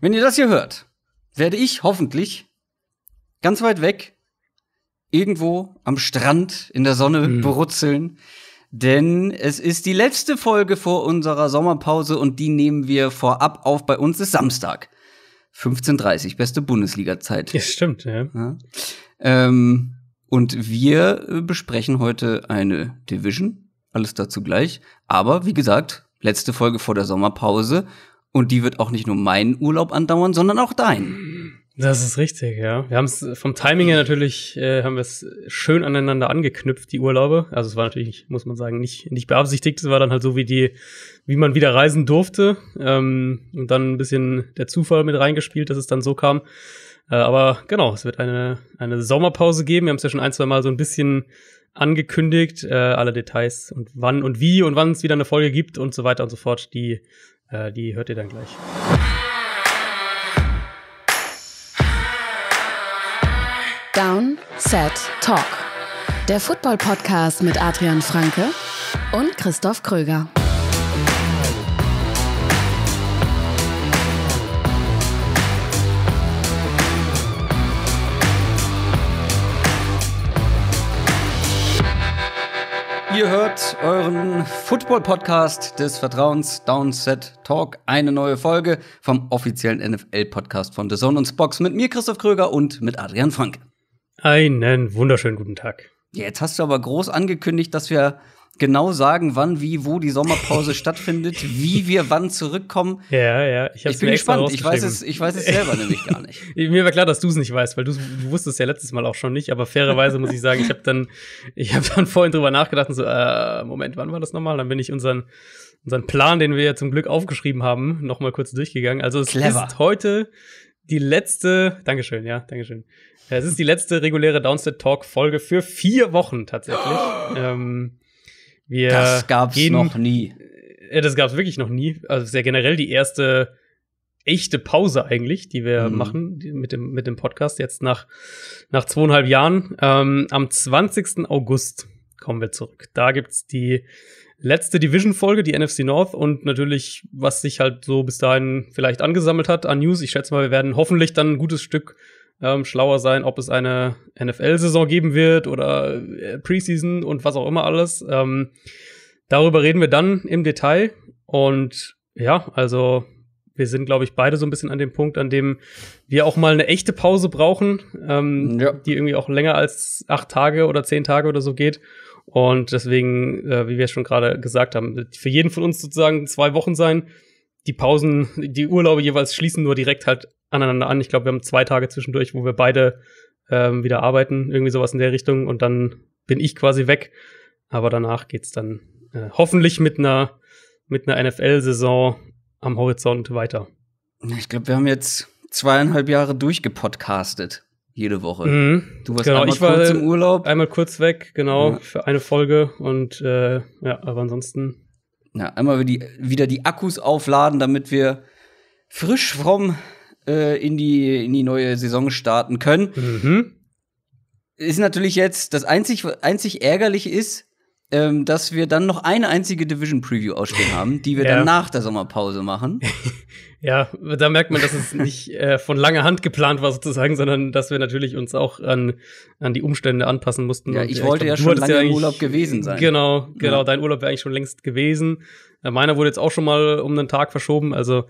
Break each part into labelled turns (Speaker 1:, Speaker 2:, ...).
Speaker 1: Wenn ihr das hier hört, werde ich hoffentlich ganz weit weg irgendwo am Strand in der Sonne mhm. brutzeln. Denn es ist die letzte Folge vor unserer Sommerpause und die nehmen wir vorab auf. Bei uns ist Samstag. 15.30 beste Bundesliga-Zeit.
Speaker 2: Ja, stimmt, ja. ja.
Speaker 1: Ähm, und wir äh, besprechen heute eine Division. Alles dazu gleich. Aber wie gesagt, letzte Folge vor der Sommerpause. Und die wird auch nicht nur meinen Urlaub andauern, sondern auch deinen.
Speaker 2: Das ist richtig, ja. Wir haben es vom Timing her natürlich, äh, haben wir es schön aneinander angeknüpft, die Urlaube. Also es war natürlich, muss man sagen, nicht, nicht beabsichtigt. Es war dann halt so wie die, wie man wieder reisen durfte. Ähm, und dann ein bisschen der Zufall mit reingespielt, dass es dann so kam. Äh, aber genau, es wird eine, eine Sommerpause geben. Wir haben es ja schon ein, zwei Mal so ein bisschen angekündigt, äh, alle Details und wann und wie und wann es wieder eine Folge gibt und so weiter und so fort. Die, äh, die hört ihr dann gleich.
Speaker 3: Down, Set, Talk. Der Football-Podcast mit Adrian Franke und Christoph Kröger.
Speaker 1: Ihr hört euren Football-Podcast des Vertrauens Downset Talk. Eine neue Folge vom offiziellen NFL-Podcast von The Zone und Spox mit mir, Christoph Kröger und mit Adrian Frank.
Speaker 2: Einen wunderschönen guten Tag.
Speaker 1: Jetzt hast du aber groß angekündigt, dass wir genau sagen, wann, wie, wo die Sommerpause stattfindet, wie wir wann zurückkommen.
Speaker 2: Ja, ja.
Speaker 1: Ich, ich bin gespannt. Ich weiß es, ich weiß es selber nämlich gar nicht.
Speaker 2: Mir war klar, dass du es nicht weißt, weil du, du wusstest ja letztes Mal auch schon nicht. Aber fairerweise muss ich sagen, ich habe dann, ich habe dann vorhin drüber nachgedacht und so, äh, Moment, wann war das nochmal? Dann bin ich unseren unseren Plan, den wir ja zum Glück aufgeschrieben haben, noch mal kurz durchgegangen. Also es Clever. ist heute die letzte, Dankeschön, ja, Dankeschön. Es ist die letzte reguläre Downset Talk Folge für vier Wochen tatsächlich. ähm,
Speaker 1: wir das gab's gehen, noch nie.
Speaker 2: Ja, das gab's wirklich noch nie. Also sehr generell die erste echte Pause eigentlich, die wir mhm. machen mit dem, mit dem Podcast jetzt nach, nach zweieinhalb Jahren. Ähm, am 20. August kommen wir zurück. Da gibt's die letzte Division-Folge, die NFC North und natürlich, was sich halt so bis dahin vielleicht angesammelt hat an News. Ich schätze mal, wir werden hoffentlich dann ein gutes Stück ähm, schlauer sein, ob es eine NFL-Saison geben wird oder äh, Preseason und was auch immer alles. Ähm, darüber reden wir dann im Detail. Und ja, also wir sind, glaube ich, beide so ein bisschen an dem Punkt, an dem wir auch mal eine echte Pause brauchen, ähm, ja. die irgendwie auch länger als acht Tage oder zehn Tage oder so geht. Und deswegen, äh, wie wir schon gerade gesagt haben, für jeden von uns sozusagen zwei Wochen sein. Die Pausen, die Urlaube jeweils schließen nur direkt halt aneinander an. Ich glaube, wir haben zwei Tage zwischendurch, wo wir beide ähm, wieder arbeiten, irgendwie sowas in der Richtung. Und dann bin ich quasi weg. Aber danach geht's dann äh, hoffentlich mit einer mit einer NFL-Saison am Horizont weiter.
Speaker 1: Ich glaube, wir haben jetzt zweieinhalb Jahre durchgepodcastet. Jede Woche.
Speaker 2: Mhm. Du warst genau, einmal war kurz im Urlaub. Einmal kurz weg, genau, ja. für eine Folge. Und äh, ja, aber ansonsten.
Speaker 1: Ja, einmal wieder die, wieder die Akkus aufladen, damit wir frisch fromm äh, in, die, in die neue Saison starten können. Mhm. Ist natürlich jetzt das einzig, einzig ärgerliche ist, ähm, dass wir dann noch eine einzige Division Preview ausstehen haben, die wir ja. dann nach der Sommerpause machen.
Speaker 2: ja, da merkt man, dass es nicht äh, von langer Hand geplant war sozusagen, sondern dass wir natürlich uns auch an, an die Umstände anpassen mussten.
Speaker 1: Ja, ich Und, wollte ja, glaub, ja schon lange ja im Urlaub gewesen sein.
Speaker 2: Genau, genau, ja. dein Urlaub wäre eigentlich schon längst gewesen. Äh, meiner wurde jetzt auch schon mal um einen Tag verschoben, also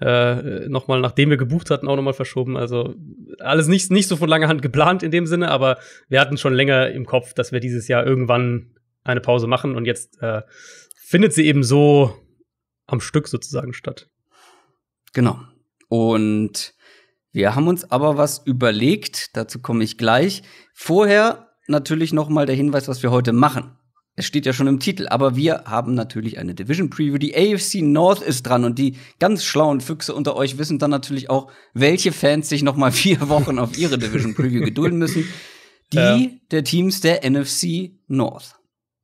Speaker 2: äh, nochmal, nachdem wir gebucht hatten, auch nochmal verschoben. Also alles nicht, nicht so von langer Hand geplant in dem Sinne, aber wir hatten schon länger im Kopf, dass wir dieses Jahr irgendwann eine Pause machen und jetzt äh, findet sie eben so am Stück sozusagen statt.
Speaker 1: Genau. Und wir haben uns aber was überlegt, dazu komme ich gleich. Vorher natürlich noch mal der Hinweis, was wir heute machen. Es steht ja schon im Titel, aber wir haben natürlich eine Division Preview. Die AFC North ist dran und die ganz schlauen Füchse unter euch wissen dann natürlich auch, welche Fans sich noch mal vier Wochen auf ihre Division Preview gedulden müssen. Die ja. der Teams der NFC North.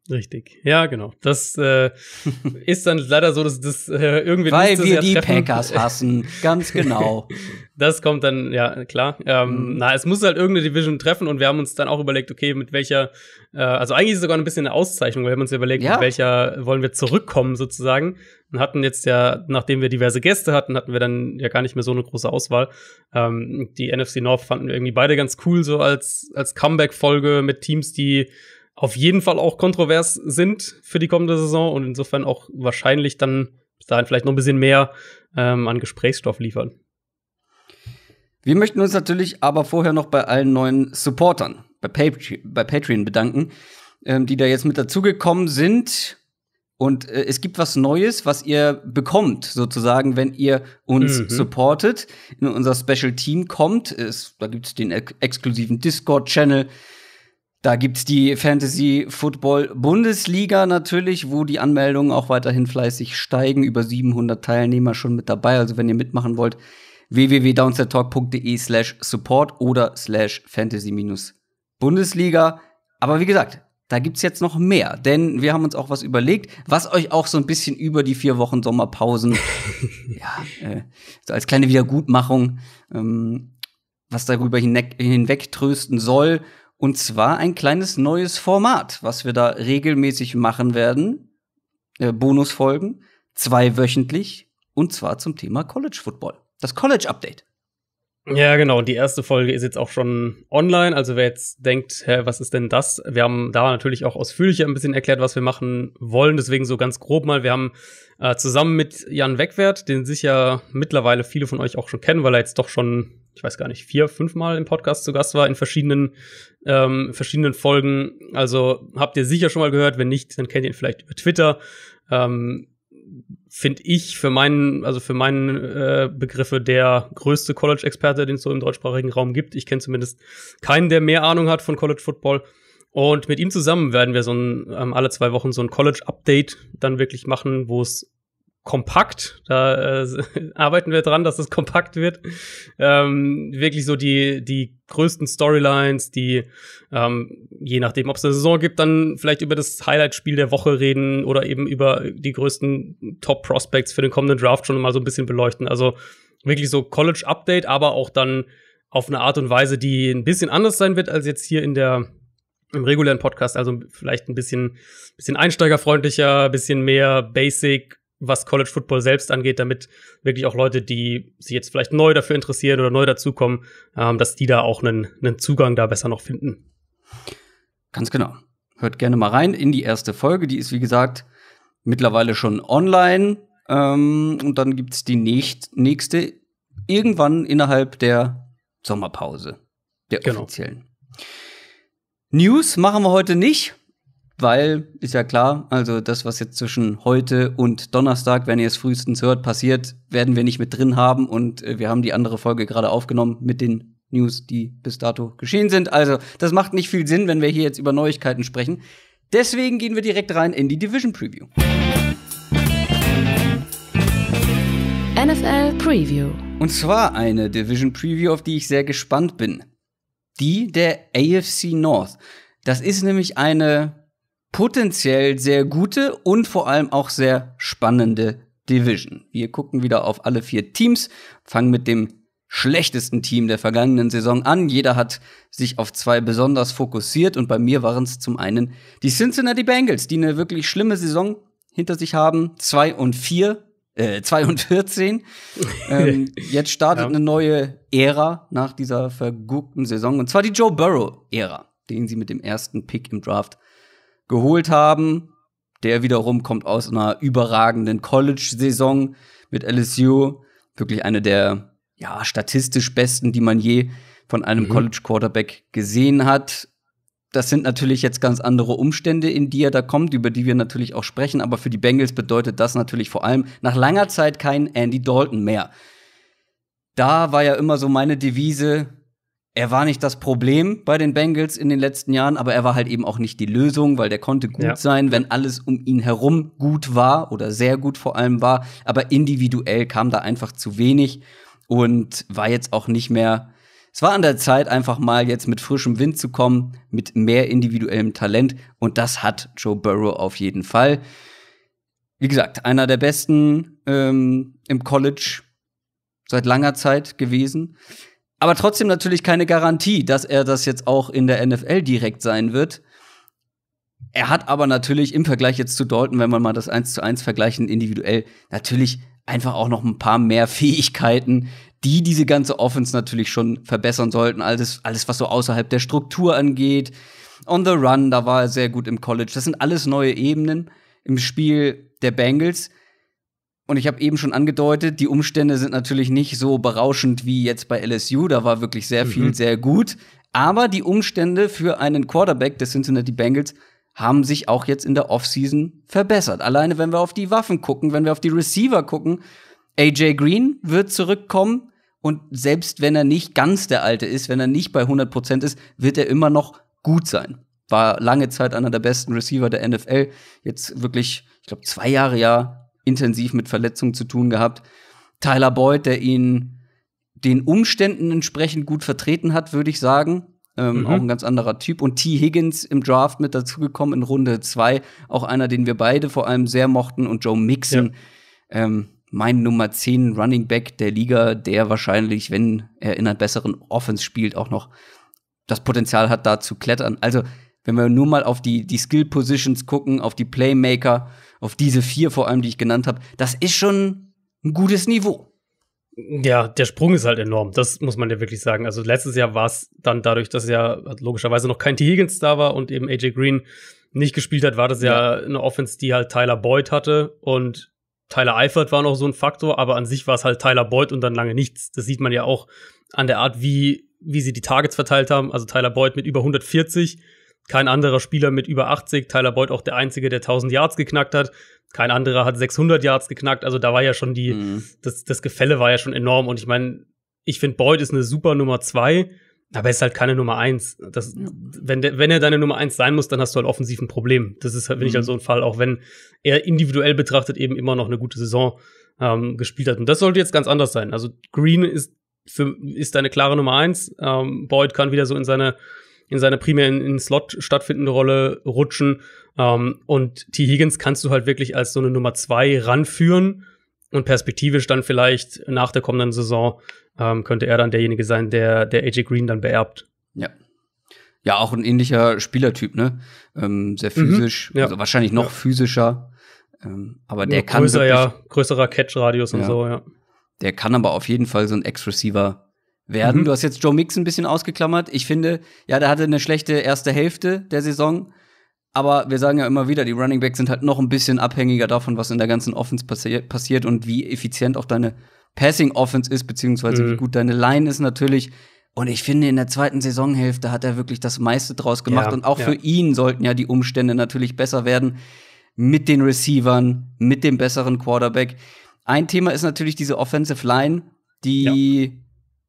Speaker 2: Richtig. Ja, genau. Das äh, ist dann leider so, dass das äh, irgendwie
Speaker 1: Weil wir die treffen. Packers hassen, ganz genau.
Speaker 2: das kommt dann, ja, klar. Ähm, mhm. Na, es muss halt irgendeine Division treffen und wir haben uns dann auch überlegt, okay, mit welcher, äh, also eigentlich ist es sogar ein bisschen eine Auszeichnung, weil wir haben uns überlegt, ja. mit welcher wollen wir zurückkommen sozusagen. Und hatten jetzt ja, nachdem wir diverse Gäste hatten, hatten wir dann ja gar nicht mehr so eine große Auswahl. Ähm, die NFC North fanden wir irgendwie beide ganz cool, so als, als Comeback-Folge mit Teams, die auf jeden Fall auch kontrovers sind für die kommende Saison und insofern auch wahrscheinlich dann bis dahin vielleicht noch ein bisschen mehr ähm, an Gesprächsstoff liefern.
Speaker 1: Wir möchten uns natürlich aber vorher noch bei allen neuen Supportern bei, Patri bei Patreon bedanken, ähm, die da jetzt mit dazugekommen sind. Und äh, es gibt was Neues, was ihr bekommt, sozusagen, wenn ihr uns mhm. supportet, in unser Special Team kommt. Es, da gibt es den ex exklusiven Discord-Channel. Da gibt's die Fantasy Football Bundesliga natürlich, wo die Anmeldungen auch weiterhin fleißig steigen. Über 700 Teilnehmer schon mit dabei. Also wenn ihr mitmachen wollt, www.downsettalk.de slash support oder slash fantasy Bundesliga. Aber wie gesagt, da gibt's jetzt noch mehr, denn wir haben uns auch was überlegt, was euch auch so ein bisschen über die vier Wochen Sommerpausen, ja, äh, so als kleine Wiedergutmachung, ähm, was darüber hinweg, hinweg trösten soll. Und zwar ein kleines neues Format, was wir da regelmäßig machen werden. Äh, Bonusfolgen, zwei wöchentlich, und zwar zum Thema College Football. Das College Update.
Speaker 2: Ja, genau. Die erste Folge ist jetzt auch schon online. Also wer jetzt denkt, hä, was ist denn das? Wir haben da natürlich auch ausführlicher ein bisschen erklärt, was wir machen wollen. Deswegen so ganz grob mal. Wir haben äh, zusammen mit Jan Wegwert, den sicher mittlerweile viele von euch auch schon kennen, weil er jetzt doch schon, ich weiß gar nicht, vier, fünf Mal im Podcast zu Gast war in verschiedenen, ähm, verschiedenen Folgen. Also habt ihr sicher schon mal gehört. Wenn nicht, dann kennt ihr ihn vielleicht über Twitter. Ähm, finde ich für meinen, also für meinen äh, Begriffe der größte College-Experte, den es so im deutschsprachigen Raum gibt. Ich kenne zumindest keinen, der mehr Ahnung hat von College Football. Und mit ihm zusammen werden wir so ein, ähm, alle zwei Wochen so ein College-Update dann wirklich machen, wo es kompakt. Da äh, arbeiten wir dran, dass es kompakt wird. Ähm, wirklich so die, die größten Storylines, die ähm, je nachdem, ob es eine Saison gibt, dann vielleicht über das Highlight-Spiel der Woche reden oder eben über die größten Top-Prospects für den kommenden Draft schon mal so ein bisschen beleuchten. Also wirklich so College-Update, aber auch dann auf eine Art und Weise, die ein bisschen anders sein wird als jetzt hier in der im regulären Podcast, also vielleicht ein bisschen, bisschen einsteigerfreundlicher, bisschen mehr Basic, was College Football selbst angeht, damit wirklich auch Leute, die sich jetzt vielleicht neu dafür interessieren oder neu dazukommen, ähm, dass die da auch einen, einen Zugang da besser noch finden.
Speaker 1: Ganz genau. Hört gerne mal rein in die erste Folge. Die ist, wie gesagt, mittlerweile schon online. Ähm, und dann gibt's die nächst, nächste irgendwann innerhalb der Sommerpause, der genau. offiziellen. News machen wir heute nicht weil, ist ja klar, also das, was jetzt zwischen heute und Donnerstag, wenn ihr es frühestens hört, passiert, werden wir nicht mit drin haben und äh, wir haben die andere Folge gerade aufgenommen mit den News, die bis dato geschehen sind. Also, das macht nicht viel Sinn, wenn wir hier jetzt über Neuigkeiten sprechen. Deswegen gehen wir direkt rein in die Division Preview.
Speaker 3: NFL Preview.
Speaker 1: Und zwar eine Division Preview, auf die ich sehr gespannt bin. Die der AFC North. Das ist nämlich eine potenziell sehr gute und vor allem auch sehr spannende Division. Wir gucken wieder auf alle vier Teams, fangen mit dem schlechtesten Team der vergangenen Saison an. Jeder hat sich auf zwei besonders fokussiert und bei mir waren es zum einen die Cincinnati Bengals, die eine wirklich schlimme Saison hinter sich haben. Zwei und vier, äh, zwei und vierzehn. ähm, jetzt startet ja. eine neue Ära nach dieser verguckten Saison und zwar die Joe Burrow-Ära, den sie mit dem ersten Pick im Draft geholt haben. Der wiederum kommt aus einer überragenden College-Saison mit LSU. Wirklich eine der ja, statistisch besten, die man je von einem mhm. College-Quarterback gesehen hat. Das sind natürlich jetzt ganz andere Umstände, in die er da kommt, über die wir natürlich auch sprechen. Aber für die Bengals bedeutet das natürlich vor allem nach langer Zeit kein Andy Dalton mehr. Da war ja immer so meine Devise, er war nicht das Problem bei den Bengals in den letzten Jahren, aber er war halt eben auch nicht die Lösung, weil der konnte gut ja. sein, wenn alles um ihn herum gut war oder sehr gut vor allem war. Aber individuell kam da einfach zu wenig und war jetzt auch nicht mehr es war an der Zeit, einfach mal jetzt mit frischem Wind zu kommen, mit mehr individuellem Talent. Und das hat Joe Burrow auf jeden Fall. Wie gesagt, einer der besten ähm, im College seit langer Zeit gewesen. Aber trotzdem natürlich keine Garantie, dass er das jetzt auch in der NFL direkt sein wird. Er hat aber natürlich im Vergleich jetzt zu Dalton, wenn man mal das eins zu eins vergleichen, individuell, natürlich einfach auch noch ein paar mehr Fähigkeiten, die diese ganze Offense natürlich schon verbessern sollten. Alles, alles, was so außerhalb der Struktur angeht. On the Run, da war er sehr gut im College. Das sind alles neue Ebenen im Spiel der Bengals. Und ich habe eben schon angedeutet, die Umstände sind natürlich nicht so berauschend wie jetzt bei LSU. Da war wirklich sehr viel, mhm. sehr gut. Aber die Umstände für einen Quarterback des Cincinnati Bengals haben sich auch jetzt in der Offseason verbessert. Alleine wenn wir auf die Waffen gucken, wenn wir auf die Receiver gucken, AJ Green wird zurückkommen und selbst wenn er nicht ganz der Alte ist, wenn er nicht bei 100% ist, wird er immer noch gut sein. War lange Zeit einer der besten Receiver der NFL. Jetzt wirklich, ich glaube, zwei Jahre ja intensiv mit Verletzungen zu tun gehabt. Tyler Boyd, der ihn den Umständen entsprechend gut vertreten hat, würde ich sagen. Ähm, mhm. Auch ein ganz anderer Typ. Und T. Higgins im Draft mit dazugekommen in Runde 2. Auch einer, den wir beide vor allem sehr mochten. Und Joe Mixon. Ja. Ähm, mein Nummer 10 Running Back der Liga, der wahrscheinlich, wenn er in einer besseren Offense spielt, auch noch das Potenzial hat, da zu klettern. Also, wenn wir nur mal auf die, die Skill Positions gucken, auf die Playmaker, auf diese vier vor allem, die ich genannt habe, das ist schon ein gutes Niveau.
Speaker 2: Ja, der Sprung ist halt enorm. Das muss man ja wirklich sagen. Also letztes Jahr war es dann dadurch, dass ja logischerweise noch kein T. Higgins da war und eben AJ Green nicht gespielt hat, war das ja, ja eine Offense, die halt Tyler Boyd hatte und Tyler Eifert war noch so ein Faktor, aber an sich war es halt Tyler Boyd und dann lange nichts. Das sieht man ja auch an der Art, wie, wie sie die Targets verteilt haben. Also Tyler Boyd mit über 140, kein anderer Spieler mit über 80. Tyler Boyd auch der einzige, der 1000 Yards geknackt hat. Kein anderer hat 600 Yards geknackt. Also da war ja schon die, mhm. das, das Gefälle war ja schon enorm. Und ich meine, ich finde Boyd ist eine super Nummer zwei. Aber er ist halt keine Nummer eins. Das, wenn, wenn er deine Nummer eins sein muss, dann hast du halt offensiv ein Problem. Das ist halt, finde ich, halt mhm. so ein Fall, auch wenn er individuell betrachtet eben immer noch eine gute Saison ähm, gespielt hat. Und das sollte jetzt ganz anders sein. Also Green ist für, ist eine klare Nummer eins. Ähm, Boyd kann wieder so in seine, in seine primär in, in Slot stattfindende Rolle rutschen. Ähm, und T. Higgins kannst du halt wirklich als so eine Nummer zwei ranführen und perspektivisch dann vielleicht nach der kommenden Saison ähm, könnte er dann derjenige sein, der, der AJ Green dann beerbt.
Speaker 1: Ja. Ja, auch ein ähnlicher Spielertyp, ne? Ähm, sehr mhm. physisch, mhm, ja. also wahrscheinlich noch ja. physischer. Ähm, aber der kann
Speaker 2: größer, wirklich, ja, größerer Catch-Radius und so, ja.
Speaker 1: Der kann aber auf jeden Fall so ein Ex-Receiver werden. Mhm. Du hast jetzt Joe Mix ein bisschen ausgeklammert. Ich finde, ja, der hatte eine schlechte erste Hälfte der Saison. Aber wir sagen ja immer wieder, die Running Backs sind halt noch ein bisschen abhängiger davon, was in der ganzen Offense passi passiert und wie effizient auch deine Passing Offense ist, beziehungsweise mhm. wie gut deine Line ist natürlich. Und ich finde, in der zweiten Saisonhälfte hat er wirklich das meiste draus gemacht. Ja, und auch ja. für ihn sollten ja die Umstände natürlich besser werden. Mit den Receivern, mit dem besseren Quarterback. Ein Thema ist natürlich diese Offensive Line, die ja.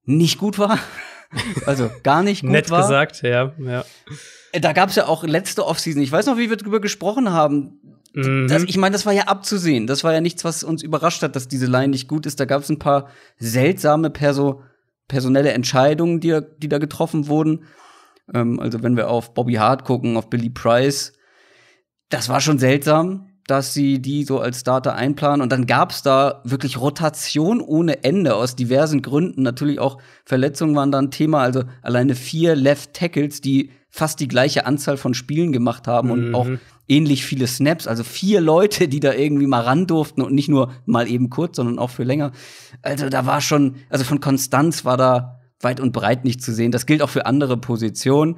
Speaker 1: Nicht gut war. also gar nicht gut
Speaker 2: Nett
Speaker 1: war.
Speaker 2: Nett gesagt, ja, ja.
Speaker 1: Äh, da gab es ja auch letzte Offseason, ich weiß noch, wie wir drüber gesprochen haben. Mhm. Das, ich meine, das war ja abzusehen. Das war ja nichts, was uns überrascht hat, dass diese Line nicht gut ist. Da gab es ein paar seltsame Perso personelle Entscheidungen, die, die da getroffen wurden. Ähm, also, wenn wir auf Bobby Hart gucken, auf Billy Price, das war schon seltsam, dass sie die so als Starter einplanen. Und dann gab es da wirklich Rotation ohne Ende aus diversen Gründen. Natürlich auch Verletzungen waren da ein Thema. Also alleine vier Left Tackles, die fast die gleiche Anzahl von Spielen gemacht haben und mhm. auch ähnlich viele Snaps. Also vier Leute, die da irgendwie mal ran durften und nicht nur mal eben kurz, sondern auch für länger. Also da war schon, also von Konstanz war da weit und breit nicht zu sehen. Das gilt auch für andere Positionen.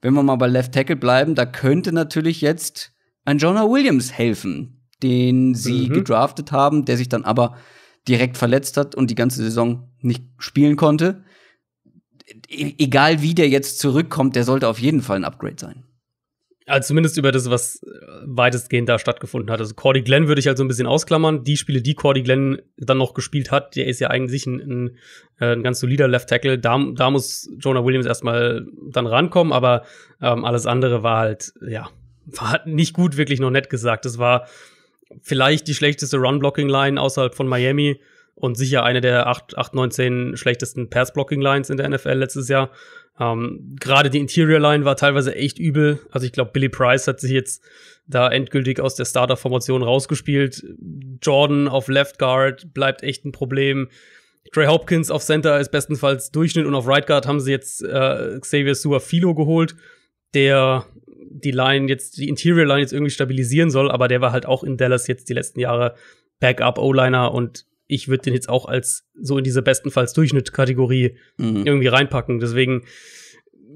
Speaker 1: Wenn wir mal bei Left Tackle bleiben, da könnte natürlich jetzt ein Jonah Williams helfen, den sie mhm. gedraftet haben, der sich dann aber direkt verletzt hat und die ganze Saison nicht spielen konnte. E-, egal wie der jetzt zurückkommt, der sollte auf jeden Fall ein Upgrade sein.
Speaker 2: Also zumindest über das, was äh, weitestgehend da stattgefunden hat. Also Cordy Glenn würde ich halt so ein bisschen ausklammern. Die Spiele, die Cordy Glenn dann noch gespielt hat, der ist ja eigentlich ein, ein, äh, ein ganz solider Left Tackle. Da, da muss Jonah Williams erstmal dann rankommen, aber ähm, alles andere war halt, ja, war nicht gut, wirklich noch nett gesagt. Das war vielleicht die schlechteste Run-Blocking-Line außerhalb von Miami und sicher eine der 8, 8 9, 10 schlechtesten Pass-Blocking-Lines in der NFL letztes Jahr. Ähm, Gerade die Interior-Line war teilweise echt übel. Also ich glaube, Billy Price hat sich jetzt da endgültig aus der Starter-Formation rausgespielt. Jordan auf Left Guard bleibt echt ein Problem. Trey Hopkins auf Center ist bestenfalls Durchschnitt und auf Right Guard haben sie jetzt äh, Xavier Suafilo geholt, der die Line jetzt, die Interior Line jetzt irgendwie stabilisieren soll, aber der war halt auch in Dallas jetzt die letzten Jahre Backup O-Liner und ich würde den jetzt auch als so in diese bestenfalls Durchschnitt-Kategorie mhm. irgendwie reinpacken. Deswegen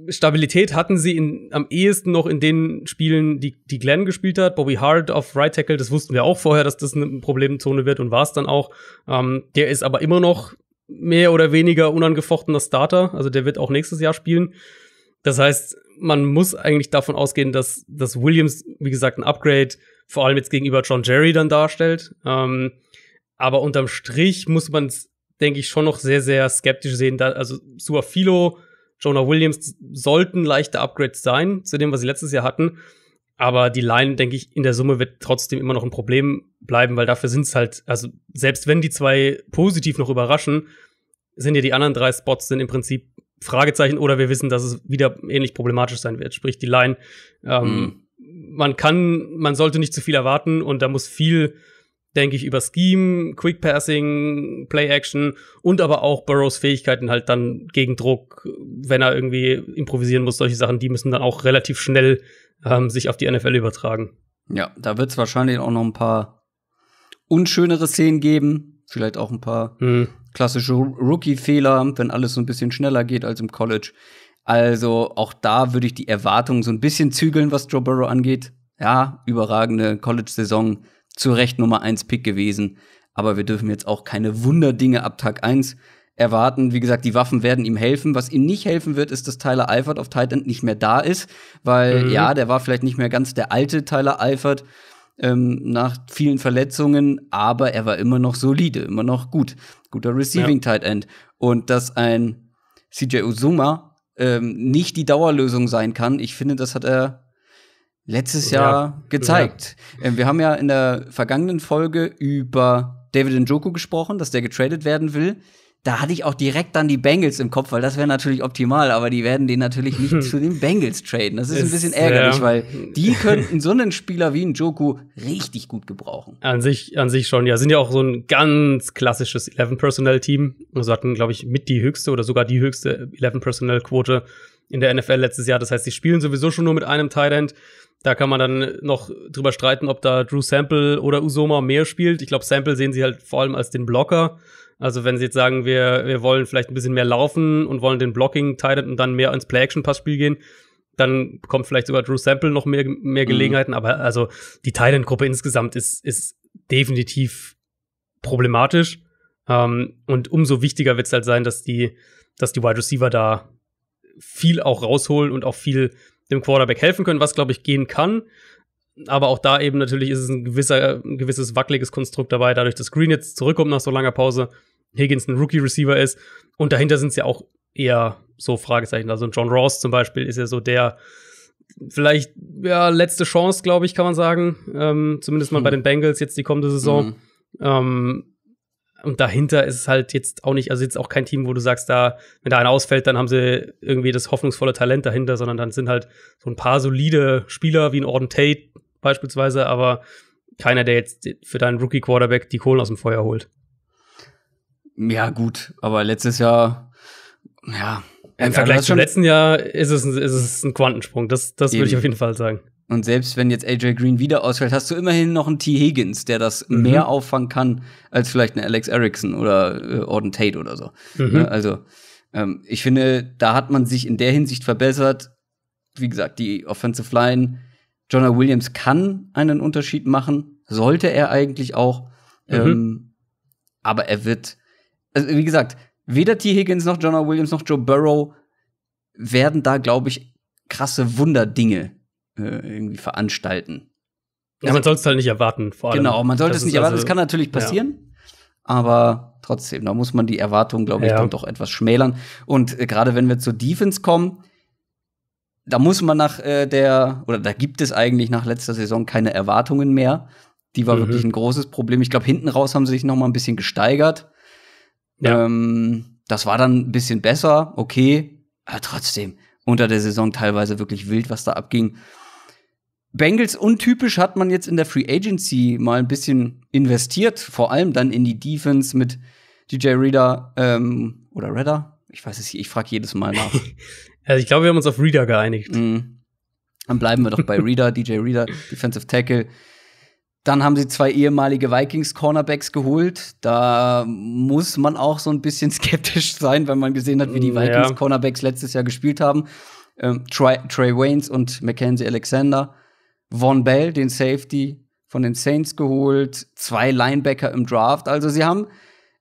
Speaker 2: Stabilität hatten sie in, am ehesten noch in den Spielen, die, die Glenn gespielt hat. Bobby Hart auf Right Tackle, das wussten wir auch vorher, dass das eine Problemzone wird und war es dann auch. Ähm, der ist aber immer noch mehr oder weniger unangefochtener Starter. Also der wird auch nächstes Jahr spielen. Das heißt, man muss eigentlich davon ausgehen, dass, dass Williams, wie gesagt, ein Upgrade vor allem jetzt gegenüber John Jerry dann darstellt. Ähm, aber unterm Strich muss man es, denke ich, schon noch sehr, sehr skeptisch sehen. Da, also Suafilo, Jonah Williams sollten leichte Upgrades sein zu dem, was sie letztes Jahr hatten. Aber die Line, denke ich, in der Summe wird trotzdem immer noch ein Problem bleiben, weil dafür sind es halt, also selbst wenn die zwei positiv noch überraschen, sind ja die anderen drei Spots sind im Prinzip Fragezeichen oder wir wissen, dass es wieder ähnlich problematisch sein wird. Sprich, die Line, ähm, mhm. man kann, man sollte nicht zu viel erwarten und da muss viel, denke ich, über Scheme, Quick Passing, Play Action und aber auch Burrows Fähigkeiten halt dann gegen Druck, wenn er irgendwie improvisieren muss, solche Sachen, die müssen dann auch relativ schnell ähm, sich auf die NFL übertragen.
Speaker 1: Ja, da wird es wahrscheinlich auch noch ein paar unschönere Szenen geben, vielleicht auch ein paar mhm klassische Rookie-Fehler, wenn alles so ein bisschen schneller geht als im College. Also auch da würde ich die Erwartungen so ein bisschen zügeln, was Joe Burrow angeht. Ja, überragende College-Saison, zu Recht Nummer 1 Pick gewesen. Aber wir dürfen jetzt auch keine Wunderdinge ab Tag 1 erwarten. Wie gesagt, die Waffen werden ihm helfen. Was ihm nicht helfen wird, ist, dass Tyler Eifert auf Titan nicht mehr da ist. Weil, mhm. ja, der war vielleicht nicht mehr ganz der alte Tyler Eifert ähm, nach vielen Verletzungen, aber er war immer noch solide, immer noch gut. Guter Receiving ja. Tight End. Und dass ein CJ Uzuma ähm, nicht die Dauerlösung sein kann, ich finde, das hat er letztes ja. Jahr gezeigt. Ja. Ähm, wir haben ja in der vergangenen Folge über David Njoku gesprochen, dass der getradet werden will da hatte ich auch direkt dann die Bengals im Kopf, weil das wäre natürlich optimal, aber die werden den natürlich nicht zu den Bengals traden. Das ist, ist ein bisschen ärgerlich, ja. weil die könnten so einen Spieler wie ein Joku richtig gut gebrauchen.
Speaker 2: An sich, an sich schon, ja. Sind ja auch so ein ganz klassisches 11-Personnel-Team. Also hatten, glaube ich, mit die höchste oder sogar die höchste 11-Personnel-Quote in der NFL letztes Jahr. Das heißt, sie spielen sowieso schon nur mit einem Tight End. Da kann man dann noch drüber streiten, ob da Drew Sample oder Usoma mehr spielt. Ich glaube, Sample sehen sie halt vor allem als den Blocker. Also wenn sie jetzt sagen, wir, wir wollen vielleicht ein bisschen mehr laufen und wollen den Blocking teilen und dann mehr ins Play-Action-Passspiel gehen, dann bekommt vielleicht sogar Drew Sample noch mehr, mehr mhm. Gelegenheiten. Mhm. Aber also die Titan-Gruppe insgesamt ist, ist definitiv problematisch. Ähm, und umso wichtiger wird es halt sein, dass die, dass die Wide Receiver da viel auch rausholen und auch viel dem Quarterback helfen können, was glaube ich gehen kann. Aber auch da eben natürlich ist es ein, gewisser, ein gewisses wackeliges Konstrukt dabei, dadurch, dass Green jetzt zurückkommt nach so langer Pause Higgins ein Rookie-Receiver ist. Und dahinter sind es ja auch eher so Fragezeichen. Also John Ross zum Beispiel ist ja so der vielleicht ja letzte Chance, glaube ich, kann man sagen. Ähm, zumindest mal hm. bei den Bengals jetzt die kommende Saison. Mhm. Ähm, und dahinter ist es halt jetzt auch nicht, also jetzt auch kein Team, wo du sagst, da, wenn da einer ausfällt, dann haben sie irgendwie das hoffnungsvolle Talent dahinter, sondern dann sind halt so ein paar solide Spieler wie ein Orden Tate beispielsweise, aber keiner, der jetzt für deinen Rookie-Quarterback die Kohlen aus dem Feuer holt.
Speaker 1: Ja, gut, aber letztes Jahr, ja.
Speaker 2: Im Vergleich zum letzten Jahr ist es, ein, ist es ein Quantensprung, das, das würde ich auf jeden Fall sagen.
Speaker 1: Und selbst wenn jetzt AJ Green wieder ausfällt, hast du immerhin noch einen T. Higgins, der das mhm. mehr auffangen kann als vielleicht ein Alex Erickson oder äh, Orden Tate oder so. Mhm. Ne, also, ähm, ich finde, da hat man sich in der Hinsicht verbessert. Wie gesagt, die Offensive Line, Jonah Williams kann einen Unterschied machen, sollte er eigentlich auch. Mhm. Ähm, aber er wird also wie gesagt, weder T. Higgins noch Jonah Williams noch Joe Burrow werden da, glaube ich, krasse Wunderdinge äh, irgendwie veranstalten.
Speaker 2: Ja, man also soll es halt nicht erwarten,
Speaker 1: vor allem. Genau, man sollte es nicht erwarten. Also, das kann natürlich passieren, ja. aber trotzdem, da muss man die Erwartungen, glaube ich, ja. dann doch etwas schmälern. Und äh, gerade wenn wir zur Defense kommen, da muss man nach äh, der, oder da gibt es eigentlich nach letzter Saison keine Erwartungen mehr. Die war mhm. wirklich ein großes Problem. Ich glaube, hinten raus haben sie sich noch mal ein bisschen gesteigert. Ja. Ähm, das war dann ein bisschen besser, okay, aber trotzdem unter der Saison teilweise wirklich wild, was da abging. Bengals untypisch hat man jetzt in der Free Agency mal ein bisschen investiert, vor allem dann in die Defense mit DJ Reader ähm, oder Redder. Ich weiß es nicht, ich frage jedes Mal nach.
Speaker 2: also ich glaube, wir haben uns auf Reader geeinigt.
Speaker 1: Mm. Dann bleiben wir doch bei Reader, DJ Reader, Defensive Tackle. Dann haben sie zwei ehemalige Vikings Cornerbacks geholt. Da muss man auch so ein bisschen skeptisch sein, wenn man gesehen hat, wie die Vikings ja. Cornerbacks letztes Jahr gespielt haben. Ähm, Trey, Trey Waynes und Mackenzie Alexander. Von Bell, den Safety von den Saints geholt. Zwei Linebacker im Draft. Also sie haben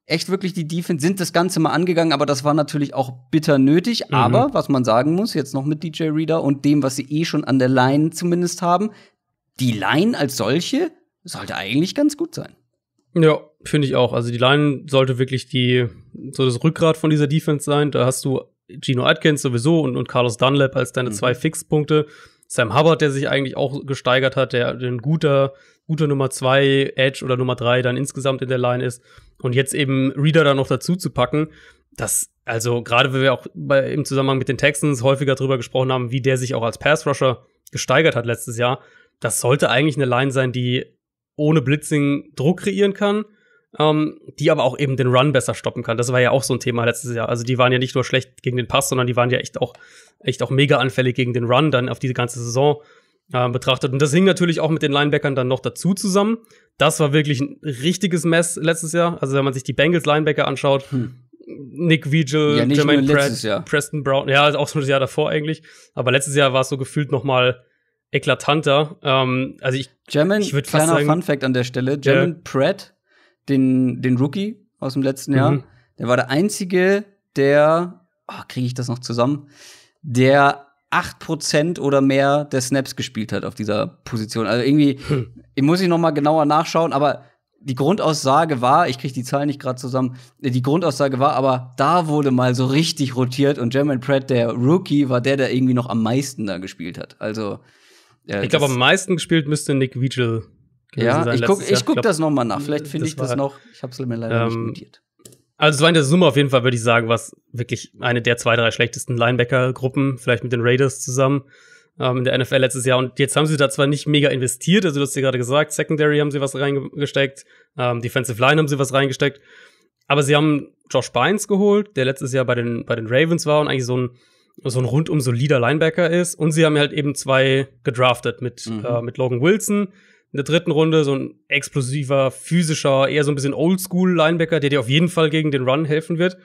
Speaker 1: echt wirklich die Defense, sind das Ganze mal angegangen, aber das war natürlich auch bitter nötig. Mhm. Aber was man sagen muss, jetzt noch mit DJ Reader und dem, was sie eh schon an der Line zumindest haben, die Line als solche sollte eigentlich ganz gut sein.
Speaker 2: Ja, finde ich auch. Also die Line sollte wirklich die so das Rückgrat von dieser Defense sein. Da hast du Gino Atkins sowieso und, und Carlos Dunlap als deine mhm. zwei Fixpunkte. Sam Hubbard, der sich eigentlich auch gesteigert hat, der, ein guter, guter Nummer zwei Edge oder Nummer drei dann insgesamt in der Line ist. Und jetzt eben Reader da noch dazu zu packen, das, also gerade wenn wir auch bei, im Zusammenhang mit den Texans häufiger drüber gesprochen haben, wie der sich auch als Pass Rusher gesteigert hat letztes Jahr, das sollte eigentlich eine Line sein, die ohne Blitzing Druck kreieren kann, ähm, die aber auch eben den Run besser stoppen kann. Das war ja auch so ein Thema letztes Jahr. Also die waren ja nicht nur schlecht gegen den Pass, sondern die waren ja echt auch, echt auch mega anfällig gegen den Run dann auf diese ganze Saison äh, betrachtet. Und das hing natürlich auch mit den Linebackern dann noch dazu zusammen. Das war wirklich ein richtiges Mess letztes Jahr. Also wenn man sich die Bengals Linebacker anschaut, hm. Nick Vigil,
Speaker 1: ja, Jermaine Pratt,
Speaker 2: Preston Brown, ja, auch schon das Jahr davor eigentlich. Aber letztes Jahr war es so gefühlt noch mal eklatanter. Ähm, also ich,
Speaker 1: German, ich würde kleiner sagen, Fun Fact an der Stelle, German äh, Pratt, den, den Rookie aus dem letzten Jahr, mhm. der war der einzige, der, oh, kriege ich das noch zusammen, der 8% oder mehr der Snaps gespielt hat auf dieser Position. Also irgendwie, hm. ich muss ich noch mal genauer nachschauen, aber die Grundaussage war, ich kriege die Zahlen nicht gerade zusammen, die Grundaussage war, aber da wurde mal so richtig rotiert und Jermaine Pratt, der Rookie, war der, der irgendwie noch am meisten da gespielt hat. Also
Speaker 2: ja, ich glaube, am meisten gespielt müsste Nick Vigil
Speaker 1: ja, sein. Ich gucke ich guck das noch mal nach. Vielleicht finde ich das noch. Ich habe es mir leider ähm, nicht notiert.
Speaker 2: Also es war in der Summe auf jeden Fall, würde ich sagen, was wirklich eine der zwei, drei schlechtesten Linebacker-Gruppen, vielleicht mit den Raiders zusammen ähm, in der NFL letztes Jahr. Und jetzt haben sie da zwar nicht mega investiert, also du hast ja gerade gesagt, Secondary haben sie was reingesteckt, ähm, Defensive Line haben sie was reingesteckt, aber sie haben Josh Bynes geholt, der letztes Jahr bei den, bei den Ravens war und eigentlich so ein so ein rundum solider Linebacker ist. Und sie haben halt eben zwei gedraftet mit, mhm. äh, mit Logan Wilson in der dritten Runde, so ein explosiver, physischer, eher so ein bisschen Oldschool-Linebacker, der dir auf jeden Fall gegen den Run helfen wird.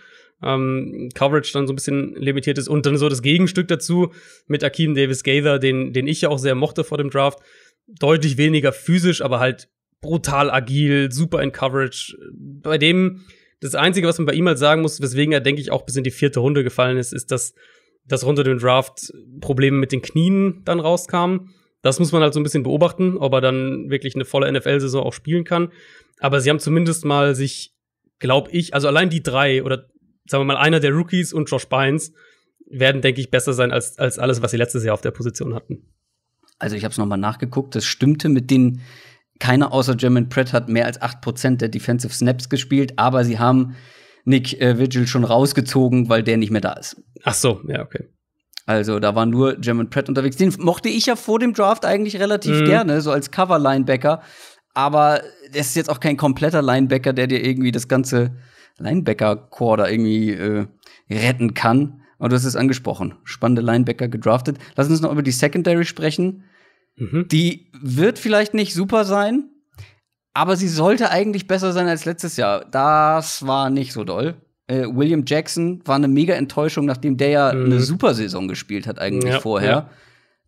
Speaker 2: Ähm, Coverage dann so ein bisschen limitiert ist. Und dann so das Gegenstück dazu mit Akeem Davis Gaither, den, den ich ja auch sehr mochte vor dem Draft. Deutlich weniger physisch, aber halt brutal agil, super in Coverage. Bei dem, das Einzige, was man bei ihm halt sagen muss, weswegen er, denke ich, auch bis in die vierte Runde gefallen ist, ist, dass dass runter dem Draft Probleme mit den Knien dann rauskamen. Das muss man halt so ein bisschen beobachten, ob er dann wirklich eine volle NFL-Saison auch spielen kann. Aber sie haben zumindest mal sich, glaube ich, also allein die drei oder sagen wir mal einer der Rookies und Josh Bynes werden, denke ich, besser sein als, als alles, was sie letztes Jahr auf der Position hatten.
Speaker 1: Also ich habe es nochmal nachgeguckt. Das stimmte mit den keiner außer German Pratt hat mehr als 8% der Defensive Snaps gespielt, aber sie haben Nick äh, Vigil schon rausgezogen, weil der nicht mehr da ist.
Speaker 2: Ach so, ja, okay.
Speaker 1: Also da war nur German Pratt unterwegs. Den mochte ich ja vor dem Draft eigentlich relativ mhm. gerne, so als Cover-Linebacker. Aber das ist jetzt auch kein kompletter Linebacker, der dir irgendwie das ganze Linebacker-Core da irgendwie äh, retten kann. Aber du hast es angesprochen. Spannende Linebacker gedraftet. Lass uns noch über die Secondary sprechen. Mhm. Die wird vielleicht nicht super sein, aber sie sollte eigentlich besser sein als letztes Jahr. Das war nicht so doll. Äh, William Jackson war eine mega Enttäuschung, nachdem der ja mhm. eine super Saison gespielt hat eigentlich ja, vorher. Ja.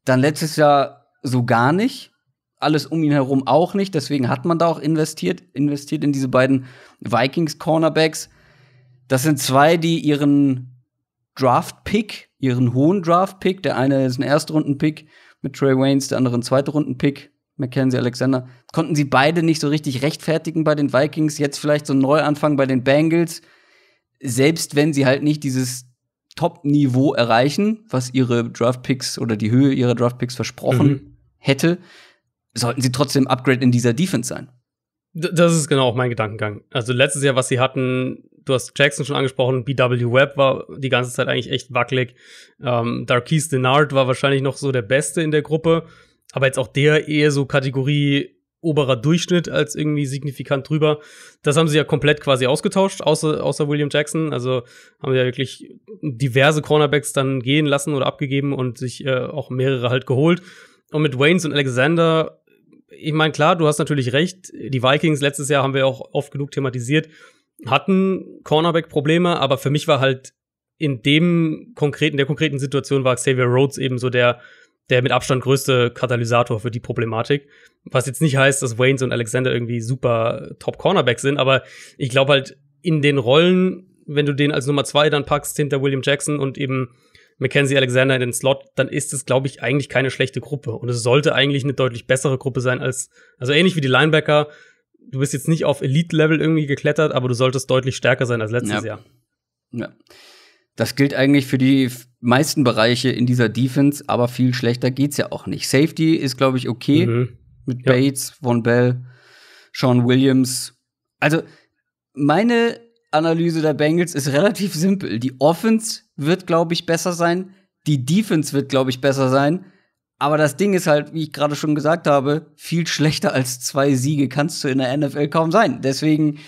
Speaker 1: Dann letztes Jahr so gar nicht. Alles um ihn herum auch nicht. Deswegen hat man da auch investiert, investiert in diese beiden Vikings Cornerbacks. Das sind zwei, die ihren Draft-Pick, ihren hohen Draft-Pick, der eine ist ein Erstrunden-Pick mit Trey Waynes, der andere ein Zweitrunden-Pick Mackenzie Alexander, konnten sie beide nicht so richtig rechtfertigen bei den Vikings. Jetzt vielleicht so ein Neuanfang bei den Bengals. Selbst wenn sie halt nicht dieses Top-Niveau erreichen, was ihre Draft-Picks oder die Höhe ihrer Draft-Picks versprochen mhm. hätte, sollten sie trotzdem Upgrade in dieser Defense sein.
Speaker 2: Das ist genau auch mein Gedankengang. Also letztes Jahr, was sie hatten, du hast Jackson schon angesprochen, BW Webb war die ganze Zeit eigentlich echt wackelig. Ähm, Darkis Denard war wahrscheinlich noch so der Beste in der Gruppe, aber jetzt auch der eher so Kategorie oberer Durchschnitt als irgendwie signifikant drüber. Das haben sie ja komplett quasi ausgetauscht, außer, außer William Jackson. Also haben sie ja wirklich diverse Cornerbacks dann gehen lassen oder abgegeben und sich äh, auch mehrere halt geholt. Und mit Waynes und Alexander, ich meine, klar, du hast natürlich recht. Die Vikings letztes Jahr haben wir auch oft genug thematisiert, hatten Cornerback-Probleme, aber für mich war halt in dem konkreten, der konkreten Situation war Xavier Rhodes eben so der, der mit Abstand größte Katalysator für die Problematik. Was jetzt nicht heißt, dass Waynes und Alexander irgendwie super Top-Cornerback sind, aber ich glaube halt in den Rollen, wenn du den als Nummer zwei dann packst hinter William Jackson und eben Mackenzie Alexander in den Slot, dann ist es, glaube ich, eigentlich keine schlechte Gruppe. Und es sollte eigentlich eine deutlich bessere Gruppe sein als, also ähnlich wie die Linebacker. Du bist jetzt nicht auf Elite-Level irgendwie geklettert, aber du solltest deutlich stärker sein als letztes
Speaker 1: ja.
Speaker 2: Jahr.
Speaker 1: Ja. Das gilt eigentlich für die meisten Bereiche in dieser Defense, aber viel schlechter geht's ja auch nicht. Safety ist, glaube ich, okay. Mhm. Mit ja. Bates, Von Bell, Sean Williams. Also, meine Analyse der Bengals ist relativ simpel. Die Offense wird, glaube ich, besser sein. Die Defense wird, glaube ich, besser sein. Aber das Ding ist halt, wie ich gerade schon gesagt habe, viel schlechter als zwei Siege kannst du in der NFL kaum sein. Deswegen,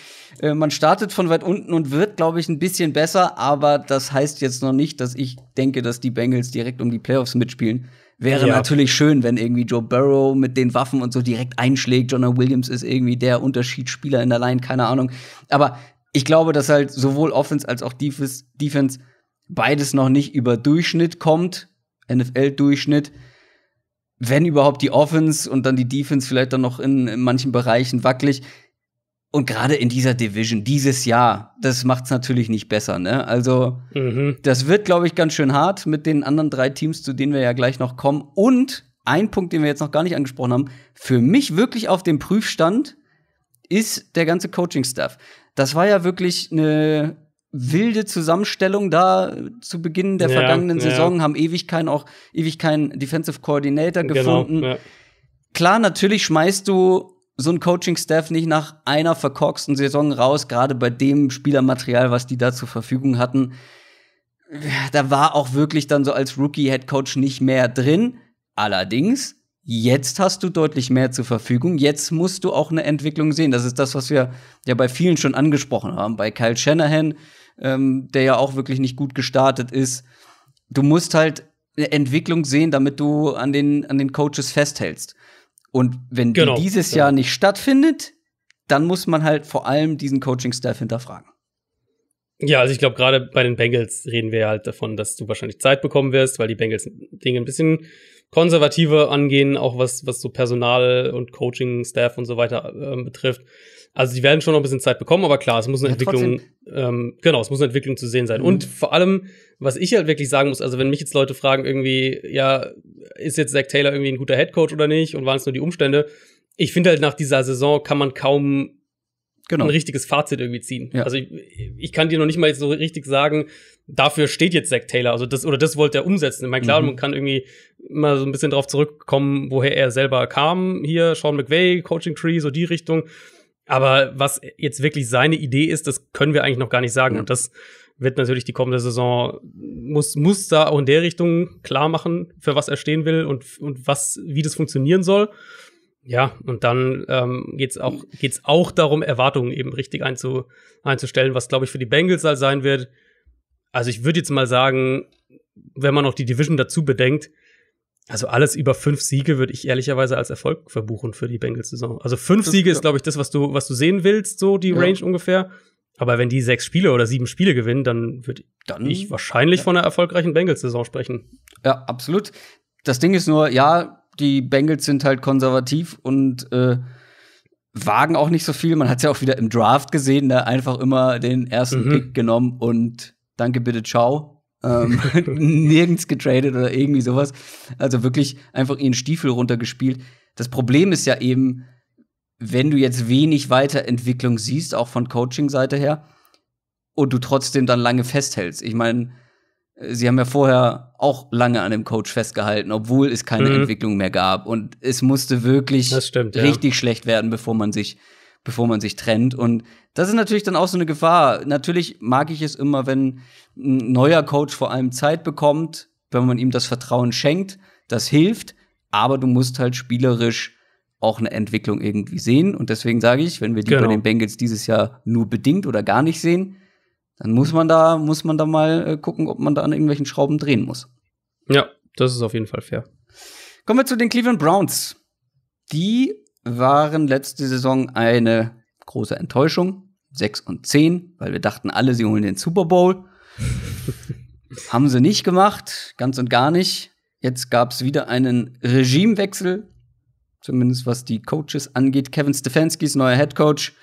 Speaker 1: äh, man startet von weit unten und wird, glaube ich, ein bisschen besser. Aber das heißt jetzt noch nicht, dass ich denke, dass die Bengals direkt um die Playoffs mitspielen. Wäre ja. natürlich schön, wenn irgendwie Joe Burrow mit den Waffen und so direkt einschlägt. Jonah Williams ist irgendwie der Unterschiedsspieler in der Line, keine Ahnung. Aber ich glaube, dass halt sowohl Offense als auch Defense beides noch nicht über Durchschnitt kommt, NFL-Durchschnitt. Wenn überhaupt die Offense und dann die Defense vielleicht dann noch in, in manchen Bereichen wackelig. Und gerade in dieser Division dieses Jahr, das macht es natürlich nicht besser. Ne? Also mhm. das wird, glaube ich, ganz schön hart mit den anderen drei Teams, zu denen wir ja gleich noch kommen. Und ein Punkt, den wir jetzt noch gar nicht angesprochen haben, für mich wirklich auf dem Prüfstand ist der ganze Coaching-Staff. Das war ja wirklich eine wilde Zusammenstellung da zu Beginn der ja, vergangenen ja. Saison, haben ewig keinen auch ewig keinen Defensive Coordinator genau, gefunden. Ja. Klar, natürlich schmeißt du so ein Coaching-Staff nicht nach einer verkorksten Saison raus, gerade bei dem Spielermaterial, was die da zur Verfügung hatten. Da war auch wirklich dann so als Rookie-Head-Coach nicht mehr drin. Allerdings Jetzt hast du deutlich mehr zur Verfügung. Jetzt musst du auch eine Entwicklung sehen. Das ist das, was wir ja bei vielen schon angesprochen haben. Bei Kyle Shanahan, ähm, der ja auch wirklich nicht gut gestartet ist. Du musst halt eine Entwicklung sehen, damit du an den, an den Coaches festhältst. Und wenn genau, die dieses Jahr nicht stattfindet, dann muss man halt vor allem diesen Coaching-Staff hinterfragen.
Speaker 2: Ja, also ich glaube, gerade bei den Bengals reden wir halt davon, dass du wahrscheinlich Zeit bekommen wirst, weil die Bengals Dinge ein bisschen konservativer angehen, auch was, was so Personal und Coaching, Staff und so weiter äh, betrifft. Also die werden schon noch ein bisschen Zeit bekommen, aber klar, es muss eine ja, Entwicklung, ähm, genau, es muss eine Entwicklung zu sehen sein. Mhm. Und vor allem, was ich halt wirklich sagen muss, also wenn mich jetzt Leute fragen, irgendwie, ja, ist jetzt Zach Taylor irgendwie ein guter Headcoach oder nicht und waren es nur die Umstände? Ich finde halt nach dieser Saison kann man kaum genau. ein richtiges Fazit irgendwie ziehen. Ja. Also ich, ich kann dir noch nicht mal so richtig sagen, dafür steht jetzt Zach Taylor, also das oder das wollte er umsetzen. Ich meine, klar, mhm. man kann irgendwie mal so ein bisschen drauf zurückkommen, woher er selber kam. Hier Sean McVay, Coaching Tree, so die Richtung. Aber was jetzt wirklich seine Idee ist, das können wir eigentlich noch gar nicht sagen. Mhm. Und das wird natürlich die kommende Saison muss muss da auch in der Richtung klar machen, für was er stehen will und und was wie das funktionieren soll. Ja, und dann ähm, geht es auch, geht's auch darum, Erwartungen eben richtig einzu, einzustellen, was, glaube ich, für die Bengals halt sein wird. Also ich würde jetzt mal sagen, wenn man noch die Division dazu bedenkt, also alles über fünf Siege würde ich ehrlicherweise als Erfolg verbuchen für die Bengals-Saison. Also fünf das, Siege ist, glaube ich, das, was du, was du sehen willst, so die ja. Range ungefähr. Aber wenn die sechs Spiele oder sieben Spiele gewinnen, dann würde ich wahrscheinlich ja. von einer erfolgreichen Bengals-Saison sprechen.
Speaker 1: Ja, absolut. Das Ding ist nur, ja, die Bengals sind halt konservativ und äh, wagen auch nicht so viel. Man hat es ja auch wieder im Draft gesehen, da ne? einfach immer den ersten mhm. Pick genommen und danke bitte, ciao. ähm, nirgends getradet oder irgendwie sowas. Also wirklich einfach ihren Stiefel runtergespielt. Das Problem ist ja eben, wenn du jetzt wenig Weiterentwicklung siehst, auch von Coaching-Seite her, und du trotzdem dann lange festhältst. Ich meine, Sie haben ja vorher auch lange an dem Coach festgehalten, obwohl es keine mhm. Entwicklung mehr gab. Und es musste wirklich
Speaker 2: stimmt,
Speaker 1: richtig ja. schlecht werden, bevor man sich, bevor man sich trennt. Und das ist natürlich dann auch so eine Gefahr. Natürlich mag ich es immer, wenn ein neuer Coach vor allem Zeit bekommt, wenn man ihm das Vertrauen schenkt. Das hilft, aber du musst halt spielerisch auch eine Entwicklung irgendwie sehen. Und deswegen sage ich, wenn wir die genau. bei den Bengals dieses Jahr nur bedingt oder gar nicht sehen, dann muss man da, muss man da mal äh, gucken, ob man da an irgendwelchen Schrauben drehen muss.
Speaker 2: Ja, das ist auf jeden Fall fair.
Speaker 1: Kommen wir zu den Cleveland Browns. Die waren letzte Saison eine große Enttäuschung. 6 und 10, weil wir dachten alle, sie holen den Super Bowl. Haben sie nicht gemacht, ganz und gar nicht. Jetzt gab es wieder einen Regimewechsel, zumindest was die Coaches angeht. Kevin Stefanski ist neuer Head Coach.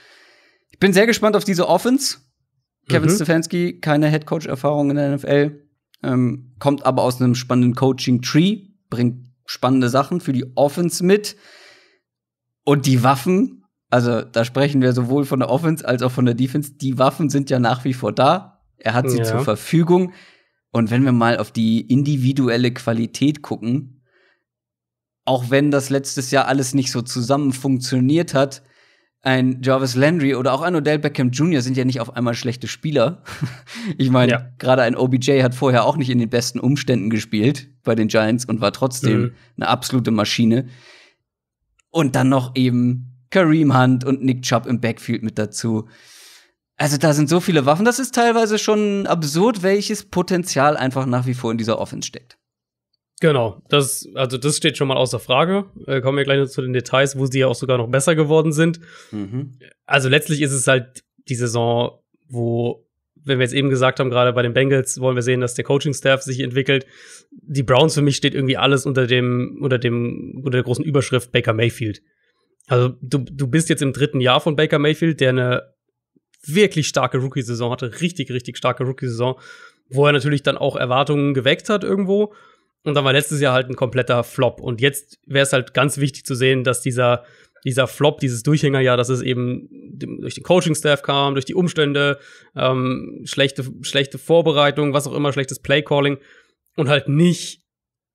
Speaker 1: Ich bin sehr gespannt auf diese Offense. Kevin mhm. Stefanski, keine Head Coach-Erfahrung in der NFL, ähm, kommt aber aus einem spannenden Coaching-Tree, bringt spannende Sachen für die Offense mit. Und die Waffen, also da sprechen wir sowohl von der Offense als auch von der Defense, die Waffen sind ja nach wie vor da. Er hat sie ja. zur Verfügung. Und wenn wir mal auf die individuelle Qualität gucken, auch wenn das letztes Jahr alles nicht so zusammen funktioniert hat, ein Jarvis Landry oder auch ein Odell Beckham Jr. sind ja nicht auf einmal schlechte Spieler. ich meine, ja. gerade ein OBJ hat vorher auch nicht in den besten Umständen gespielt bei den Giants und war trotzdem mhm. eine absolute Maschine. Und dann noch eben Kareem Hunt und Nick Chubb im Backfield mit dazu. Also da sind so viele Waffen, das ist teilweise schon absurd, welches Potenzial einfach nach wie vor in dieser Offense steckt.
Speaker 2: Genau, das, also das steht schon mal außer Frage. Äh, kommen wir gleich noch zu den Details, wo sie ja auch sogar noch besser geworden sind. Mhm. Also letztlich ist es halt die Saison, wo, wenn wir jetzt eben gesagt haben, gerade bei den Bengals wollen wir sehen, dass der Coaching-Staff sich entwickelt. Die Browns für mich steht irgendwie alles unter dem, unter dem, unter der großen Überschrift Baker Mayfield. Also du, du bist jetzt im dritten Jahr von Baker Mayfield, der eine wirklich starke Rookie-Saison hatte, richtig, richtig starke Rookie-Saison, wo er natürlich dann auch Erwartungen geweckt hat irgendwo. Und dann war letztes Jahr halt ein kompletter Flop. Und jetzt wäre es halt ganz wichtig zu sehen, dass dieser, dieser Flop, dieses Durchhängerjahr, dass es eben durch den Coaching-Staff kam, durch die Umstände, ähm, schlechte, schlechte Vorbereitung, was auch immer, schlechtes Play-Calling und halt nicht,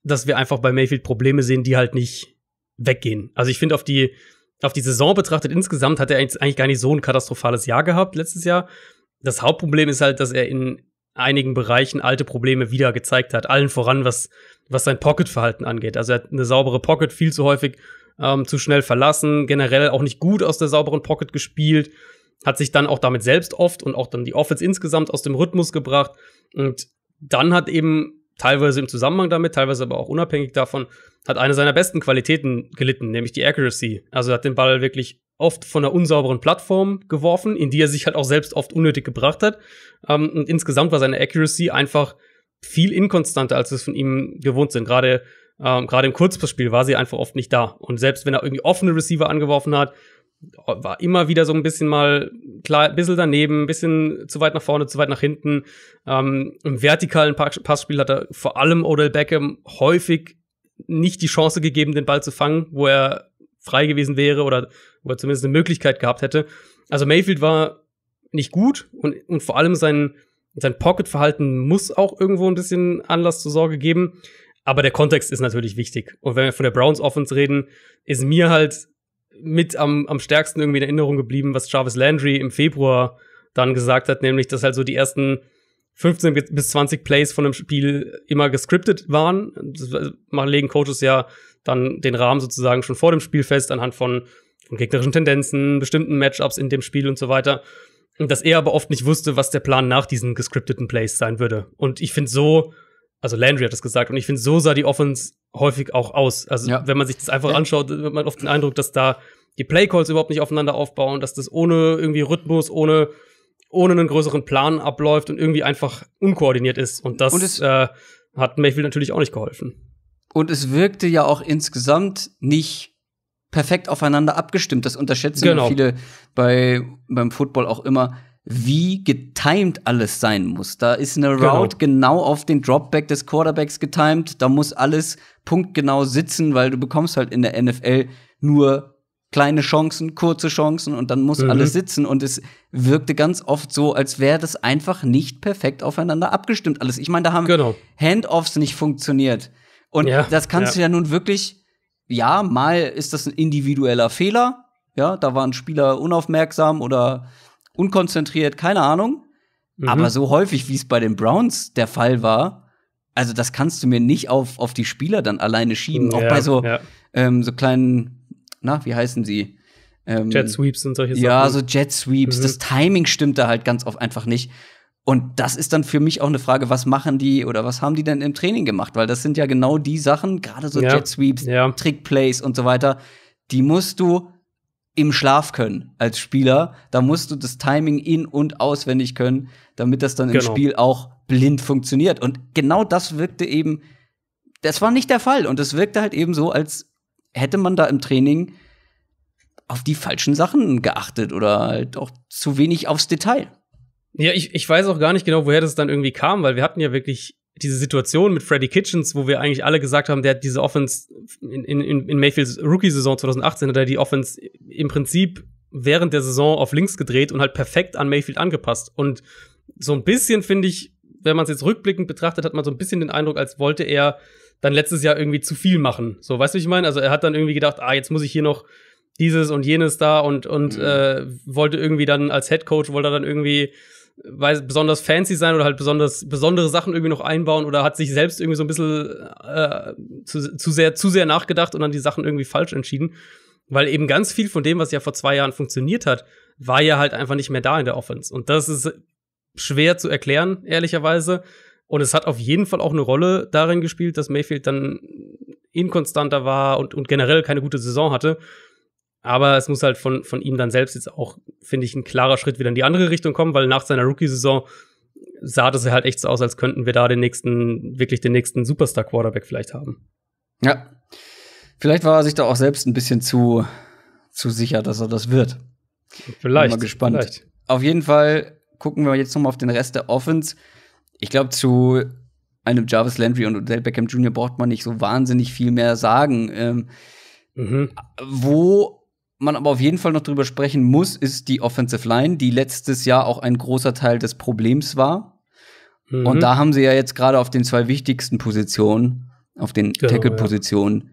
Speaker 2: dass wir einfach bei Mayfield Probleme sehen, die halt nicht weggehen. Also ich finde, auf die, auf die Saison betrachtet insgesamt hat er eigentlich gar nicht so ein katastrophales Jahr gehabt letztes Jahr. Das Hauptproblem ist halt, dass er in einigen Bereichen alte Probleme wieder gezeigt hat. Allen voran, was, was sein Pocket-Verhalten angeht. Also er hat eine saubere Pocket viel zu häufig ähm, zu schnell verlassen, generell auch nicht gut aus der sauberen Pocket gespielt, hat sich dann auch damit selbst oft und auch dann die Offense insgesamt aus dem Rhythmus gebracht. Und dann hat eben teilweise im Zusammenhang damit, teilweise aber auch unabhängig davon, hat eine seiner besten Qualitäten gelitten, nämlich die Accuracy. Also er hat den Ball wirklich oft von einer unsauberen Plattform geworfen, in die er sich halt auch selbst oft unnötig gebracht hat. Ähm, und insgesamt war seine Accuracy einfach viel inkonstanter, als wir es von ihm gewohnt sind. Gerade ähm, gerade im Kurzpassspiel war sie einfach oft nicht da. Und selbst wenn er irgendwie offene Receiver angeworfen hat, war immer wieder so ein bisschen mal klar, ein bisschen daneben, ein bisschen zu weit nach vorne, zu weit nach hinten. Ähm, Im vertikalen Passspiel hat er vor allem Odell Beckham häufig nicht die Chance gegeben, den Ball zu fangen, wo er frei gewesen wäre oder wo er zumindest eine Möglichkeit gehabt hätte. Also Mayfield war nicht gut und, und vor allem sein, sein Pocket-Verhalten muss auch irgendwo ein bisschen Anlass zur Sorge geben. Aber der Kontext ist natürlich wichtig. Und wenn wir von der Browns Offense reden, ist mir halt mit am, am stärksten irgendwie in Erinnerung geblieben, was Jarvis Landry im Februar dann gesagt hat, nämlich, dass halt so die ersten 15 bis 20 Plays von einem Spiel immer gescriptet waren. Das legen Coaches ja dann den Rahmen sozusagen schon vor dem Spiel fest, anhand von, von gegnerischen Tendenzen, bestimmten Matchups in dem Spiel und so weiter. Und dass er aber oft nicht wusste, was der Plan nach diesen gescripteten Plays sein würde. Und ich finde so, also Landry hat das gesagt, und ich finde, so sah die Offense häufig auch aus. Also, ja. wenn man sich das einfach anschaut, hat man oft den Eindruck, dass da die Playcalls überhaupt nicht aufeinander aufbauen, dass das ohne irgendwie Rhythmus, ohne ohne einen größeren Plan abläuft und irgendwie einfach unkoordiniert ist. Und das und äh, hat Mayfield natürlich auch nicht geholfen.
Speaker 1: Und es wirkte ja auch insgesamt nicht perfekt aufeinander abgestimmt. Das unterschätzen genau. viele bei, beim Football auch immer, wie getimed alles sein muss. Da ist eine genau. Route genau, genau auf den Dropback des Quarterbacks getimed. Da muss alles punktgenau sitzen, weil du bekommst halt in der NFL nur kleine Chancen, kurze Chancen und dann muss mhm. alles sitzen. Und es wirkte ganz oft so, als wäre das einfach nicht perfekt aufeinander abgestimmt alles. Ich meine, da haben genau. Handoffs nicht funktioniert. Und ja, das kannst ja. du ja nun wirklich, ja, mal ist das ein individueller Fehler. Ja, da waren Spieler unaufmerksam oder unkonzentriert, keine Ahnung. Mhm. Aber so häufig, wie es bei den Browns der Fall war, also das kannst du mir nicht auf, auf die Spieler dann alleine schieben. Ja, auch bei so, ja. ähm, so kleinen, na, wie heißen sie?
Speaker 2: Ähm, Jet Sweeps und solche
Speaker 1: Sachen. Ja, so Jet Sweeps. Mhm. Das Timing stimmt da halt ganz oft einfach nicht. Und das ist dann für mich auch eine Frage, was machen die oder was haben die denn im Training gemacht? Weil das sind ja genau die Sachen, gerade so ja. Jet Sweeps, ja. Trickplays und so weiter, die musst du im Schlaf können als Spieler. Da musst du das Timing in- und auswendig können, damit das dann genau. im Spiel auch blind funktioniert. Und genau das wirkte eben, das war nicht der Fall. Und es wirkte halt eben so, als hätte man da im Training auf die falschen Sachen geachtet oder halt auch zu wenig aufs Detail.
Speaker 2: Ja, ich, ich weiß auch gar nicht genau, woher das dann irgendwie kam, weil wir hatten ja wirklich diese Situation mit Freddy Kitchens, wo wir eigentlich alle gesagt haben, der hat diese Offense in, in, in Mayfields Rookie-Saison 2018 hat er die Offense im Prinzip während der Saison auf links gedreht und halt perfekt an Mayfield angepasst. Und so ein bisschen finde ich, wenn man es jetzt rückblickend betrachtet, hat man so ein bisschen den Eindruck, als wollte er dann letztes Jahr irgendwie zu viel machen. So, weißt du, was ich meine? Also er hat dann irgendwie gedacht, ah, jetzt muss ich hier noch dieses und jenes da und, und mhm. äh, wollte irgendwie dann als Head Coach, wollte er dann irgendwie weiß, besonders fancy sein oder halt besonders besondere Sachen irgendwie noch einbauen oder hat sich selbst irgendwie so ein bisschen äh, zu, zu sehr zu sehr nachgedacht und dann die Sachen irgendwie falsch entschieden, weil eben ganz viel von dem, was ja vor zwei Jahren funktioniert hat, war ja halt einfach nicht mehr da in der Offense. Und das ist schwer zu erklären ehrlicherweise. Und es hat auf jeden Fall auch eine Rolle darin gespielt, dass Mayfield dann inkonstanter war und, und generell keine gute Saison hatte aber es muss halt von, von ihm dann selbst jetzt auch, finde ich, ein klarer Schritt wieder in die andere Richtung kommen, weil nach seiner Rookie-Saison sah das halt echt so aus, als könnten wir da den nächsten, wirklich den nächsten Superstar-Quarterback vielleicht haben.
Speaker 1: Ja. Vielleicht war er sich da auch selbst ein bisschen zu, zu sicher, dass er das wird.
Speaker 2: Vielleicht. Bin
Speaker 1: mal gespannt.
Speaker 2: Vielleicht.
Speaker 1: Auf jeden Fall gucken wir jetzt noch mal auf den Rest der Offense. Ich glaube, zu einem Jarvis Landry und Odell Beckham Jr. braucht man nicht so wahnsinnig viel mehr sagen. Ähm, mhm. Wo man aber auf jeden Fall noch drüber sprechen muss, ist die Offensive Line, die letztes Jahr auch ein großer Teil des Problems war. Mhm. Und da haben sie ja jetzt gerade auf den zwei wichtigsten Positionen, auf den genau, Tackle-Positionen,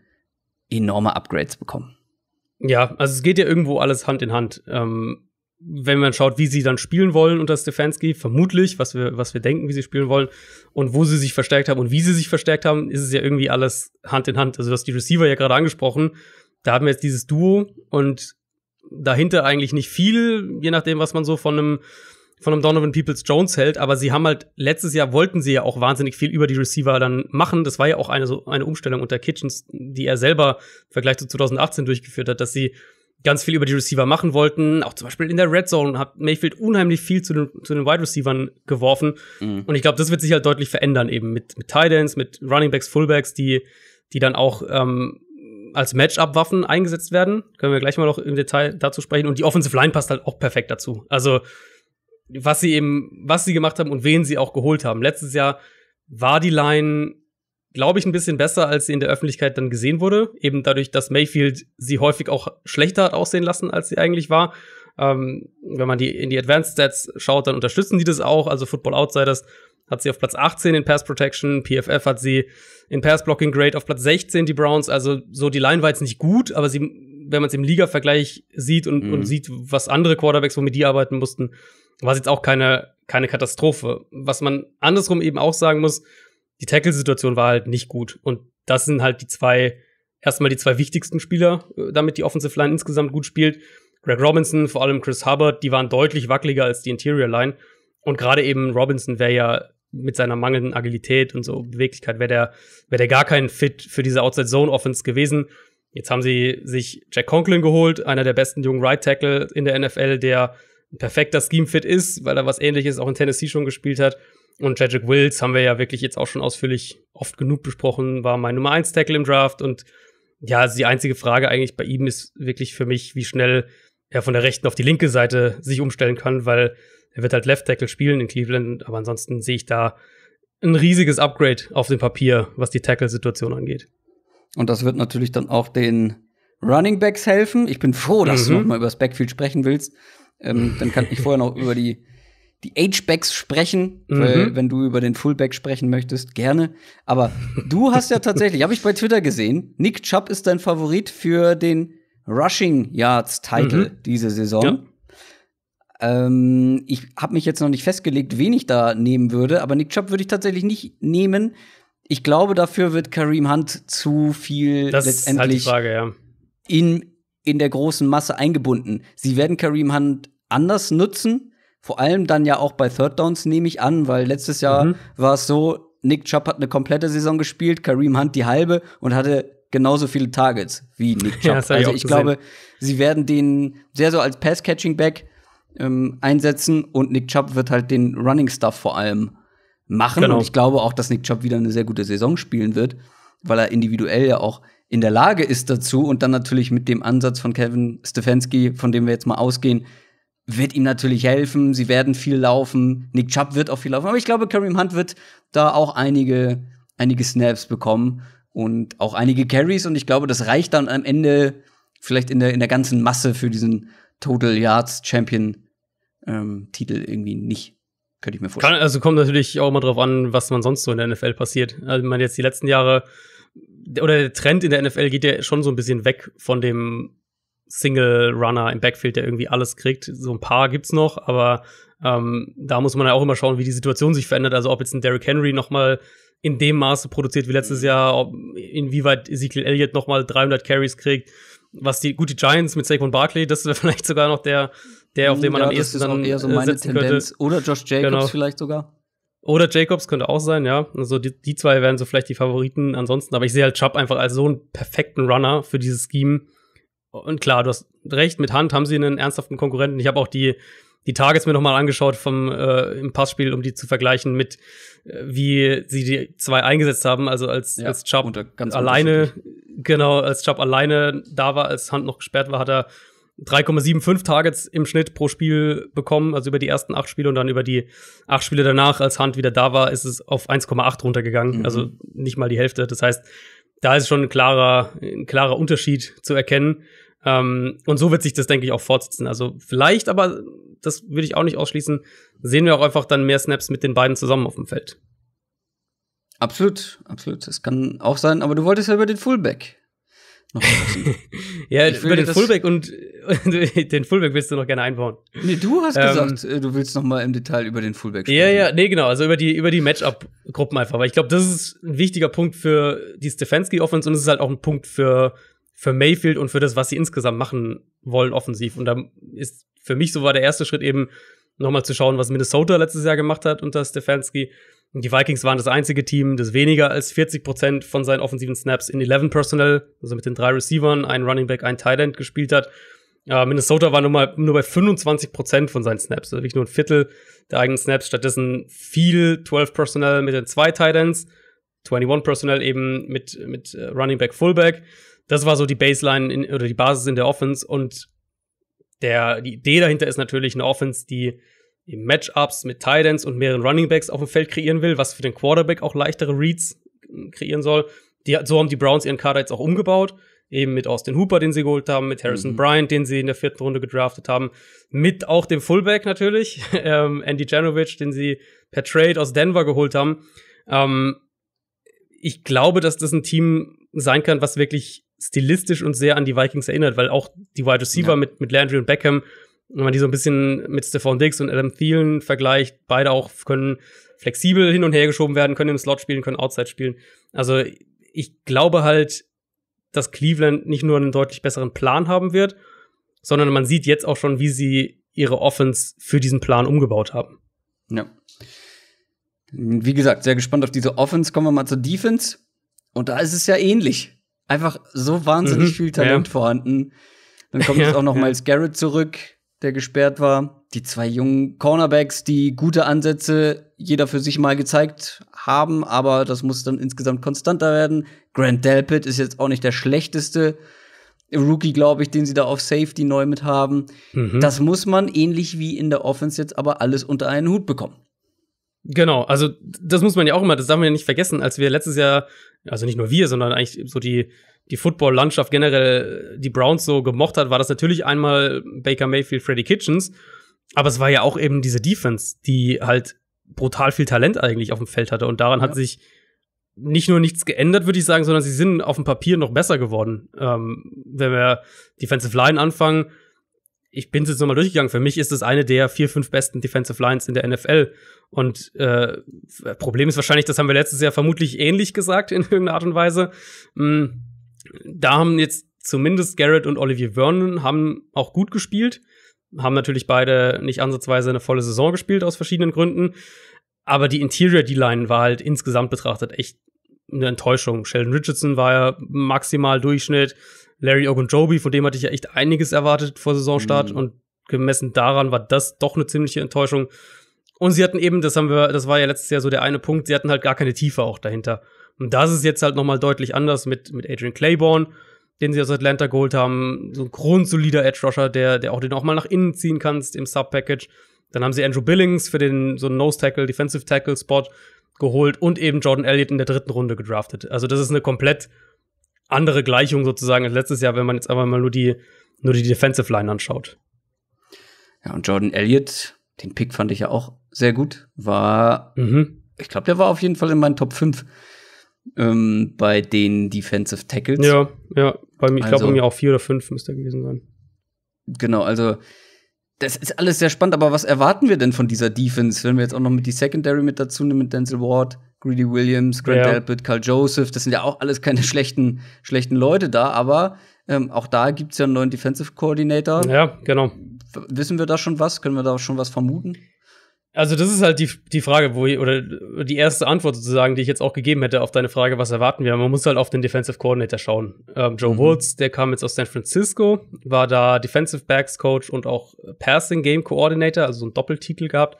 Speaker 1: ja. enorme Upgrades bekommen.
Speaker 2: Ja, also es geht ja irgendwo alles Hand in Hand. Ähm, wenn man schaut, wie sie dann spielen wollen unter Stefanski, vermutlich, was wir, was wir denken, wie sie spielen wollen, und wo sie sich verstärkt haben und wie sie sich verstärkt haben, ist es ja irgendwie alles Hand in Hand. Also du hast die Receiver ja gerade angesprochen da haben wir jetzt dieses Duo und dahinter eigentlich nicht viel, je nachdem, was man so von einem von einem Donovan Peoples Jones hält, aber sie haben halt letztes Jahr wollten sie ja auch wahnsinnig viel über die Receiver dann machen. Das war ja auch eine so eine Umstellung unter Kitchens, die er selber im Vergleich zu 2018 durchgeführt hat, dass sie ganz viel über die Receiver machen wollten. Auch zum Beispiel in der Red Zone hat Mayfield unheimlich viel zu den, zu den Wide Receivern geworfen. Mhm. Und ich glaube, das wird sich halt deutlich verändern eben mit, mit Tight Ends, mit Running Backs, Fullbacks, die, die dann auch ähm, als Matchup-Waffen eingesetzt werden. Können wir gleich mal noch im Detail dazu sprechen. Und die Offensive Line passt halt auch perfekt dazu. Also, was sie eben, was sie gemacht haben und wen sie auch geholt haben. Letztes Jahr war die Line, glaube ich, ein bisschen besser, als sie in der Öffentlichkeit dann gesehen wurde. Eben dadurch, dass Mayfield sie häufig auch schlechter hat aussehen lassen, als sie eigentlich war. Ähm, wenn man die in die Advanced Stats schaut, dann unterstützen die das auch. Also Football Outsiders hat sie auf Platz 18 in Pass Protection, PFF hat sie in Pass Blocking Grade auf Platz 16 die Browns, also so die Line war jetzt nicht gut, aber sie, wenn man es im Liga-Vergleich sieht und, mhm. und sieht, was andere Quarterbacks, womit die arbeiten mussten, war es jetzt auch keine, keine Katastrophe. Was man andersrum eben auch sagen muss, die Tackle-Situation war halt nicht gut. Und das sind halt die zwei, erstmal die zwei wichtigsten Spieler, äh, damit die Offensive Line insgesamt gut spielt. Greg Robinson, vor allem Chris Hubbard, die waren deutlich wackeliger als die Interior Line. Und gerade eben Robinson wäre ja mit seiner mangelnden Agilität und so Beweglichkeit wäre der, wäre der gar kein Fit für diese Outside Zone Offense gewesen. Jetzt haben sie sich Jack Conklin geholt, einer der besten jungen Right Tackle in der NFL, der ein perfekter Scheme Fit ist, weil er was ähnliches auch in Tennessee schon gespielt hat. Und Jedrick Wills haben wir ja wirklich jetzt auch schon ausführlich oft genug besprochen, war mein Nummer 1 Tackle im Draft und ja, die einzige Frage eigentlich bei ihm ist wirklich für mich, wie schnell er von der rechten auf die linke Seite sich umstellen kann, weil er wird halt Left Tackle spielen in Cleveland, aber ansonsten sehe ich da ein riesiges Upgrade auf dem Papier, was die Tackle-Situation angeht.
Speaker 1: Und das wird natürlich dann auch den Running Backs helfen. Ich bin froh, dass mhm. du noch mal über das Backfield sprechen willst. Ähm, dann kann ich vorher noch über die die H-Backs sprechen, mhm. weil, wenn du über den Fullback sprechen möchtest, gerne. Aber du hast ja tatsächlich, habe ich bei Twitter gesehen, Nick Chubb ist dein Favorit für den Rushing Yards Title mhm. diese Saison. Ja. Ähm, ich habe mich jetzt noch nicht festgelegt, wen ich da nehmen würde, aber Nick Chubb würde ich tatsächlich nicht nehmen. Ich glaube, dafür wird Kareem Hunt zu viel
Speaker 2: das letztendlich ist halt Frage, ja.
Speaker 1: in, in der großen Masse eingebunden. Sie werden Kareem Hunt anders nutzen, vor allem dann ja auch bei Third Downs, nehme ich an, weil letztes Jahr mhm. war es so, Nick Chubb hat eine komplette Saison gespielt, Kareem Hunt die halbe und hatte genauso viele Targets wie Nick Chubb. ja, also ich, ich glaube, sie werden den sehr so als Pass-Catching-Back ähm, einsetzen und Nick Chubb wird halt den Running-Stuff vor allem machen. Genau. Und ich glaube auch, dass Nick Chubb wieder eine sehr gute Saison spielen wird, weil er individuell ja auch in der Lage ist dazu und dann natürlich mit dem Ansatz von Kevin Stefanski, von dem wir jetzt mal ausgehen, wird ihm natürlich helfen. Sie werden viel laufen. Nick Chubb wird auch viel laufen. Aber ich glaube, Kareem Hunt wird da auch einige, einige Snaps bekommen und auch einige Carries. Und ich glaube, das reicht dann am Ende vielleicht in der, in der ganzen Masse für diesen Total Yards Champion ähm, Titel irgendwie nicht. Könnte ich mir vorstellen.
Speaker 2: Kann, also kommt natürlich auch mal drauf an, was man sonst so in der NFL passiert. Also man jetzt die letzten Jahre oder der Trend in der NFL geht ja schon so ein bisschen weg von dem Single Runner im Backfield, der irgendwie alles kriegt. So ein paar gibt's noch, aber ähm, da muss man ja auch immer schauen, wie die Situation sich verändert. Also ob jetzt ein Derrick Henry noch mal in dem Maße produziert wie letztes Jahr, ob, inwieweit Ezekiel Elliott noch mal 300 Carries kriegt, was die gute Giants mit Saquon Barkley, das ist vielleicht sogar noch der, der auf dem man ja, am ehesten dann
Speaker 1: eher so äh, meine Tendenz.
Speaker 2: Könnte.
Speaker 1: Oder Josh Jacobs genau. vielleicht sogar.
Speaker 2: Oder Jacobs könnte auch sein, ja. Also die, die zwei wären so vielleicht die Favoriten ansonsten. Aber ich sehe halt Chubb einfach als so einen perfekten Runner für dieses Scheme. Und klar, du hast recht, mit Hand haben sie einen ernsthaften Konkurrenten. Ich habe auch die, die Targets mir nochmal angeschaut vom äh, im Passspiel, um die zu vergleichen mit äh, wie sie die zwei eingesetzt haben. Also als, ja, als Chubb alleine, genau, als Chubb alleine da war, als Hand noch gesperrt war, hat er 3,75 Targets im Schnitt pro Spiel bekommen, also über die ersten acht Spiele und dann über die acht Spiele danach, als Hunt wieder da war, ist es auf 1,8 runtergegangen, mhm. also nicht mal die Hälfte. Das heißt, da ist schon ein klarer, ein klarer Unterschied zu erkennen. Ähm, und so wird sich das, denke ich, auch fortsetzen. Also vielleicht, aber das würde ich auch nicht ausschließen, sehen wir auch einfach dann mehr Snaps mit den beiden zusammen auf dem Feld.
Speaker 1: Absolut, absolut. Das kann auch sein, aber du wolltest ja über den Fullback
Speaker 2: noch ja, über den Fullback und den Fullback willst du noch gerne einbauen.
Speaker 1: Nee, du hast ähm, gesagt, äh, du willst noch mal im Detail über den Fullback
Speaker 2: sprechen. Ja, ja, nee, genau, also über die über die Matchup-Gruppen einfach, weil ich glaube, das ist ein wichtiger Punkt für die Stefanski Offense und es ist halt auch ein Punkt für für Mayfield und für das, was sie insgesamt machen wollen offensiv. Und da ist für mich so war der erste Schritt eben noch mal zu schauen, was Minnesota letztes Jahr gemacht hat unter Stefanski die Vikings waren das einzige Team, das weniger als 40 Prozent von seinen offensiven Snaps in 11 Personnel, also mit den drei Receivern, ein Running Back, ein Tight End gespielt hat. Äh, Minnesota war nur, mal, nur bei 25 Prozent von seinen Snaps, also wirklich nur ein Viertel der eigenen Snaps. Stattdessen viel 12 Personnel mit den zwei Tight Ends, 21 Personnel eben mit, mit äh, Running Back, Fullback. Das war so die Baseline in, oder die Basis in der Offense und der, die Idee dahinter ist natürlich eine Offense, die eben Matchups mit Titans und mehreren Runningbacks auf dem Feld kreieren will, was für den Quarterback auch leichtere Reads äh, kreieren soll. Die, so haben die Browns ihren Kader jetzt auch umgebaut. Eben mit Austin Hooper, den sie geholt haben, mit Harrison mhm. Bryant, den sie in der vierten Runde gedraftet haben, mit auch dem Fullback natürlich, ähm, Andy Janovich, den sie per Trade aus Denver geholt haben. Ähm, ich glaube, dass das ein Team sein kann, was wirklich stilistisch und sehr an die Vikings erinnert, weil auch die Wide Receiver ja. mit, mit Landry und Beckham wenn man die so ein bisschen mit Stephon Diggs und Adam Thielen vergleicht, beide auch können flexibel hin und her geschoben werden, können im Slot spielen, können Outside spielen. Also ich glaube halt, dass Cleveland nicht nur einen deutlich besseren Plan haben wird, sondern man sieht jetzt auch schon, wie sie ihre Offense für diesen Plan umgebaut haben.
Speaker 1: Ja. Wie gesagt, sehr gespannt auf diese Offense. Kommen wir mal zur Defense. Und da ist es ja ähnlich. Einfach so wahnsinnig mhm, viel Talent ja. vorhanden. Dann kommt ja, jetzt auch noch ja. Miles Garrett zurück der gesperrt war. Die zwei jungen Cornerbacks, die gute Ansätze jeder für sich mal gezeigt haben, aber das muss dann insgesamt konstanter werden. Grant Delpit ist jetzt auch nicht der schlechteste Rookie, glaube ich, den sie da auf Safety neu mit haben. Mhm. Das muss man ähnlich wie in der Offense jetzt aber alles unter einen Hut bekommen.
Speaker 2: Genau, also das muss man ja auch immer, das darf man ja nicht vergessen, als wir letztes Jahr, also nicht nur wir, sondern eigentlich so die die Football-Landschaft generell die Browns so gemocht hat, war das natürlich einmal Baker Mayfield, Freddie Kitchens, aber es war ja auch eben diese Defense, die halt brutal viel Talent eigentlich auf dem Feld hatte und daran ja. hat sich nicht nur nichts geändert, würde ich sagen, sondern sie sind auf dem Papier noch besser geworden. Ähm, wenn wir Defensive Line anfangen, ich bin jetzt nochmal durchgegangen. Für mich ist es eine der vier, fünf besten Defensive Lines in der NFL. Und äh, Problem ist wahrscheinlich, das haben wir letztes Jahr vermutlich ähnlich gesagt in irgendeiner Art und Weise. Mhm. Da haben jetzt zumindest Garrett und Olivier Vernon haben auch gut gespielt, haben natürlich beide nicht ansatzweise eine volle Saison gespielt aus verschiedenen Gründen. Aber die Interior D-Line war halt insgesamt betrachtet echt eine Enttäuschung. Sheldon Richardson war ja maximal Durchschnitt. Larry Ogunjobi, von dem hatte ich ja echt einiges erwartet vor Saisonstart mhm. und gemessen daran war das doch eine ziemliche Enttäuschung. Und sie hatten eben, das haben wir, das war ja letztes Jahr so der eine Punkt, sie hatten halt gar keine Tiefe auch dahinter. Und das ist jetzt halt nochmal deutlich anders mit, mit Adrian Claiborne, den sie aus Atlanta geholt haben. So ein grundsolider Edge Rusher, der, der auch den auch mal nach innen ziehen kannst im Sub-Package. Dann haben sie Andrew Billings für den so einen Nose-Tackle, Defensive Tackle-Spot geholt und eben Jordan Elliott in der dritten Runde gedraftet. Also das ist eine komplett andere Gleichung sozusagen als letztes Jahr, wenn man jetzt aber mal nur die, nur die Defensive Line anschaut.
Speaker 1: Ja, und Jordan Elliott, den Pick fand ich ja auch sehr gut, war, mhm. ich glaube, der war auf jeden Fall in meinen Top 5 ähm, bei den Defensive Tackles.
Speaker 2: Ja, ja, bei mir, ich glaube, also, bei mir auch vier oder fünf müsste gewesen sein.
Speaker 1: Genau, also das ist alles sehr spannend, aber was erwarten wir denn von dieser Defense, wenn wir jetzt auch noch mit die Secondary mit dazu nehmen, mit Denzel Ward, Greedy Williams, Grant ja. Delpit, Carl Joseph, das sind ja auch alles keine schlechten, schlechten Leute da, aber ähm, auch da gibt es ja einen neuen Defensive Coordinator.
Speaker 2: Ja, genau.
Speaker 1: Wissen wir da schon was? Können wir da schon was vermuten?
Speaker 2: Also, das ist halt die, die Frage, wo ich, oder die erste Antwort sozusagen, die ich jetzt auch gegeben hätte auf deine Frage, was erwarten wir? Man muss halt auf den Defensive Coordinator schauen. Ähm, Joe mhm. Woods, der kam jetzt aus San Francisco, war da Defensive Backs Coach und auch Passing Game Coordinator, also so einen Doppeltitel gehabt.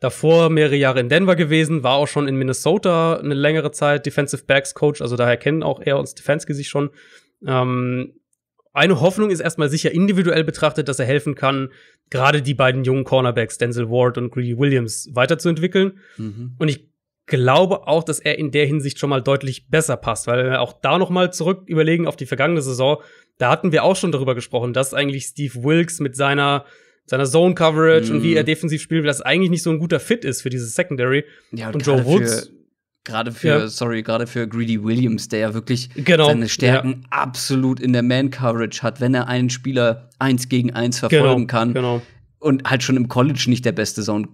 Speaker 2: Davor mehrere Jahre in Denver gewesen, war auch schon in Minnesota eine längere Zeit Defensive Backs Coach, also daher kennen auch er uns Defense-Gesicht schon. Ähm, eine Hoffnung ist erstmal sicher individuell betrachtet, dass er helfen kann, gerade die beiden jungen Cornerbacks, Denzel Ward und Greedy Williams, weiterzuentwickeln. Mhm. Und ich glaube auch, dass er in der Hinsicht schon mal deutlich besser passt, weil wir auch da noch mal zurück überlegen auf die vergangene Saison, da hatten wir auch schon darüber gesprochen, dass eigentlich Steve Wilkes mit seiner seiner Zone Coverage mm. und wie er mhm. defensiv spielt, dass eigentlich nicht so ein guter Fit ist für dieses Secondary.
Speaker 1: Ja, und, und Joe Woods gerade für, ja. sorry, gerade für Greedy Williams, der ja wirklich genau. seine Stärken ja. absolut in der Man-Coverage hat, wenn er einen Spieler eins gegen eins verfolgen genau. kann. Genau. Und halt schon im College nicht der beste Zone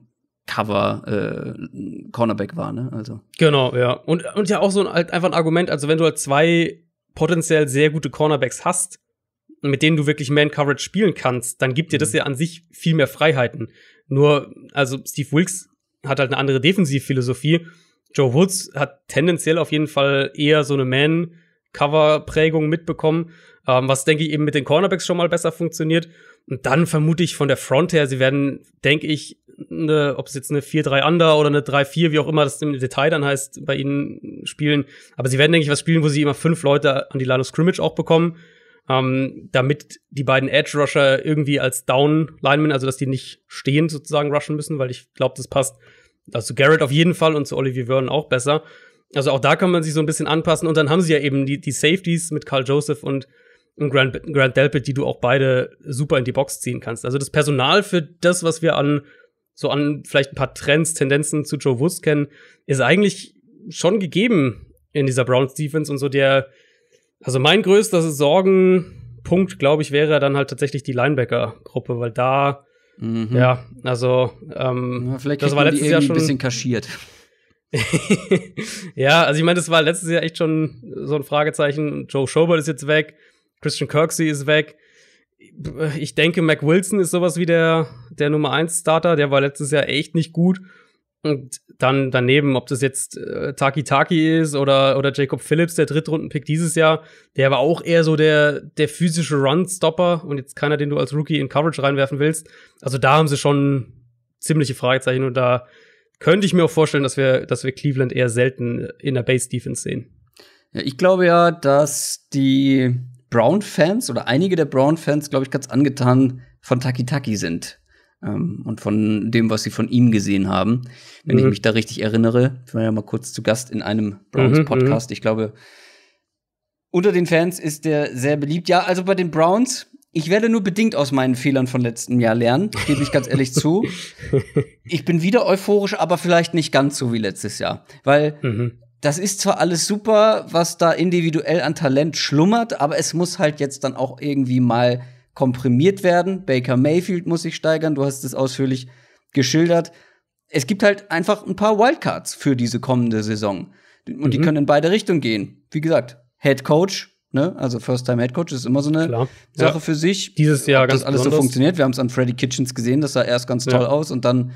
Speaker 1: Cover äh, Cornerback war, ne? Also.
Speaker 2: Genau, ja. Und, und ja auch so ein, halt einfach ein Argument, also wenn du halt zwei potenziell sehr gute Cornerbacks hast, mit denen du wirklich Man-Coverage spielen kannst, dann gibt dir das mhm. ja an sich viel mehr Freiheiten. Nur, also Steve Wilkes hat halt eine andere Defensivphilosophie. Joe Woods hat tendenziell auf jeden Fall eher so eine Man-Cover-Prägung mitbekommen, ähm, was, denke ich, eben mit den Cornerbacks schon mal besser funktioniert. Und dann vermute ich von der Front her, sie werden, denke ich, eine, ob es jetzt eine 4-3 Under oder eine 3-4, wie auch immer das im Detail dann heißt, bei ihnen spielen. Aber sie werden, denke ich, was spielen, wo sie immer fünf Leute an die Line of Scrimmage auch bekommen ähm, damit die beiden Edge Rusher irgendwie als Down Linemen, also dass die nicht stehend sozusagen rushen müssen, weil ich glaube, das passt also Garrett auf jeden Fall und zu Olivier Vernon auch besser. Also auch da kann man sich so ein bisschen anpassen und dann haben sie ja eben die, die Safeties mit Carl Joseph und, und Grant, Grant Delpit, die du auch beide super in die Box ziehen kannst. Also das Personal für das, was wir an so an vielleicht ein paar Trends, Tendenzen zu Joe Woods kennen, ist eigentlich schon gegeben in dieser Browns Defense und so der also mein größter Sorgenpunkt, glaube ich, wäre dann halt tatsächlich die Linebacker-Gruppe, weil da, mhm. ja, also ähm,
Speaker 1: ja, vielleicht das war letztes Jahr schon ein bisschen kaschiert.
Speaker 2: ja, also ich meine, das war letztes Jahr echt schon so ein Fragezeichen. Joe Schobert ist jetzt weg, Christian Kirksey ist weg. Ich denke, Mac Wilson ist sowas wie der, der Nummer 1 Starter, der war letztes Jahr echt nicht gut. Und dann daneben, ob das jetzt äh, Taki Taki ist oder, oder Jacob Phillips, der Drittrunden-Pick dieses Jahr, der war auch eher so der, der physische Run-Stopper und jetzt keiner, den du als Rookie in Coverage reinwerfen willst. Also da haben sie schon ziemliche Fragezeichen und da könnte ich mir auch vorstellen, dass wir, dass wir Cleveland eher selten in der Base-Defense sehen.
Speaker 1: Ja, ich glaube ja, dass die Brown-Fans oder einige der Brown-Fans, glaube ich, ganz angetan von Taki Taki sind ähm, und von dem, was sie von ihm gesehen haben. Wenn mhm. ich mich da richtig erinnere, ich war ja mal kurz zu Gast in einem Browns mhm, Podcast. Mhm, ich glaube, unter den Fans ist der sehr beliebt. Ja, also bei den Browns, ich werde nur bedingt aus meinen Fehlern von letztem Jahr lernen, gebe ich ganz ehrlich zu. Ich bin wieder euphorisch, aber vielleicht nicht ganz so wie letztes Jahr. Weil mhm. das ist zwar alles super, was da individuell an Talent schlummert, aber es muss halt jetzt dann auch irgendwie mal komprimiert werden. Baker Mayfield muss sich steigern, du hast es ausführlich geschildert. Es gibt halt einfach ein paar Wildcards für diese kommende Saison. Und mhm. die können in beide Richtungen gehen. Wie gesagt, Head Coach, ne? Also First-Time Head Coach ist immer so eine Klar. Sache ja. für sich.
Speaker 2: Dieses Jahr
Speaker 1: Ob ganz das alles besonders. so funktioniert. Wir haben es an Freddy Kitchens gesehen, das sah erst ganz toll ja. aus und dann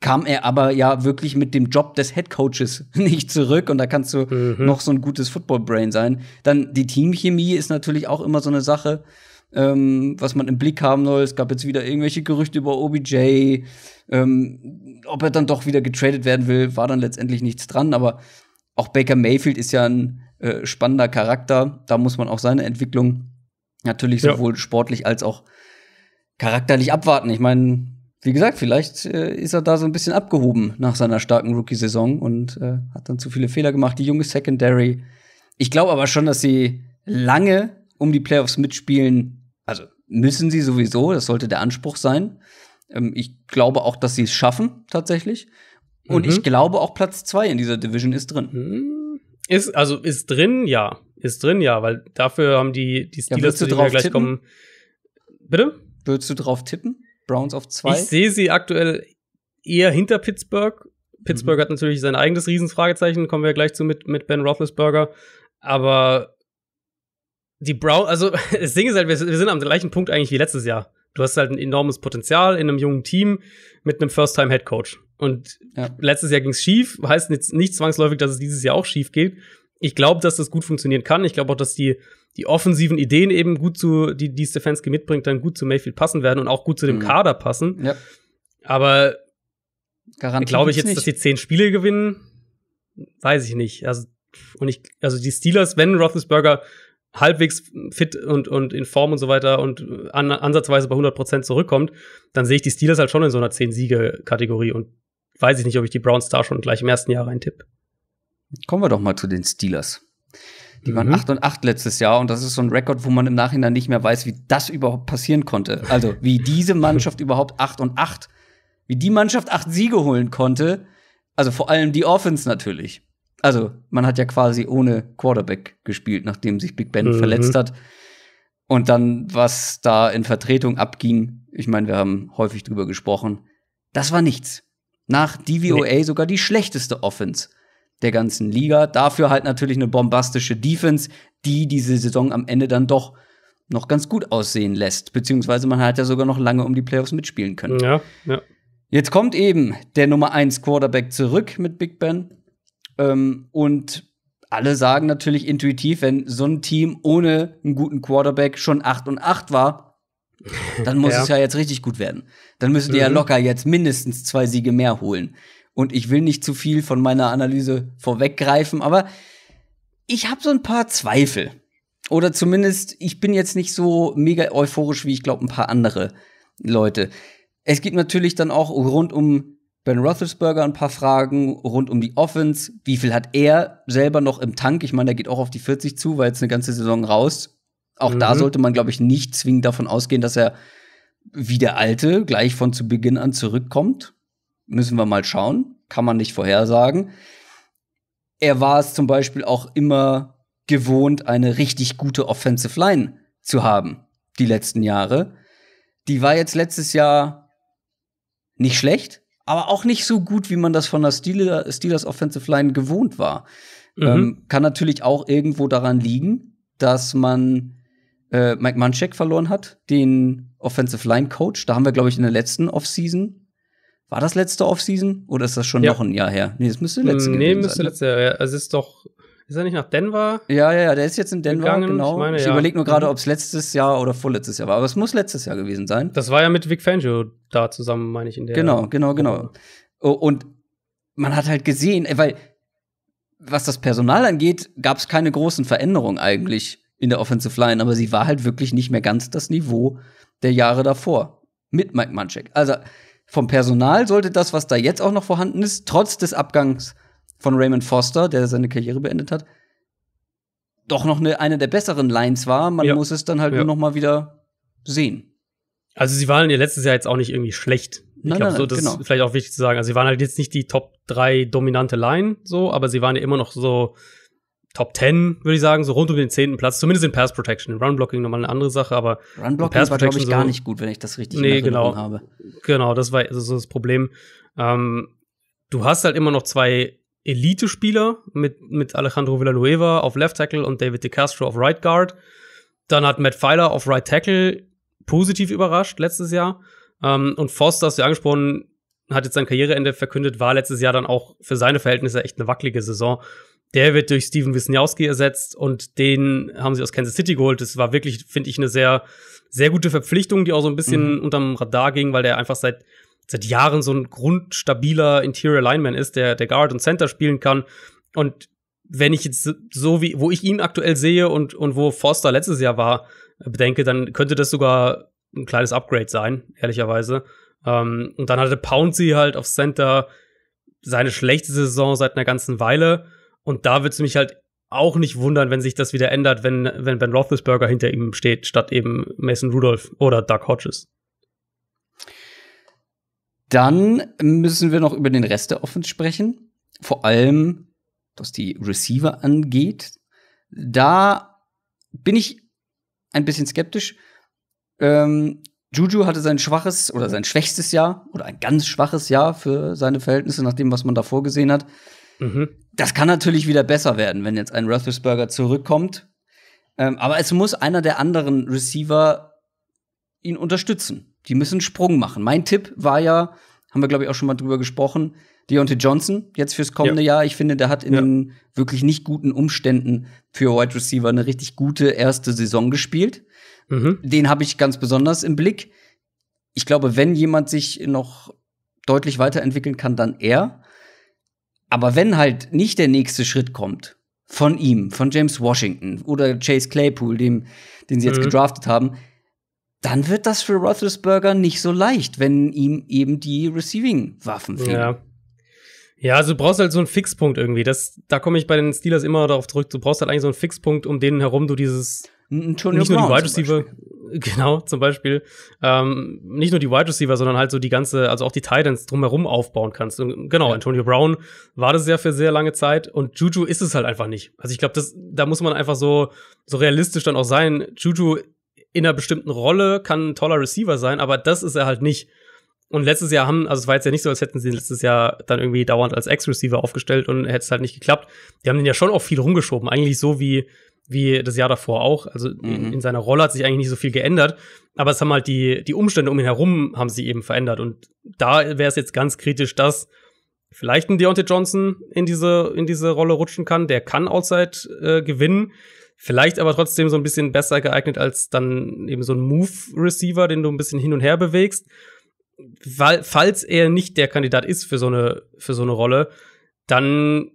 Speaker 1: kam er aber ja wirklich mit dem Job des Head Coaches nicht zurück und da kannst du mhm. noch so ein gutes Football Brain sein. Dann die Teamchemie ist natürlich auch immer so eine Sache, ähm, was man im Blick haben soll. Es gab jetzt wieder irgendwelche Gerüchte über OBJ, ähm, ob er dann doch wieder getradet werden will, war dann letztendlich nichts dran. Aber auch Baker Mayfield ist ja ein äh, spannender Charakter. Da muss man auch seine Entwicklung natürlich ja. sowohl sportlich als auch charakterlich abwarten. Ich meine, wie gesagt, vielleicht äh, ist er da so ein bisschen abgehoben nach seiner starken Rookie-Saison und äh, hat dann zu viele Fehler gemacht. Die junge Secondary. Ich glaube aber schon, dass sie lange um die Playoffs mitspielen. Also müssen sie sowieso, das sollte der Anspruch sein. Ähm, ich glaube auch, dass sie es schaffen, tatsächlich. Und mhm. ich glaube auch Platz zwei in dieser Division ist drin.
Speaker 2: Mhm. Ist, also ist drin, ja. Ist drin, ja, weil dafür haben die, die Steelers, ja, die gleich tippen? kommen. Bitte?
Speaker 1: Würdest du drauf tippen? Browns auf zwei?
Speaker 2: Ich sehe sie aktuell eher hinter Pittsburgh. Pittsburgh mhm. hat natürlich sein eigenes Riesenfragezeichen, kommen wir gleich zu mit, mit Ben Roethlisberger. Aber die Brown, also das Ding ist halt, wir, wir sind am gleichen Punkt eigentlich wie letztes Jahr. Du hast halt ein enormes Potenzial in einem jungen Team mit einem First-Time-Head-Coach. Und ja. letztes Jahr ging es schief, heißt jetzt nicht zwangsläufig, dass es dieses Jahr auch schief geht. Ich glaube, dass das gut funktionieren kann. Ich glaube auch, dass die, die offensiven Ideen eben gut zu, die, die Stefanski mitbringt, dann gut zu Mayfield passen werden und auch gut zu dem mhm. Kader passen. Ja. Aber glaube ich jetzt, nicht. dass die zehn Spiele gewinnen, weiß ich nicht. Also, und ich, also die Steelers, wenn Roethlisberger halbwegs fit und, und in Form und so weiter und an, ansatzweise bei 100% zurückkommt, dann sehe ich die Steelers halt schon in so einer 10-Siege-Kategorie und weiß ich nicht, ob ich die Browns da schon gleich im ersten Jahr reintipp.
Speaker 1: Kommen wir doch mal zu den Steelers. Die waren 8 mhm. und 8 letztes Jahr und das ist so ein Rekord, wo man im Nachhinein nicht mehr weiß, wie das überhaupt passieren konnte. Also, wie diese Mannschaft überhaupt 8 und 8, wie die Mannschaft 8 Siege holen konnte. Also vor allem die Offense natürlich. Also, man hat ja quasi ohne Quarterback gespielt, nachdem sich Big Ben mhm. verletzt hat. Und dann, was da in Vertretung abging, ich meine, wir haben häufig drüber gesprochen, das war nichts. Nach DVOA nee. sogar die schlechteste Offense der ganzen Liga. Dafür halt natürlich eine bombastische Defense, die diese Saison am Ende dann doch noch ganz gut aussehen lässt. Beziehungsweise man hat ja sogar noch lange um die Playoffs mitspielen können.
Speaker 2: Ja, ja.
Speaker 1: Jetzt kommt eben der Nummer 1 Quarterback zurück mit Big Ben. Ähm, und alle sagen natürlich intuitiv, wenn so ein Team ohne einen guten Quarterback schon 8 und 8 war, dann muss ja. es ja jetzt richtig gut werden. Dann müssen die mhm. ja locker jetzt mindestens zwei Siege mehr holen. Und ich will nicht zu viel von meiner Analyse vorweggreifen, aber ich habe so ein paar Zweifel. Oder zumindest, ich bin jetzt nicht so mega euphorisch, wie ich glaube, ein paar andere Leute. Es gibt natürlich dann auch rund um Ben Roethlisberger ein paar Fragen rund um die Offense. Wie viel hat er selber noch im Tank? Ich meine, der geht auch auf die 40 zu, weil jetzt eine ganze Saison raus. Auch mhm. da sollte man, glaube ich, nicht zwingend davon ausgehen, dass er wie der Alte gleich von zu Beginn an zurückkommt. Müssen wir mal schauen. Kann man nicht vorhersagen. Er war es zum Beispiel auch immer gewohnt, eine richtig gute Offensive Line zu haben, die letzten Jahre. Die war jetzt letztes Jahr nicht schlecht, aber auch nicht so gut, wie man das von der Steelers, Steelers Offensive Line gewohnt war. Mhm. Ähm, kann natürlich auch irgendwo daran liegen, dass man äh, Mike Munchak verloren hat, den Offensive Line Coach. Da haben wir, glaube ich, in der letzten Offseason war das letzte Offseason oder ist das schon ja. noch ein Jahr her?
Speaker 2: Nee, das müsste letzte Nee, müsste sein. letzte Jahr. Ja. Also es ist doch ist er nicht nach Denver?
Speaker 1: Ja, ja, ja, der ist jetzt in Denver, gegangen. genau. Ich, meine, ich ja. überlege nur gerade, mhm. ob es letztes Jahr oder vorletztes Jahr war, aber es muss letztes Jahr gewesen sein.
Speaker 2: Das war ja mit Vic Fangio da zusammen, meine ich, in der
Speaker 1: Genau, genau, genau. Und man hat halt gesehen, weil was das Personal angeht, gab es keine großen Veränderungen eigentlich in der Offensive Line, aber sie war halt wirklich nicht mehr ganz das Niveau der Jahre davor mit Mike Munchak. Also vom Personal sollte das, was da jetzt auch noch vorhanden ist, trotz des Abgangs von Raymond Foster, der seine Karriere beendet hat, doch noch eine, eine der besseren Lines war. Man ja. muss es dann halt ja. nur noch mal wieder sehen.
Speaker 2: Also sie waren ja letztes Jahr jetzt auch nicht irgendwie schlecht. Ich glaube, so, das genau. ist vielleicht auch wichtig zu sagen. Also sie waren halt jetzt nicht die Top drei dominante Line, so, aber sie waren ja immer noch so Top 10, würde ich sagen, so rund um den zehnten Platz, zumindest in Pass Protection. In Run Blocking nochmal eine andere Sache, aber
Speaker 1: Run Blocking war, glaube ich, gar nicht gut, wenn ich das richtig
Speaker 2: nee, genau, habe. Genau, das war so das Problem. Ähm, du hast halt immer noch zwei Elite-Spieler mit, mit Alejandro Villanueva auf Left Tackle und David DeCastro auf Right Guard. Dann hat Matt Pfeiler auf Right Tackle positiv überrascht letztes Jahr. Ähm, und Foster, hast du angesprochen, hat jetzt sein Karriereende verkündet, war letztes Jahr dann auch für seine Verhältnisse echt eine wackelige Saison. Der wird durch Steven Wisniewski ersetzt und den haben sie aus Kansas City geholt. Das war wirklich, finde ich, eine sehr, sehr gute Verpflichtung, die auch so ein bisschen mhm. unterm Radar ging, weil der einfach seit, seit Jahren so ein grundstabiler Interior Lineman ist, der, der Guard und Center spielen kann. Und wenn ich jetzt so wie, wo ich ihn aktuell sehe und, und wo Forster letztes Jahr war, bedenke, dann könnte das sogar ein kleines Upgrade sein, ehrlicherweise. Ähm, und dann hatte Pouncy halt auf Center seine schlechte Saison seit einer ganzen Weile. Und da wird es mich halt auch nicht wundern, wenn sich das wieder ändert, wenn, wenn Ben Roethlisberger hinter ihm steht, statt eben Mason Rudolph oder Doug Hodges.
Speaker 1: Dann müssen wir noch über den Rest der Offense sprechen. Vor allem, was die Receiver angeht. Da bin ich ein bisschen skeptisch. Ähm, Juju hatte sein schwaches oder sein schwächstes Jahr oder ein ganz schwaches Jahr für seine Verhältnisse, nach dem, was man davor gesehen hat. Mhm. Das kann natürlich wieder besser werden, wenn jetzt ein Roethlisberger zurückkommt. Ähm, aber es muss einer der anderen Receiver ihn unterstützen. Die müssen einen Sprung machen. Mein Tipp war ja, haben wir glaube ich auch schon mal drüber gesprochen, Deontay Johnson jetzt fürs kommende ja. Jahr. Ich finde, der hat in ja. den wirklich nicht guten Umständen für Wide Receiver eine richtig gute erste Saison gespielt. Mhm. Den habe ich ganz besonders im Blick. Ich glaube, wenn jemand sich noch deutlich weiterentwickeln kann, dann er. Aber wenn halt nicht der nächste Schritt kommt von ihm, von James Washington oder Chase Claypool, dem, den sie jetzt mhm. gedraftet haben, dann wird das für Roethlisberger nicht so leicht, wenn ihm eben die Receiving-Waffen fehlen.
Speaker 2: Ja. Ja, also du brauchst halt so einen Fixpunkt irgendwie. Das, da komme ich bei den Steelers immer darauf zurück. Du brauchst halt eigentlich so einen Fixpunkt, um denen herum du dieses Antonio nicht nur die Wide Receiver, genau, zum Beispiel, ähm, nicht nur die Wide Receiver, sondern halt so die ganze, also auch die Titans drumherum aufbauen kannst. Und genau, ja. Antonio Brown war das ja für sehr lange Zeit und Juju ist es halt einfach nicht. Also ich glaube, das, da muss man einfach so, so realistisch dann auch sein. Juju in einer bestimmten Rolle kann ein toller Receiver sein, aber das ist er halt nicht. Und letztes Jahr haben, also es war jetzt ja nicht so, als hätten sie letztes Jahr dann irgendwie dauernd als Ex-Receiver aufgestellt und hätte es halt nicht geklappt. Die haben den ja schon auch viel rumgeschoben, eigentlich so wie wie das Jahr davor auch. Also mhm. in seiner Rolle hat sich eigentlich nicht so viel geändert, aber es haben halt die, die Umstände um ihn herum haben sich eben verändert. Und da wäre es jetzt ganz kritisch, dass vielleicht ein Deontay Johnson in diese, in diese Rolle rutschen kann. Der kann Outside äh, gewinnen. Vielleicht aber trotzdem so ein bisschen besser geeignet als dann eben so ein Move-Receiver, den du ein bisschen hin und her bewegst. Weil, falls er nicht der Kandidat ist für so eine, für so eine Rolle, dann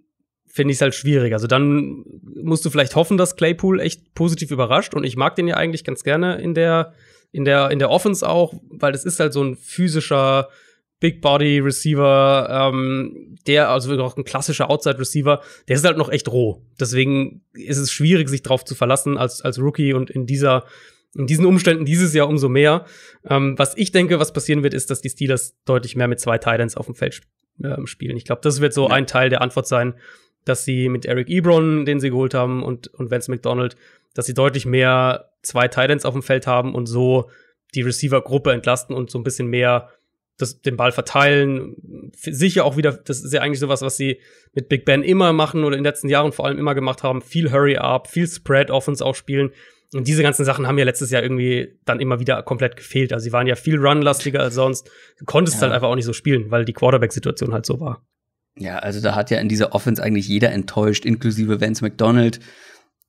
Speaker 2: finde ich es halt schwierig. Also dann musst du vielleicht hoffen, dass Claypool echt positiv überrascht. Und ich mag den ja eigentlich ganz gerne in der, in der, in der Offense auch, weil das ist halt so ein physischer Big Body Receiver, ähm, der, also auch ein klassischer Outside Receiver, der ist halt noch echt roh. Deswegen ist es schwierig, sich drauf zu verlassen als, als Rookie und in dieser, in diesen Umständen dieses Jahr umso mehr. Ähm, was ich denke, was passieren wird, ist, dass die Steelers deutlich mehr mit zwei Titans auf dem Feld äh, spielen. Ich glaube, das wird so ja. ein Teil der Antwort sein, dass sie mit Eric Ebron, den sie geholt haben, und, und Vance McDonald, dass sie deutlich mehr zwei Titans auf dem Feld haben und so die Receiver-Gruppe entlasten und so ein bisschen mehr das, den Ball verteilen. Sicher auch wieder, das ist ja eigentlich sowas, was sie mit Big Ben immer machen oder in den letzten Jahren vor allem immer gemacht haben. Viel Hurry-Up, viel Spread-Offense auch spielen. Und diese ganzen Sachen haben ja letztes Jahr irgendwie dann immer wieder komplett gefehlt. Also sie waren ja viel run-lastiger als sonst. Du konntest ja. halt einfach auch nicht so spielen, weil die Quarterback-Situation halt so war.
Speaker 1: Ja, also da hat ja in dieser Offense eigentlich jeder enttäuscht, inklusive Vance McDonald.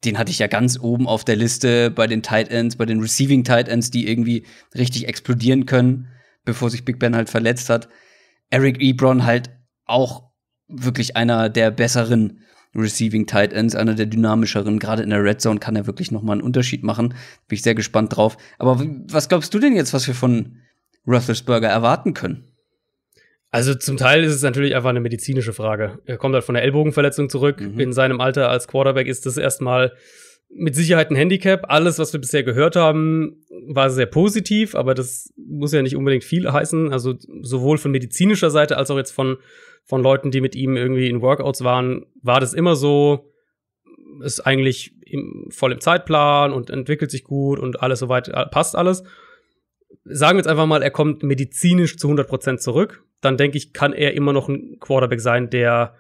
Speaker 1: Den hatte ich ja ganz oben auf der Liste bei den Tight Ends, bei den Receiving Tight Ends, die irgendwie richtig explodieren können, bevor sich Big Ben halt verletzt hat. Eric Ebron halt auch wirklich einer der besseren Receiving Tight Ends, einer der dynamischeren. Gerade in der Red Zone kann er wirklich noch mal einen Unterschied machen. Bin ich sehr gespannt drauf. Aber was glaubst du denn jetzt, was wir von Roethlisberger erwarten können?
Speaker 2: Also zum Teil ist es natürlich einfach eine medizinische Frage. Er kommt halt von der Ellbogenverletzung zurück. Mhm. In seinem Alter als Quarterback ist das erstmal mit Sicherheit ein Handicap. Alles, was wir bisher gehört haben, war sehr positiv, aber das muss ja nicht unbedingt viel heißen. Also sowohl von medizinischer Seite als auch jetzt von, von Leuten, die mit ihm irgendwie in Workouts waren, war das immer so, ist eigentlich im, voll im Zeitplan und entwickelt sich gut und alles soweit äh, passt alles. Sagen wir jetzt einfach mal, er kommt medizinisch zu 100% zurück, dann denke ich, kann er immer noch ein Quarterback sein, der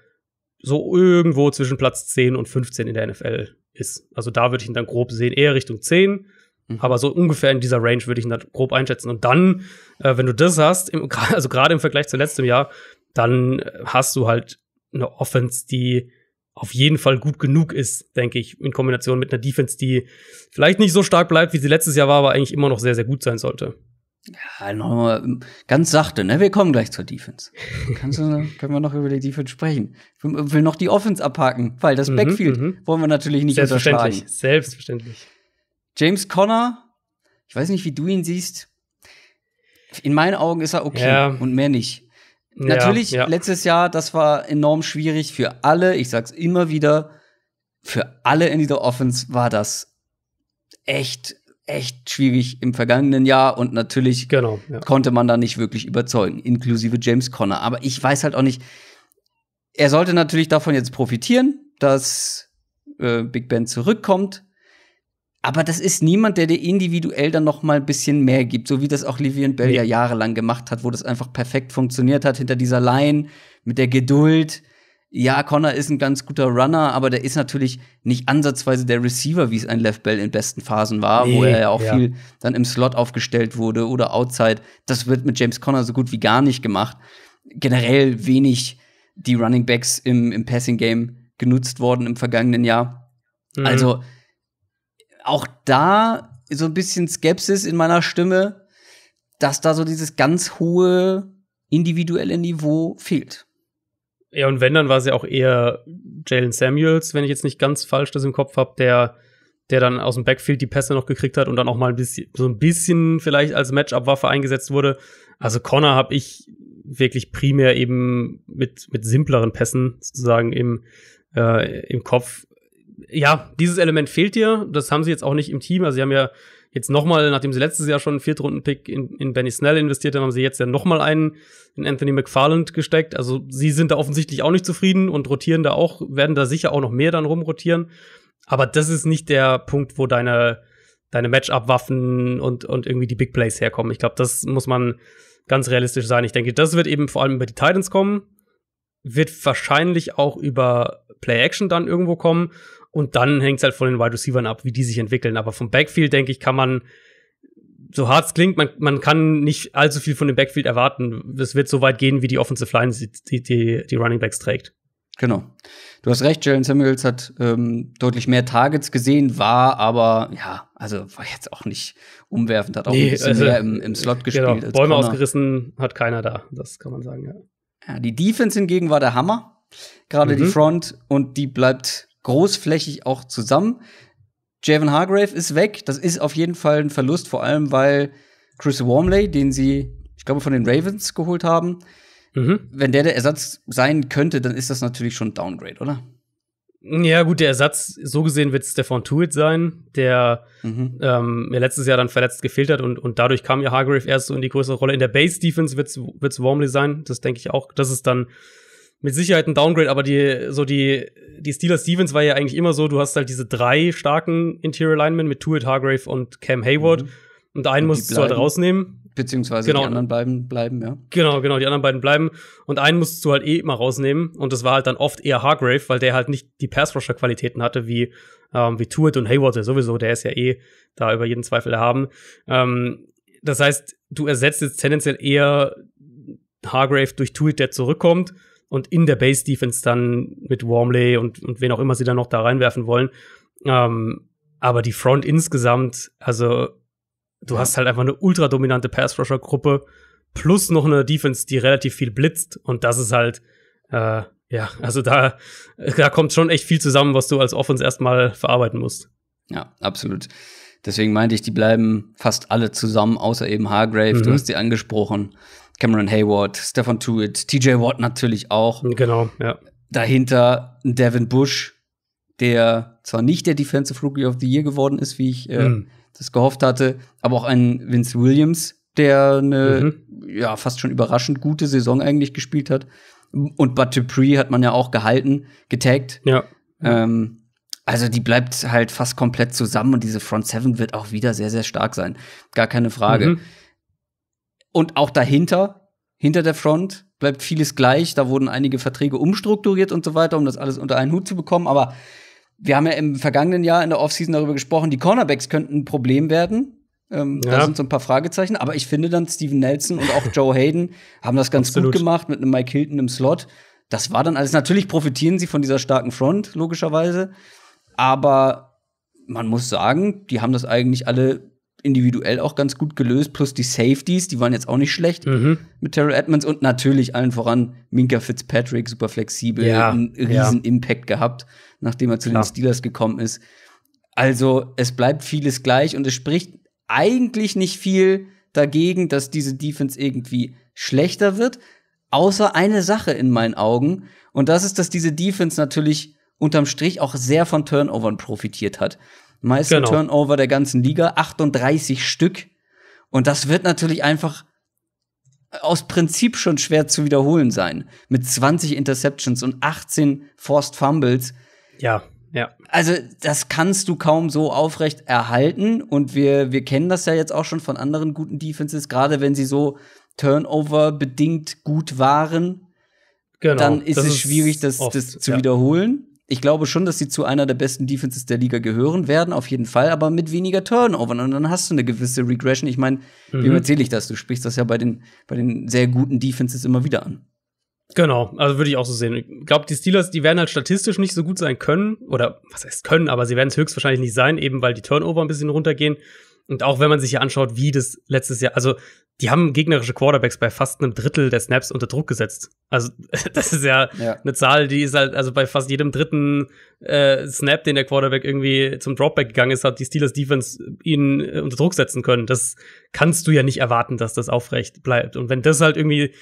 Speaker 2: so irgendwo zwischen Platz 10 und 15 in der NFL ist. Also da würde ich ihn dann grob sehen, eher Richtung 10. Mhm. Aber so ungefähr in dieser Range würde ich ihn dann grob einschätzen. Und dann, äh, wenn du das hast, im, also gerade im Vergleich zu letztem Jahr, dann hast du halt eine Offense, die auf jeden Fall gut genug ist, denke ich, in Kombination mit einer Defense, die vielleicht nicht so stark bleibt, wie sie letztes Jahr war, aber eigentlich immer noch sehr, sehr gut sein sollte.
Speaker 1: Ja, nochmal ganz sachte, ne? Wir kommen gleich zur Defense. Kannst du, können wir noch über die Defense sprechen? Ich will noch die Offense abhaken, weil das mhm, Backfield mhm. wollen wir natürlich nicht
Speaker 2: Selbstverständlich, unterschlagen. Selbstverständlich.
Speaker 1: James Conner, ich weiß nicht, wie du ihn siehst. In meinen Augen ist er okay ja. und mehr nicht. Ja, Natürlich, ja. letztes Jahr, das war enorm schwierig für alle. Ich sag's immer wieder, für alle in dieser Offense war das echt, echt schwierig im vergangenen Jahr und natürlich
Speaker 2: genau, ja.
Speaker 1: konnte man da nicht wirklich überzeugen, inklusive James Conner. Aber ich weiß halt auch nicht, er sollte natürlich davon jetzt profitieren, dass äh, Big Ben zurückkommt. Aber das ist niemand, der dir individuell dann noch mal ein bisschen mehr gibt, so wie das auch Livian Bell nee. ja jahrelang gemacht hat, wo das einfach perfekt funktioniert hat hinter dieser Line mit der Geduld. Ja, Connor ist ein ganz guter Runner, aber der ist natürlich nicht ansatzweise der Receiver, wie es ein Left Bell in besten Phasen war, nee, wo er ja auch ja. viel dann im Slot aufgestellt wurde oder outside. Das wird mit James Connor so gut wie gar nicht gemacht. Generell wenig die Running Backs im, im Passing Game genutzt worden im vergangenen Jahr. Mhm. Also auch da so ein bisschen Skepsis in meiner Stimme, dass da so dieses ganz hohe individuelle Niveau fehlt.
Speaker 2: Ja, und wenn, dann war es ja auch eher Jalen Samuels, wenn ich jetzt nicht ganz falsch das im Kopf habe, der, der dann aus dem Backfield die Pässe noch gekriegt hat und dann auch mal ein bisschen, so ein bisschen vielleicht als Matchup-Waffe eingesetzt wurde. Also Connor habe ich wirklich primär eben mit, mit simpleren Pässen sozusagen im, äh, im Kopf ja, dieses Element fehlt dir. Das haben sie jetzt auch nicht im Team. Also sie haben ja jetzt nochmal, nachdem sie letztes Jahr schon einen Viertrunden-Pick in, in Benny Snell investiert haben, haben sie jetzt ja nochmal einen in Anthony McFarland gesteckt. Also sie sind da offensichtlich auch nicht zufrieden und rotieren da auch, werden da sicher auch noch mehr dann rumrotieren. Aber das ist nicht der Punkt, wo deine, deine Matchup-Waffen und, und irgendwie die Big Plays herkommen. Ich glaube, das muss man ganz realistisch sein. Ich denke, das wird eben vor allem über die Titans kommen, wird wahrscheinlich auch über Play-Action dann irgendwo kommen und dann hängt es halt von den Wide Receivers ab, wie die sich entwickeln. Aber vom Backfield, denke ich, kann man, so hart es klingt, man, man kann nicht allzu viel von dem Backfield erwarten. Es wird so weit gehen, wie die Offensive Line die, die, die Running Backs trägt.
Speaker 1: Genau. Du hast recht, Jalen Samuels hat ähm, deutlich mehr Targets gesehen, war aber, ja, also war jetzt auch nicht umwerfend, hat auch nee, ein bisschen also, mehr im, im Slot gespielt. Genau,
Speaker 2: Bäume ausgerissen hat keiner da, das kann man sagen, ja.
Speaker 1: ja die Defense hingegen war der Hammer. Gerade mhm. die Front und die bleibt großflächig auch zusammen. Javon Hargrave ist weg. Das ist auf jeden Fall ein Verlust, vor allem weil Chris Wormley, den sie, ich glaube, von den Ravens geholt haben, mhm. wenn der der Ersatz sein könnte, dann ist das natürlich schon ein Downgrade, oder?
Speaker 2: Ja, gut, der Ersatz, so gesehen wird Stefan Tuitt sein, der mhm. ähm, mir letztes Jahr dann verletzt gefehlt hat und, und dadurch kam ja Hargrave erst so in die größere Rolle. In der Base-Defense wird es Wormley sein, das denke ich auch. Das ist dann mit Sicherheit ein Downgrade, aber die, so die, die Steelers Stevens war ja eigentlich immer so, du hast halt diese drei starken Interior Linemen mit Tuitt, Hargrave und Cam Hayward. Mhm. Und einen und musst du halt rausnehmen.
Speaker 1: Beziehungsweise genau. die anderen bleiben, bleiben, ja.
Speaker 2: Genau, genau, die anderen beiden bleiben. Und einen musst du halt eh immer rausnehmen. Und das war halt dann oft eher Hargrave, weil der halt nicht die Pass-Rusher-Qualitäten hatte, wie, ähm, wie Tuitt und Hayward ja sowieso. Der ist ja eh da über jeden Zweifel erhaben. Ähm, das heißt, du ersetzt jetzt tendenziell eher Hargrave durch Tuitt, der zurückkommt und in der Base Defense dann mit Wormley und, und wen auch immer sie dann noch da reinwerfen wollen. Ähm, aber die Front insgesamt, also du ja. hast halt einfach eine ultra dominante Pass Rusher Gruppe plus noch eine Defense, die relativ viel blitzt und das ist halt äh, ja, also da, da kommt schon echt viel zusammen, was du als Offense erstmal verarbeiten musst.
Speaker 1: Ja, absolut. Deswegen meinte ich, die bleiben fast alle zusammen, außer eben Hargrave. Mhm. Du hast sie angesprochen. Cameron Hayward, Stefan Tuitt, TJ Watt natürlich auch.
Speaker 2: Genau, ja.
Speaker 1: Dahinter Devin Bush, der zwar nicht der Defensive Rookie of the Year geworden ist, wie ich äh, mhm. das gehofft hatte, aber auch ein Vince Williams, der eine mhm. ja fast schon überraschend gute Saison eigentlich gespielt hat. Und Bud Dupree hat man ja auch gehalten, getaggt.
Speaker 2: Ja.
Speaker 1: Ähm, also die bleibt halt fast komplett zusammen und diese Front Seven wird auch wieder sehr, sehr stark sein. Gar keine Frage.
Speaker 2: Mhm.
Speaker 1: Und auch dahinter, hinter der Front, bleibt vieles gleich. Da wurden einige Verträge umstrukturiert und so weiter, um das alles unter einen Hut zu bekommen. Aber wir haben ja im vergangenen Jahr in der Offseason darüber gesprochen, die Cornerbacks könnten ein Problem werden. Ähm,
Speaker 2: Ja.
Speaker 1: Da sind so ein paar Fragezeichen. Aber ich finde dann, Steven Nelson und auch Joe Hayden haben das ganz
Speaker 2: Absolut.
Speaker 1: gut gemacht mit einem Mike Hilton im Slot. Das war dann alles. Natürlich profitieren sie von dieser starken Front, logischerweise. Aber man muss sagen, die haben das eigentlich alle individuell auch ganz gut gelöst. Plus die Safeties, die waren jetzt auch nicht schlecht
Speaker 2: Mhm.
Speaker 1: mit Terrell Edmonds und natürlich allen voran Minka Fitzpatrick, super flexibel,
Speaker 2: Ja,
Speaker 1: einen riesen
Speaker 2: ja.
Speaker 1: Impact gehabt, nachdem er zu
Speaker 2: Klar.
Speaker 1: den Steelers gekommen ist. Also es bleibt vieles gleich und es spricht eigentlich nicht viel dagegen, dass diese Defense irgendwie schlechter wird, außer eine Sache in meinen Augen und das ist, dass diese Defense natürlich unterm Strich auch sehr von Turnovern profitiert hat. Meisten
Speaker 2: Genau.
Speaker 1: Turnover der ganzen Liga, 38 Stück. Und das wird natürlich einfach aus Prinzip schon schwer zu wiederholen sein. Mit 20 Interceptions und 18 Forced Fumbles.
Speaker 2: Ja, ja.
Speaker 1: Also, das kannst du kaum so aufrecht erhalten. Und wir, wir kennen das ja jetzt auch schon von anderen guten Defenses, gerade wenn sie so Turnover-bedingt gut waren,
Speaker 2: Genau.
Speaker 1: dann ist es schwierig, das,
Speaker 2: oft,
Speaker 1: das zu
Speaker 2: ja.
Speaker 1: wiederholen. Ich glaube schon, dass sie zu einer der besten Defenses der Liga gehören werden, auf jeden Fall, aber mit weniger Turnovern. Und dann hast du eine gewisse Regression. Ich meine,
Speaker 2: Mhm.
Speaker 1: wem erzähle ich das? Du sprichst das ja bei den, bei den sehr guten Defenses immer wieder an.
Speaker 2: Genau, also würde ich auch so sehen. Ich glaube, die Steelers, die werden halt statistisch nicht so gut sein können, oder was heißt können, aber sie werden es höchstwahrscheinlich nicht sein, eben weil die Turnover ein bisschen runtergehen. Und auch wenn man sich hier anschaut, wie das letztes Jahr, also die haben gegnerische Quarterbacks bei fast einem Drittel der Snaps unter Druck gesetzt. Also das ist ja,
Speaker 1: Ja.
Speaker 2: eine Zahl, die ist halt, also bei fast jedem dritten äh, Snap, den der Quarterback irgendwie zum Dropback gegangen ist, hat die Steelers Defense ihn äh, unter Druck setzen können. Das kannst du ja nicht erwarten, dass das aufrecht bleibt. Und wenn das halt irgendwie,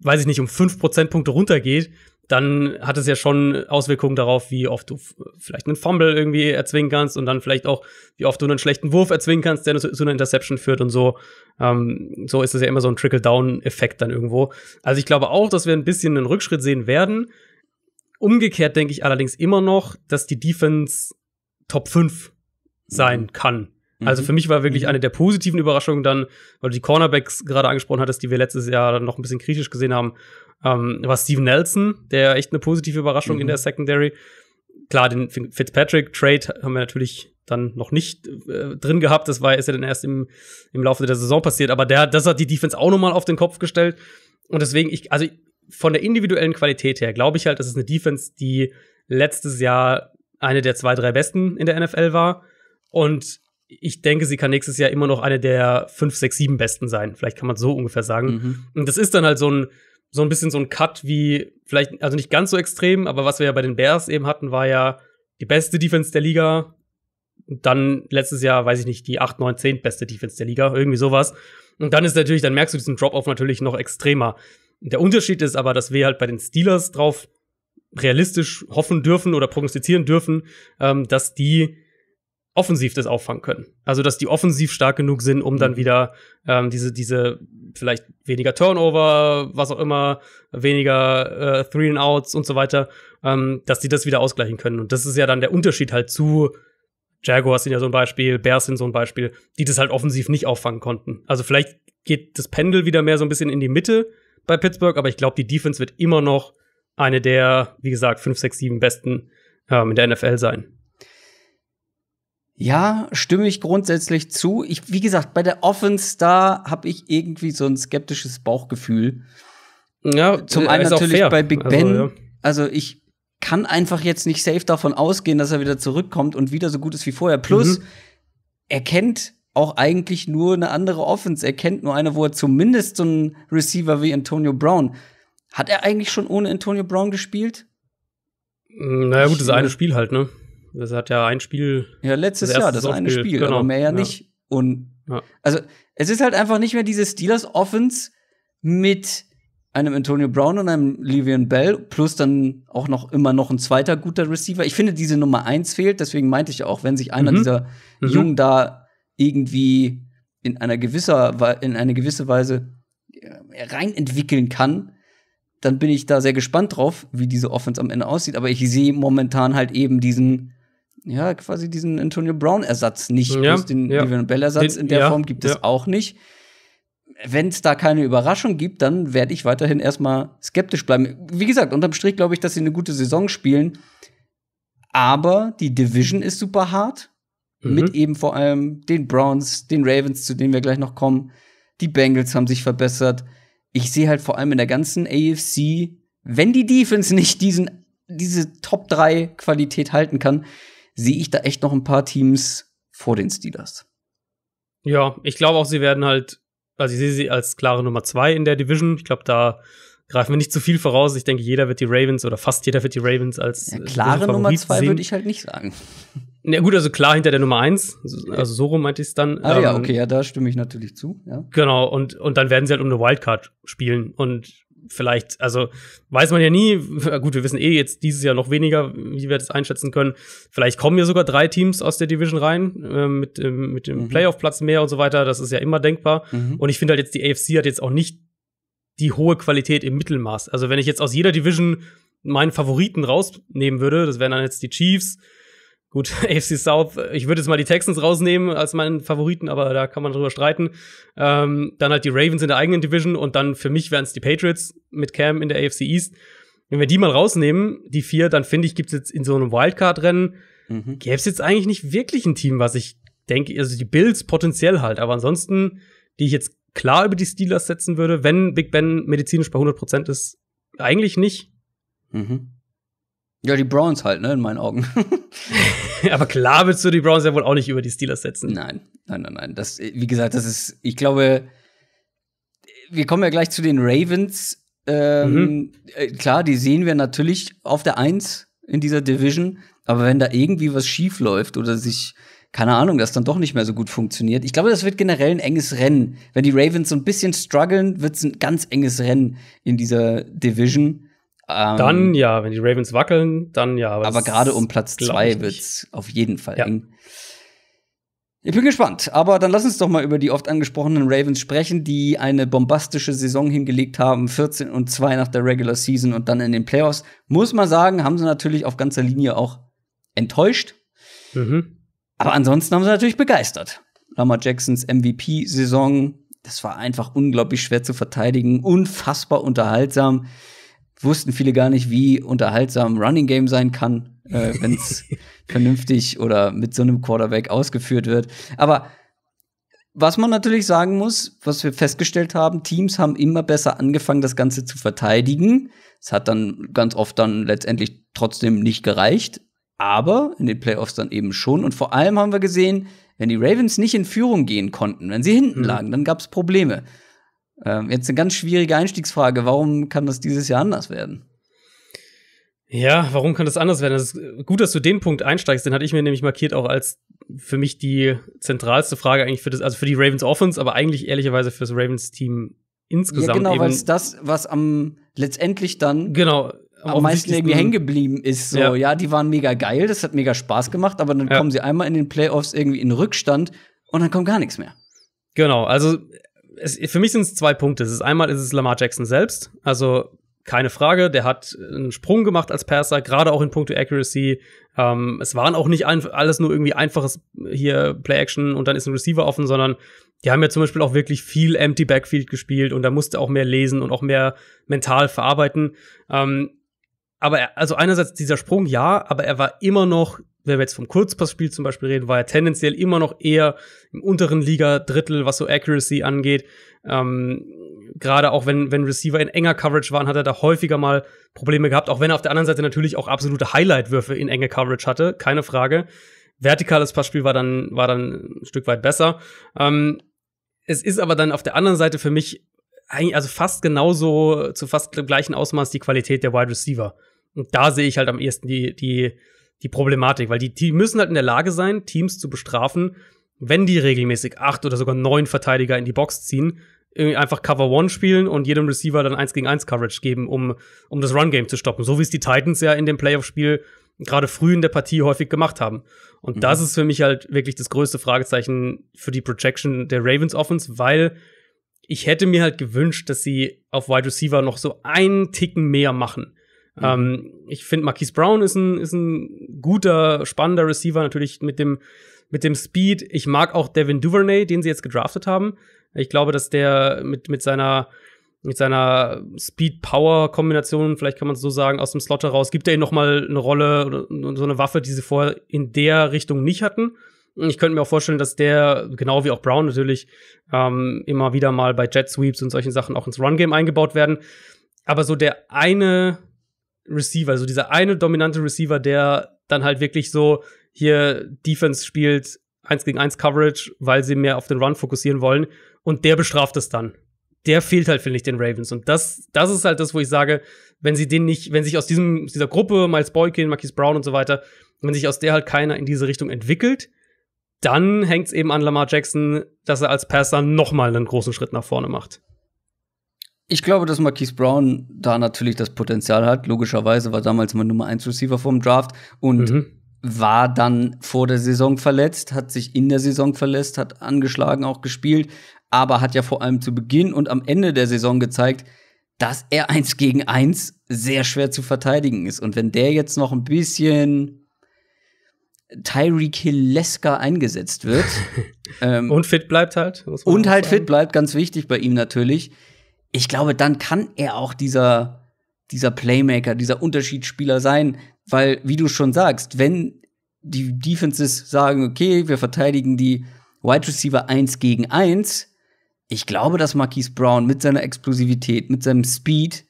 Speaker 2: weiß ich nicht, um fünf Prozentpunkte runtergeht, dann hat es ja schon Auswirkungen darauf, wie oft du vielleicht einen Fumble irgendwie erzwingen kannst und dann vielleicht auch, wie oft du einen schlechten Wurf erzwingen kannst, der zu, zu einer Interception führt und so. Ähm, so ist es ja immer so ein Trickle-Down-Effekt dann irgendwo. Also ich glaube auch, dass wir ein bisschen einen Rückschritt sehen werden. Umgekehrt denke ich allerdings immer noch, dass die Defense Top 5 sein
Speaker 1: Mhm.
Speaker 2: Also
Speaker 1: Mhm.
Speaker 2: für mich war wirklich
Speaker 1: Mhm.
Speaker 2: eine der positiven Überraschungen dann, weil du die Cornerbacks gerade angesprochen hattest, die wir letztes Jahr dann noch ein bisschen kritisch gesehen haben, ähm, war Steven Nelson, der echt eine positive Überraschung
Speaker 1: Mhm.
Speaker 2: in der Secondary. Klar, den Fitzpatrick-Trade haben wir natürlich dann noch nicht äh, drin gehabt. Das war ist ja dann erst im, im Laufe der Saison passiert. Aber der, das hat die Defense auch noch mal auf den Kopf gestellt. Und deswegen, ich, also von der individuellen Qualität her, glaube ich halt, das ist eine Defense, die letztes Jahr eine der zwei, drei besten in der NFL war. Und ich denke, sie kann nächstes Jahr immer noch eine der fünf, sechs, sieben besten sein. Vielleicht kann man so ungefähr sagen.
Speaker 1: Mhm.
Speaker 2: Und das ist dann halt so ein, so ein bisschen so ein Cut wie, vielleicht, also nicht ganz so extrem, aber was wir ja bei den Bears eben hatten, war ja die beste Defense der Liga. Dann letztes Jahr, weiß ich nicht, die 8, 9, 10 beste Defense der Liga, irgendwie sowas. Und dann ist natürlich, dann merkst du diesen Drop-Off natürlich noch extremer. Der Unterschied ist aber, dass wir halt bei den Steelers drauf realistisch hoffen dürfen oder prognostizieren dürfen, ähm, dass die offensiv das auffangen können. Also, dass die offensiv stark genug sind, um dann
Speaker 1: Mhm.
Speaker 2: wieder ähm, diese, diese vielleicht weniger Turnover, was auch immer, weniger äh, Three and Outs und so weiter, ähm, dass die das wieder ausgleichen können. Und das ist ja dann der Unterschied halt zu Jaguars sind ja so ein Beispiel, Bears sind so ein Beispiel, die das halt offensiv nicht auffangen konnten. Also vielleicht geht das Pendel wieder mehr so ein bisschen in die Mitte bei Pittsburgh, aber ich glaube, die Defense wird immer noch eine der, wie gesagt, 5, 6, 7 besten ähm, in der NFL sein.
Speaker 1: Ja, stimme ich grundsätzlich zu. Ich, wie gesagt, bei der Offense, da habe ich irgendwie so ein skeptisches Bauchgefühl.
Speaker 2: Ja,
Speaker 1: Zum
Speaker 2: äh,
Speaker 1: einen natürlich bei Big
Speaker 2: Also,
Speaker 1: Ben.
Speaker 2: ja.
Speaker 1: Also ich kann einfach jetzt nicht safe davon ausgehen, dass er wieder zurückkommt und wieder so gut ist wie vorher. Plus,
Speaker 2: Mhm.
Speaker 1: er kennt auch eigentlich nur eine andere Offense. Er kennt nur eine, wo er zumindest so einen Receiver wie Antonio Brown. Hat er eigentlich schon ohne Antonio Brown gespielt?
Speaker 2: Naja, gut, das eine Spiel halt, ne? Das hat ja ein Spiel.
Speaker 1: Ja, letztes
Speaker 2: Das
Speaker 1: Jahr, das eine Spiel,
Speaker 2: genau,
Speaker 1: aber mehr ja
Speaker 2: ja.
Speaker 1: nicht. Und
Speaker 2: Ja.
Speaker 1: also es ist halt einfach nicht mehr diese Steelers Offense mit einem Antonio Brown und einem Livian Bell plus dann auch noch immer noch ein zweiter guter Receiver. Ich finde, diese Nummer eins fehlt, deswegen meinte ich auch, wenn sich einer
Speaker 2: Mhm.
Speaker 1: dieser
Speaker 2: Mhm.
Speaker 1: Jungen da irgendwie in einer gewisser in eine gewisse Weise äh, rein entwickeln kann, dann bin ich da sehr gespannt drauf, wie diese Offense am Ende aussieht. Aber ich sehe momentan halt eben diesen, ja, quasi diesen Antonio Brown-Ersatz nicht.
Speaker 2: Ja,
Speaker 1: den
Speaker 2: ja.
Speaker 1: Le'Veon Bell-Ersatz in der
Speaker 2: ja,
Speaker 1: Form gibt es auch nicht. Wenn es da keine Überraschung gibt, dann werde ich weiterhin erstmal skeptisch bleiben. Wie gesagt, unterm Strich glaube ich, dass sie eine gute Saison spielen. Aber die Division ist super hart.
Speaker 2: Mhm.
Speaker 1: Mit eben vor allem den Browns, den Ravens, zu denen wir gleich noch kommen. Die Bengals haben sich verbessert. Ich sehe halt vor allem in der ganzen AFC, wenn die Defense nicht diesen, diese Top 3 Qualität halten kann, sehe ich da echt noch ein paar Teams vor den Steelers.
Speaker 2: Ja, ich glaube auch, sie werden halt, also ich sehe sie als klare Nummer zwei in der Division. Ich glaube, da greifen wir nicht zu viel voraus. Ich denke, jeder wird die Ravens oder fast jeder wird die Ravens als
Speaker 1: Ja,
Speaker 2: äh,
Speaker 1: klare Nummer 2
Speaker 2: sehen.
Speaker 1: würde ich halt nicht sagen.
Speaker 2: Ja, gut, also klar hinter der Nummer eins. Also so rum meinte ich es dann.
Speaker 1: Ah ja,
Speaker 2: Ähm,
Speaker 1: okay, ja, da stimme ich natürlich zu. Ja.
Speaker 2: Genau, und, und dann werden sie halt um eine Wildcard spielen. Und vielleicht, also weiß man ja nie, gut, wir wissen eh jetzt dieses Jahr noch weniger, wie wir das einschätzen können. Vielleicht kommen ja sogar drei Teams aus der Division rein, äh, mit, ähm, mit dem
Speaker 1: Mhm.
Speaker 2: Playoff-Platz mehr und so weiter. Das ist ja immer denkbar.
Speaker 1: Mhm.
Speaker 2: Und ich finde halt jetzt, die AFC hat jetzt auch nicht die hohe Qualität im Mittelmaß. Also wenn ich jetzt aus jeder Division meinen Favoriten rausnehmen würde, das wären dann jetzt die Chiefs. Gut, AFC South, ich würde jetzt mal die Texans rausnehmen als meinen Favoriten, aber da kann man drüber streiten. Ähm, dann halt die Ravens in der eigenen Division und dann für mich wären es die Patriots mit Cam in der AFC East. Wenn wir die mal rausnehmen, die vier, dann finde ich, gibt es jetzt in so einem Wildcard-Rennen,
Speaker 1: Mhm.
Speaker 2: gäbe es jetzt eigentlich nicht wirklich ein Team, was ich denke, also die Bills potenziell halt, aber ansonsten, die ich jetzt klar über die Steelers setzen würde, wenn Big Ben medizinisch bei 100% ist, eigentlich nicht.
Speaker 1: Mhm. Ja, die Browns halt, ne, in meinen Augen.
Speaker 2: aber klar willst du die Browns ja wohl auch nicht über die Steelers setzen.
Speaker 1: Nein, nein, nein, nein. Das, wie gesagt, das ist, ich glaube, wir kommen ja gleich zu den Ravens. Ähm,
Speaker 2: Mhm.
Speaker 1: äh, klar, die sehen wir natürlich auf der Eins in dieser Division, aber wenn da irgendwie was schief läuft oder sich, keine Ahnung, das dann doch nicht mehr so gut funktioniert. Ich glaube, das wird generell ein enges Rennen. Wenn die Ravens so ein bisschen strugglen, wird es ein ganz enges Rennen in dieser Division. Ähm,
Speaker 2: Dann ja, wenn die Ravens wackeln, dann ja.
Speaker 1: aber
Speaker 2: das
Speaker 1: gerade um Platz zwei wird es auf jeden Fall
Speaker 2: Ja.
Speaker 1: eng. Ich bin gespannt, aber dann lass uns doch mal über die oft angesprochenen Ravens sprechen, die eine bombastische Saison hingelegt haben, 14 und 2 nach der Regular Season und dann in den Playoffs. Muss man sagen, haben sie natürlich auf ganzer Linie auch enttäuscht,
Speaker 2: Mhm.
Speaker 1: aber ansonsten haben sie natürlich begeistert. Lamar Jacksons MVP-Saison, das war einfach unglaublich schwer zu verteidigen, unfassbar unterhaltsam. Wussten viele gar nicht, wie unterhaltsam Running Game sein kann, äh, wenn es vernünftig oder mit so einem Quarterback ausgeführt wird. Aber was man natürlich sagen muss, was wir festgestellt haben, Teams haben immer besser angefangen, das Ganze zu verteidigen. Es hat dann ganz oft dann letztendlich trotzdem nicht gereicht, aber in den Playoffs dann eben schon. Und vor allem haben wir gesehen, wenn die Ravens nicht in Führung gehen konnten, wenn sie hinten
Speaker 2: Mhm.
Speaker 1: lagen, dann gab es Probleme. Ähm, jetzt eine ganz schwierige Einstiegsfrage. Warum kann das dieses Jahr anders werden?
Speaker 2: Ja, warum kann das anders werden? Es ist gut, dass du den Punkt einsteigst. Den hatte ich mir nämlich markiert auch als für mich die zentralste Frage eigentlich für das, also für die Ravens Offense, aber eigentlich ehrlicherweise für das Ravens Team insgesamt.
Speaker 1: ja, genau, weil es das, was am letztendlich dann
Speaker 2: genau
Speaker 1: am meisten irgendwie hängen geblieben ist. So,
Speaker 2: Ja.
Speaker 1: ja. die waren mega geil, das hat mega Spaß gemacht, aber dann
Speaker 2: Ja.
Speaker 1: kommen sie einmal in den Playoffs irgendwie in Rückstand und dann kommt gar nichts mehr.
Speaker 2: Genau, also es, für mich sind es zwei Punkte. Es ist einmal ist es Lamar Jackson selbst, also keine Frage, der hat einen Sprung gemacht als Passer, gerade auch in puncto Accuracy. Ähm, es waren auch nicht alles nur irgendwie einfaches hier Play Action und dann ist ein Receiver offen, sondern die haben ja zum Beispiel auch wirklich viel Empty Backfield gespielt und da musste auch mehr lesen und auch mehr mental verarbeiten. Ähm, aber er, also einerseits dieser Sprung ja, aber er war immer noch, wenn wir jetzt vom Kurzpassspiel zum Beispiel reden, war er tendenziell immer noch eher im unteren Liga-Drittel, was so Accuracy angeht. Ähm, Gerade auch wenn, wenn Receiver in enger Coverage waren, hat er da häufiger mal Probleme gehabt, auch wenn er auf der anderen Seite natürlich auch absolute Highlight-Würfe in enge Coverage hatte, keine Frage. Vertikales Passspiel war dann, war dann ein Stück weit besser. Ähm, es ist aber dann auf der anderen Seite für mich eigentlich, also fast genauso, zu fast gleichen Ausmaß die Qualität der Wide Receiver. Und da sehe ich halt am ehesten die, die, die Problematik, weil die, die müssen halt in der Lage sein, Teams zu bestrafen, wenn die regelmäßig acht oder sogar neun Verteidiger in die Box ziehen, irgendwie einfach Cover One spielen und jedem Receiver dann eins gegen eins Coverage geben, um, um das Run Game zu stoppen. So wie es die Titans ja in dem Playoff-Spiel gerade früh in der Partie häufig gemacht haben. Und
Speaker 1: Mhm.
Speaker 2: das ist für mich halt wirklich das größte Fragezeichen für die Projection der Ravens Offense, weil ich hätte mir halt gewünscht, dass sie auf Wide Receiver noch so einen Ticken mehr machen. Mhm. Ähm, ich finde, Marquise Brown ist ein, ist ein guter, spannender Receiver, natürlich mit dem, mit dem Speed. Ich mag auch Devin Duvernay, den sie jetzt gedraftet haben. Ich glaube, dass der mit, mit seiner, mit seiner Speed-Power-Kombination, vielleicht kann man es so sagen, aus dem Slot heraus, gibt er ihnen noch mal eine Rolle oder so eine Waffe, die sie vorher in der Richtung nicht hatten. Ich könnte mir auch vorstellen, dass der, genau wie auch Brown natürlich, ähm, immer wieder mal bei Jet Sweeps und solchen Sachen auch ins Run-Game eingebaut werden. Aber so der eine Receiver, also dieser eine dominante Receiver, der dann halt wirklich so hier Defense spielt, eins gegen eins Coverage, weil sie mehr auf den Run fokussieren wollen und der bestraft es dann. Der fehlt halt, finde ich, den Ravens. Und das, das ist halt das, wo ich sage, wenn sie den nicht, wenn sich aus diesem, dieser Gruppe, Miles Boykin, Marquise Brown und so weiter, wenn sich aus der halt keiner in diese Richtung entwickelt, dann hängt es eben an Lamar Jackson, dass er als Passer noch mal einen großen Schritt nach vorne macht.
Speaker 1: Ich glaube, dass Marquise Brown da natürlich das Potenzial hat. Logischerweise war damals mein Nummer 1 Receiver vom Draft und mhm. war dann vor der Saison verletzt, hat sich in der Saison verletzt, hat angeschlagen auch gespielt, aber hat ja vor allem zu Beginn und am Ende der Saison gezeigt, dass er eins gegen eins sehr schwer zu verteidigen ist. Und wenn der jetzt noch ein bisschen Tyreek Hill-Lesker eingesetzt wird.
Speaker 2: ähm, und fit bleibt halt.
Speaker 1: Und halt fit bleibt, ganz wichtig bei ihm natürlich. Ich glaube, dann kann er auch dieser, dieser Playmaker, dieser Unterschiedsspieler sein, weil, wie du schon sagst, wenn die Defenses sagen, okay, wir verteidigen die Wide Receiver 1 gegen 1, ich glaube, dass Marquise Brown mit seiner Explosivität, mit seinem Speed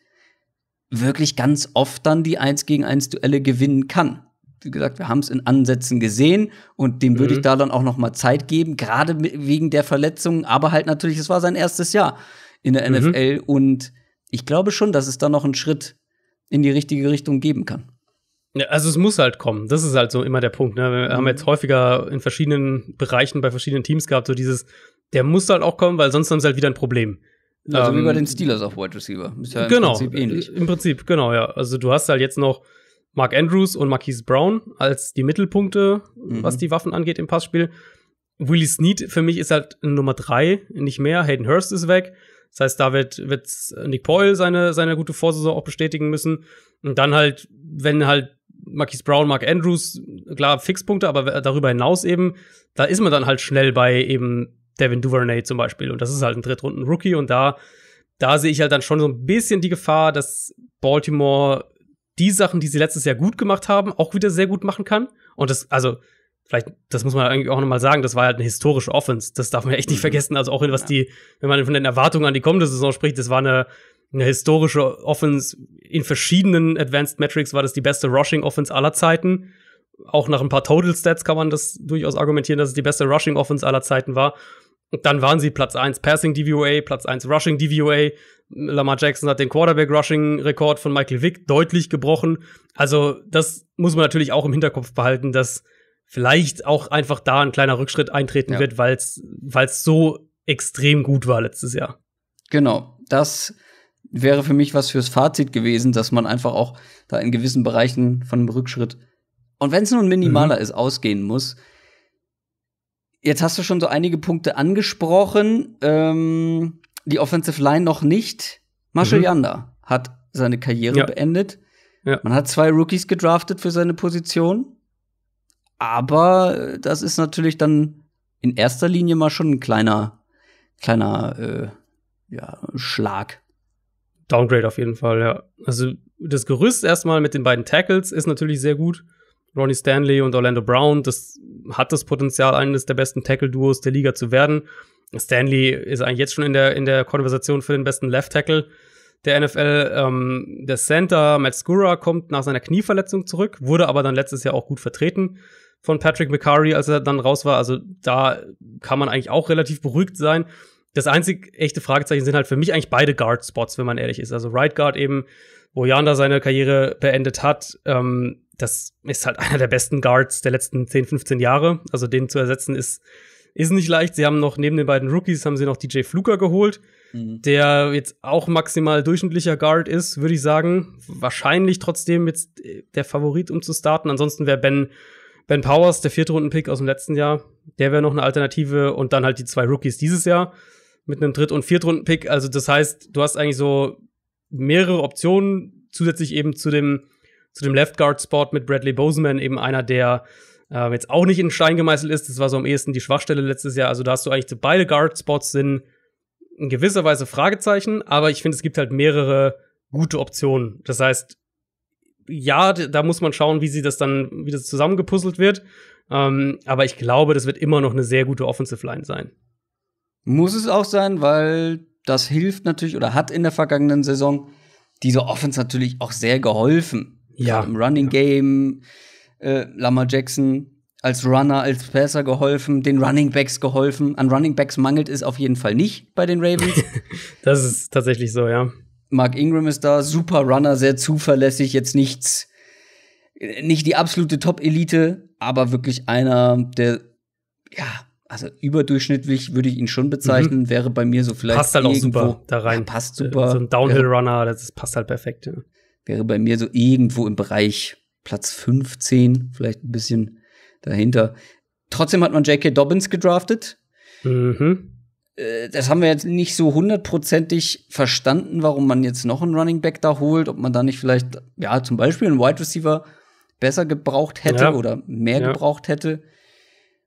Speaker 1: wirklich ganz oft dann die 1 gegen 1 Duelle gewinnen kann wie gesagt, wir haben es in Ansätzen gesehen und dem würde mhm. ich da dann auch noch mal Zeit geben, gerade wegen der Verletzungen, aber halt natürlich, es war sein erstes Jahr in der mhm. NFL und ich glaube schon, dass es da noch einen Schritt in die richtige Richtung geben kann.
Speaker 2: Ja, also es muss halt kommen. Das ist halt so immer der Punkt. Ne? Wir mhm. haben jetzt häufiger in verschiedenen Bereichen bei verschiedenen Teams gehabt, so dieses, der muss halt auch kommen, weil sonst haben sie halt wieder ein Problem.
Speaker 1: Also ähm, wie bei den Steelers auf Wide Receiver.
Speaker 2: Ist ja genau, im Prinzip ähnlich. Im Prinzip, genau, ja. Also du hast halt jetzt noch Mark Andrews und Marquise Brown als die Mittelpunkte, mhm. was die Waffen angeht im Passspiel. Willie Snead für mich ist halt Nummer drei, nicht mehr. Hayden Hurst ist weg. Das heißt, da wird, wird Nick Boyle seine, seine gute Vorsaison auch bestätigen müssen. Und dann halt, wenn halt Marquise Brown, Mark Andrews, klar, Fixpunkte, aber darüber hinaus eben, da ist man dann halt schnell bei eben Devin Duvernay zum Beispiel. Und das ist halt ein Drittrunden-Rookie. Und da, da sehe ich halt dann schon so ein bisschen die Gefahr, dass Baltimore die Sachen, die sie letztes Jahr gut gemacht haben, auch wieder sehr gut machen kann. Und das, also, vielleicht, das muss man eigentlich auch nochmal sagen, das war halt eine historische Offense. Das darf man echt nicht mhm. vergessen. Also auch in was ja. die, wenn man von den Erwartungen an die kommende Saison spricht, das war eine, eine historische Offense. In verschiedenen Advanced Metrics war das die beste Rushing Offense aller Zeiten. Auch nach ein paar Total Stats kann man das durchaus argumentieren, dass es die beste Rushing Offense aller Zeiten war. Und dann waren sie Platz 1 Passing DVOA, Platz 1 Rushing DVOA. Lamar Jackson hat den Quarterback-Rushing-Rekord von Michael Vick deutlich gebrochen. Also, das muss man natürlich auch im Hinterkopf behalten, dass vielleicht auch einfach da ein kleiner Rückschritt eintreten ja. wird, weil es so extrem gut war letztes Jahr.
Speaker 1: Genau, das wäre für mich was fürs Fazit gewesen, dass man einfach auch da in gewissen Bereichen von einem Rückschritt und wenn es nur ein minimaler mhm. ist, ausgehen muss. Jetzt hast du schon so einige Punkte angesprochen. Ähm, die Offensive Line noch nicht. Marshall mhm. Yanda hat seine Karriere ja. beendet. Ja. Man hat zwei Rookies gedraftet für seine Position. Aber äh, das ist natürlich dann in erster Linie mal schon ein kleiner, kleiner äh, ja, Schlag.
Speaker 2: Downgrade auf jeden Fall, ja. Also das Gerüst erstmal mit den beiden Tackles ist natürlich sehr gut. Ronnie Stanley und Orlando Brown, das hat das Potenzial, eines der besten Tackle-Duos der Liga zu werden. Stanley ist eigentlich jetzt schon in der, in der Konversation für den besten Left Tackle der NFL. Ähm, der Center Matt Skura kommt nach seiner Knieverletzung zurück, wurde aber dann letztes Jahr auch gut vertreten von Patrick McCurry, als er dann raus war. Also da kann man eigentlich auch relativ beruhigt sein. Das einzig echte Fragezeichen sind halt für mich eigentlich beide Guard-Spots, wenn man ehrlich ist. Also Right Guard eben, wo Janda seine Karriere beendet hat. Ähm, das ist halt einer der besten Guards der letzten 10, 15 Jahre. Also den zu ersetzen ist, ist nicht leicht. Sie haben noch neben den beiden Rookies haben sie noch DJ Fluker geholt, mhm. der jetzt auch maximal durchschnittlicher Guard ist, würde ich sagen. Wahrscheinlich trotzdem jetzt der Favorit, um zu starten. Ansonsten wäre Ben, Ben Powers, der vierte Runden-Pick aus dem letzten Jahr, der wäre noch eine Alternative und dann halt die zwei Rookies dieses Jahr. mit einem Dritt- und Viertrunden-Pick. Also das heißt, du hast eigentlich so mehrere Optionen, zusätzlich eben zu dem, zu dem Left Guard-Spot mit Bradley Boseman, eben einer, der äh, jetzt auch nicht in Stein gemeißelt ist. Das war so am ehesten die Schwachstelle letztes Jahr. Also da hast du eigentlich beide Guard-Spots sind in gewisser Weise Fragezeichen, aber ich finde, es gibt halt mehrere gute Optionen. Das heißt, ja, da muss man schauen, wie sie das dann, wie das zusammengepuzzelt wird. Ähm, aber ich glaube, das wird immer noch eine sehr gute Offensive Line sein.
Speaker 1: Muss es auch sein, weil das hilft natürlich oder hat in der vergangenen Saison dieser Offense natürlich auch sehr geholfen.
Speaker 2: Ja.
Speaker 1: Gerade Im Running Game, äh, Lamar Jackson als Runner, als Passer geholfen, den Running Backs geholfen. An Running Backs mangelt es auf jeden Fall nicht bei den Ravens.
Speaker 2: das ist tatsächlich so, ja.
Speaker 1: Mark Ingram ist da, super Runner, sehr zuverlässig, jetzt nichts, nicht die absolute Top-Elite, aber wirklich einer, der, ja, also überdurchschnittlich würde ich ihn schon bezeichnen, mhm. wäre bei mir so vielleicht.
Speaker 2: Passt halt auch super da rein.
Speaker 1: Ja, passt super.
Speaker 2: So ein Downhill-Runner, das passt halt perfekt. Ja.
Speaker 1: Wäre bei mir so irgendwo im Bereich Platz 15, vielleicht ein bisschen dahinter. Trotzdem hat man J.K. Dobbins gedraftet.
Speaker 2: Mhm.
Speaker 1: Äh, das haben wir jetzt nicht so hundertprozentig verstanden, warum man jetzt noch einen Running Back da holt, ob man da nicht vielleicht, ja, zum Beispiel einen Wide Receiver besser gebraucht hätte ja. oder mehr ja. gebraucht hätte.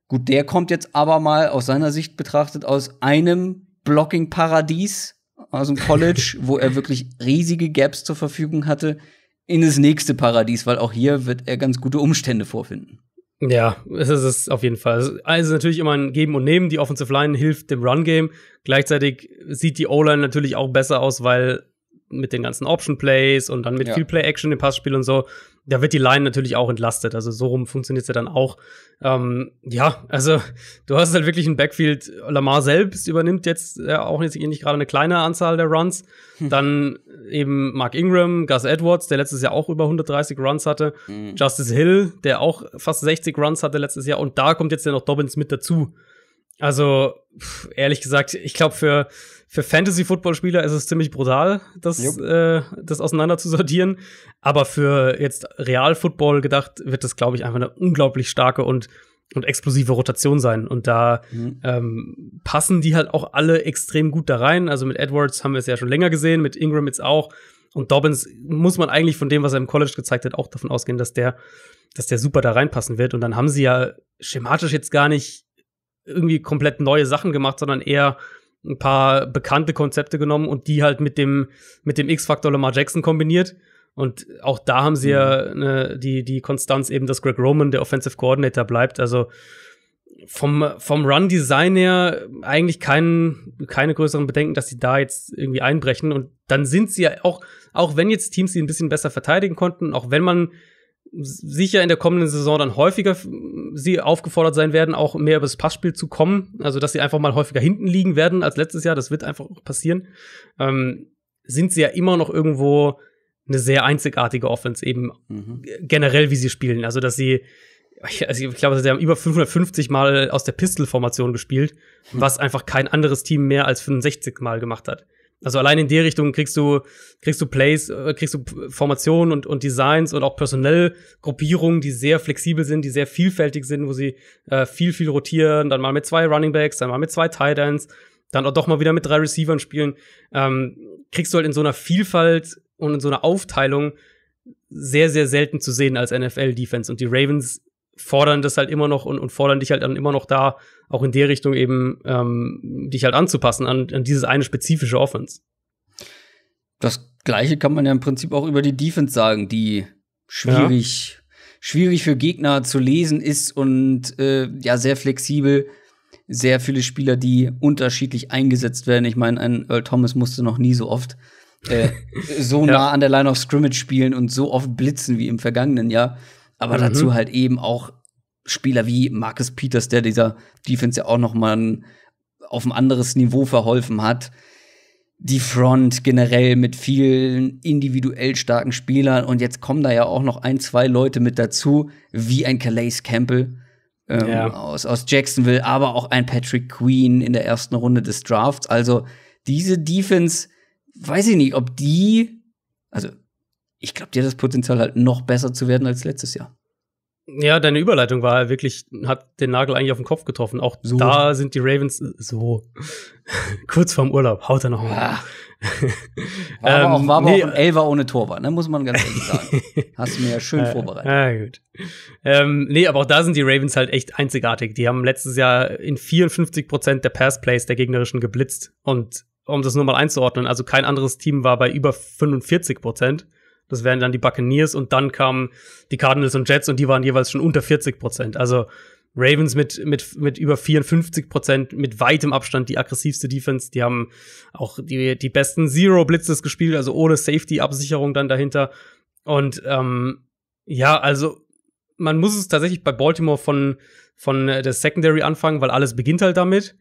Speaker 1: Gut, der kommt jetzt aber mal aus seiner Sicht betrachtet aus einem Blocking-Paradies aus dem College, wo er wirklich riesige Gaps zur Verfügung hatte, in das nächste Paradies, weil auch hier wird er ganz gute Umstände vorfinden.
Speaker 2: Ja, es ist es auf jeden Fall. Also natürlich immer ein Geben und Nehmen. Die Offensive Line hilft dem Run-Game. Gleichzeitig sieht die O-Line natürlich auch besser aus, weil mit den ganzen Option Plays und dann mit ja. viel Play Action im Passspiel und so, da wird die Line natürlich auch entlastet. Also so rum funktioniert es ja dann auch. Ähm, ja, also du hast halt wirklich ein Backfield. Lamar selbst übernimmt jetzt ja auch jetzt nicht gerade eine kleine Anzahl der Runs. Hm. Dann eben Mark Ingram, Gus Edwards, der letztes Jahr auch über 130 Runs hatte. Hm. Justice Hill, der auch fast 60 Runs hatte letztes Jahr. Und da kommt jetzt ja noch Dobbins mit dazu. Also, ehrlich gesagt, ich glaube, für, für Fantasy-Football-Spieler ist es ziemlich brutal, das, äh, das auseinander zu sortieren. Aber für jetzt Real-Football gedacht, wird das, glaube ich, einfach eine unglaublich starke und, und explosive Rotation sein. Und da mhm. ähm, passen die halt auch alle extrem gut da rein. Also mit Edwards haben wir es ja schon länger gesehen, mit Ingram jetzt auch. Und Dobbins muss man eigentlich von dem, was er im College gezeigt hat, auch davon ausgehen, dass der, dass der super da reinpassen wird. Und dann haben sie ja schematisch jetzt gar nicht irgendwie komplett neue Sachen gemacht, sondern eher ein paar bekannte Konzepte genommen und die halt mit dem, mit dem X-Faktor Lamar Jackson kombiniert. Und auch da haben sie ja ne, die, die Konstanz eben, dass Greg Roman der Offensive Coordinator bleibt. Also vom, vom Run-Design her eigentlich kein, keine größeren Bedenken, dass sie da jetzt irgendwie einbrechen. Und dann sind sie ja auch, auch wenn jetzt Teams sie ein bisschen besser verteidigen konnten, auch wenn man sicher in der kommenden Saison dann häufiger sie aufgefordert sein werden, auch mehr übers Passspiel zu kommen. Also, dass sie einfach mal häufiger hinten liegen werden als letztes Jahr. Das wird einfach auch passieren. Ähm, sind sie ja immer noch irgendwo eine sehr einzigartige Offense, eben mhm. generell, wie sie spielen. Also, dass sie, also ich glaube, sie haben über 550 Mal aus der Pistol-Formation gespielt, was einfach kein anderes Team mehr als 65 Mal gemacht hat. Also allein in die Richtung kriegst du, kriegst du Plays, äh, kriegst du Formationen und, und Designs und auch personell Gruppierungen, die sehr flexibel sind, die sehr vielfältig sind, wo sie äh, viel, viel rotieren, dann mal mit zwei Running Backs, dann mal mit zwei Tight Ends, dann auch doch mal wieder mit drei Receivern spielen. Ähm, kriegst du halt in so einer Vielfalt und in so einer Aufteilung sehr, sehr selten zu sehen als NFL-Defense. Und die Ravens fordern das halt immer noch und, und fordern dich halt dann immer noch da, auch in der Richtung eben ähm, dich halt anzupassen an, an dieses eine spezifische Offense.
Speaker 1: Das gleiche kann man ja im Prinzip auch über die Defense sagen, die schwierig, ja. schwierig für Gegner zu lesen ist und äh, ja sehr flexibel. Sehr viele Spieler, die unterschiedlich eingesetzt werden. Ich meine, ein Earl Thomas musste noch nie so oft äh, so ja. nah an der Line of Scrimmage spielen und so oft blitzen wie im vergangenen Jahr. Aber mhm. dazu halt eben auch Spieler wie Marcus Peters, der dieser Defense ja auch noch mal ein, auf ein anderes Niveau verholfen hat. Die Front generell mit vielen individuell starken Spielern und jetzt kommen da ja auch noch ein, zwei Leute mit dazu, wie ein Calais Campbell ähm, ja. aus, aus Jacksonville, aber auch ein Patrick Queen in der ersten Runde des Drafts. Also diese Defense, weiß ich nicht, ob die, also ich glaube, die hat das Potenzial halt noch besser zu werden als letztes Jahr.
Speaker 2: Ja, deine Überleitung war wirklich, hat den Nagel eigentlich auf den Kopf getroffen. Auch so. da sind die Ravens so kurz vorm Urlaub. Haut er noch mal.
Speaker 1: Ah. War aber auch, war aber nee, auch ein Elfer ohne Torwart, ne? muss man ganz ehrlich sagen. Hast du mir ja schön vorbereitet.
Speaker 2: Ja, gut. Ähm, nee, aber auch da sind die Ravens halt echt einzigartig. Die haben letztes Jahr in 54 Prozent der Passplays der gegnerischen geblitzt. Und um das nur mal einzuordnen, also kein anderes Team war bei über 45 Prozent. Das wären dann die Buccaneers und dann kamen die Cardinals und Jets und die waren jeweils schon unter 40 Prozent. Also Ravens mit, mit, mit über 54 Prozent, mit weitem Abstand die aggressivste Defense. Die haben auch die, die besten Zero-Blitzes gespielt, also ohne Safety-Absicherung dann dahinter. Und ähm, ja, also man muss es tatsächlich bei Baltimore von, von der Secondary anfangen, weil alles beginnt halt damit.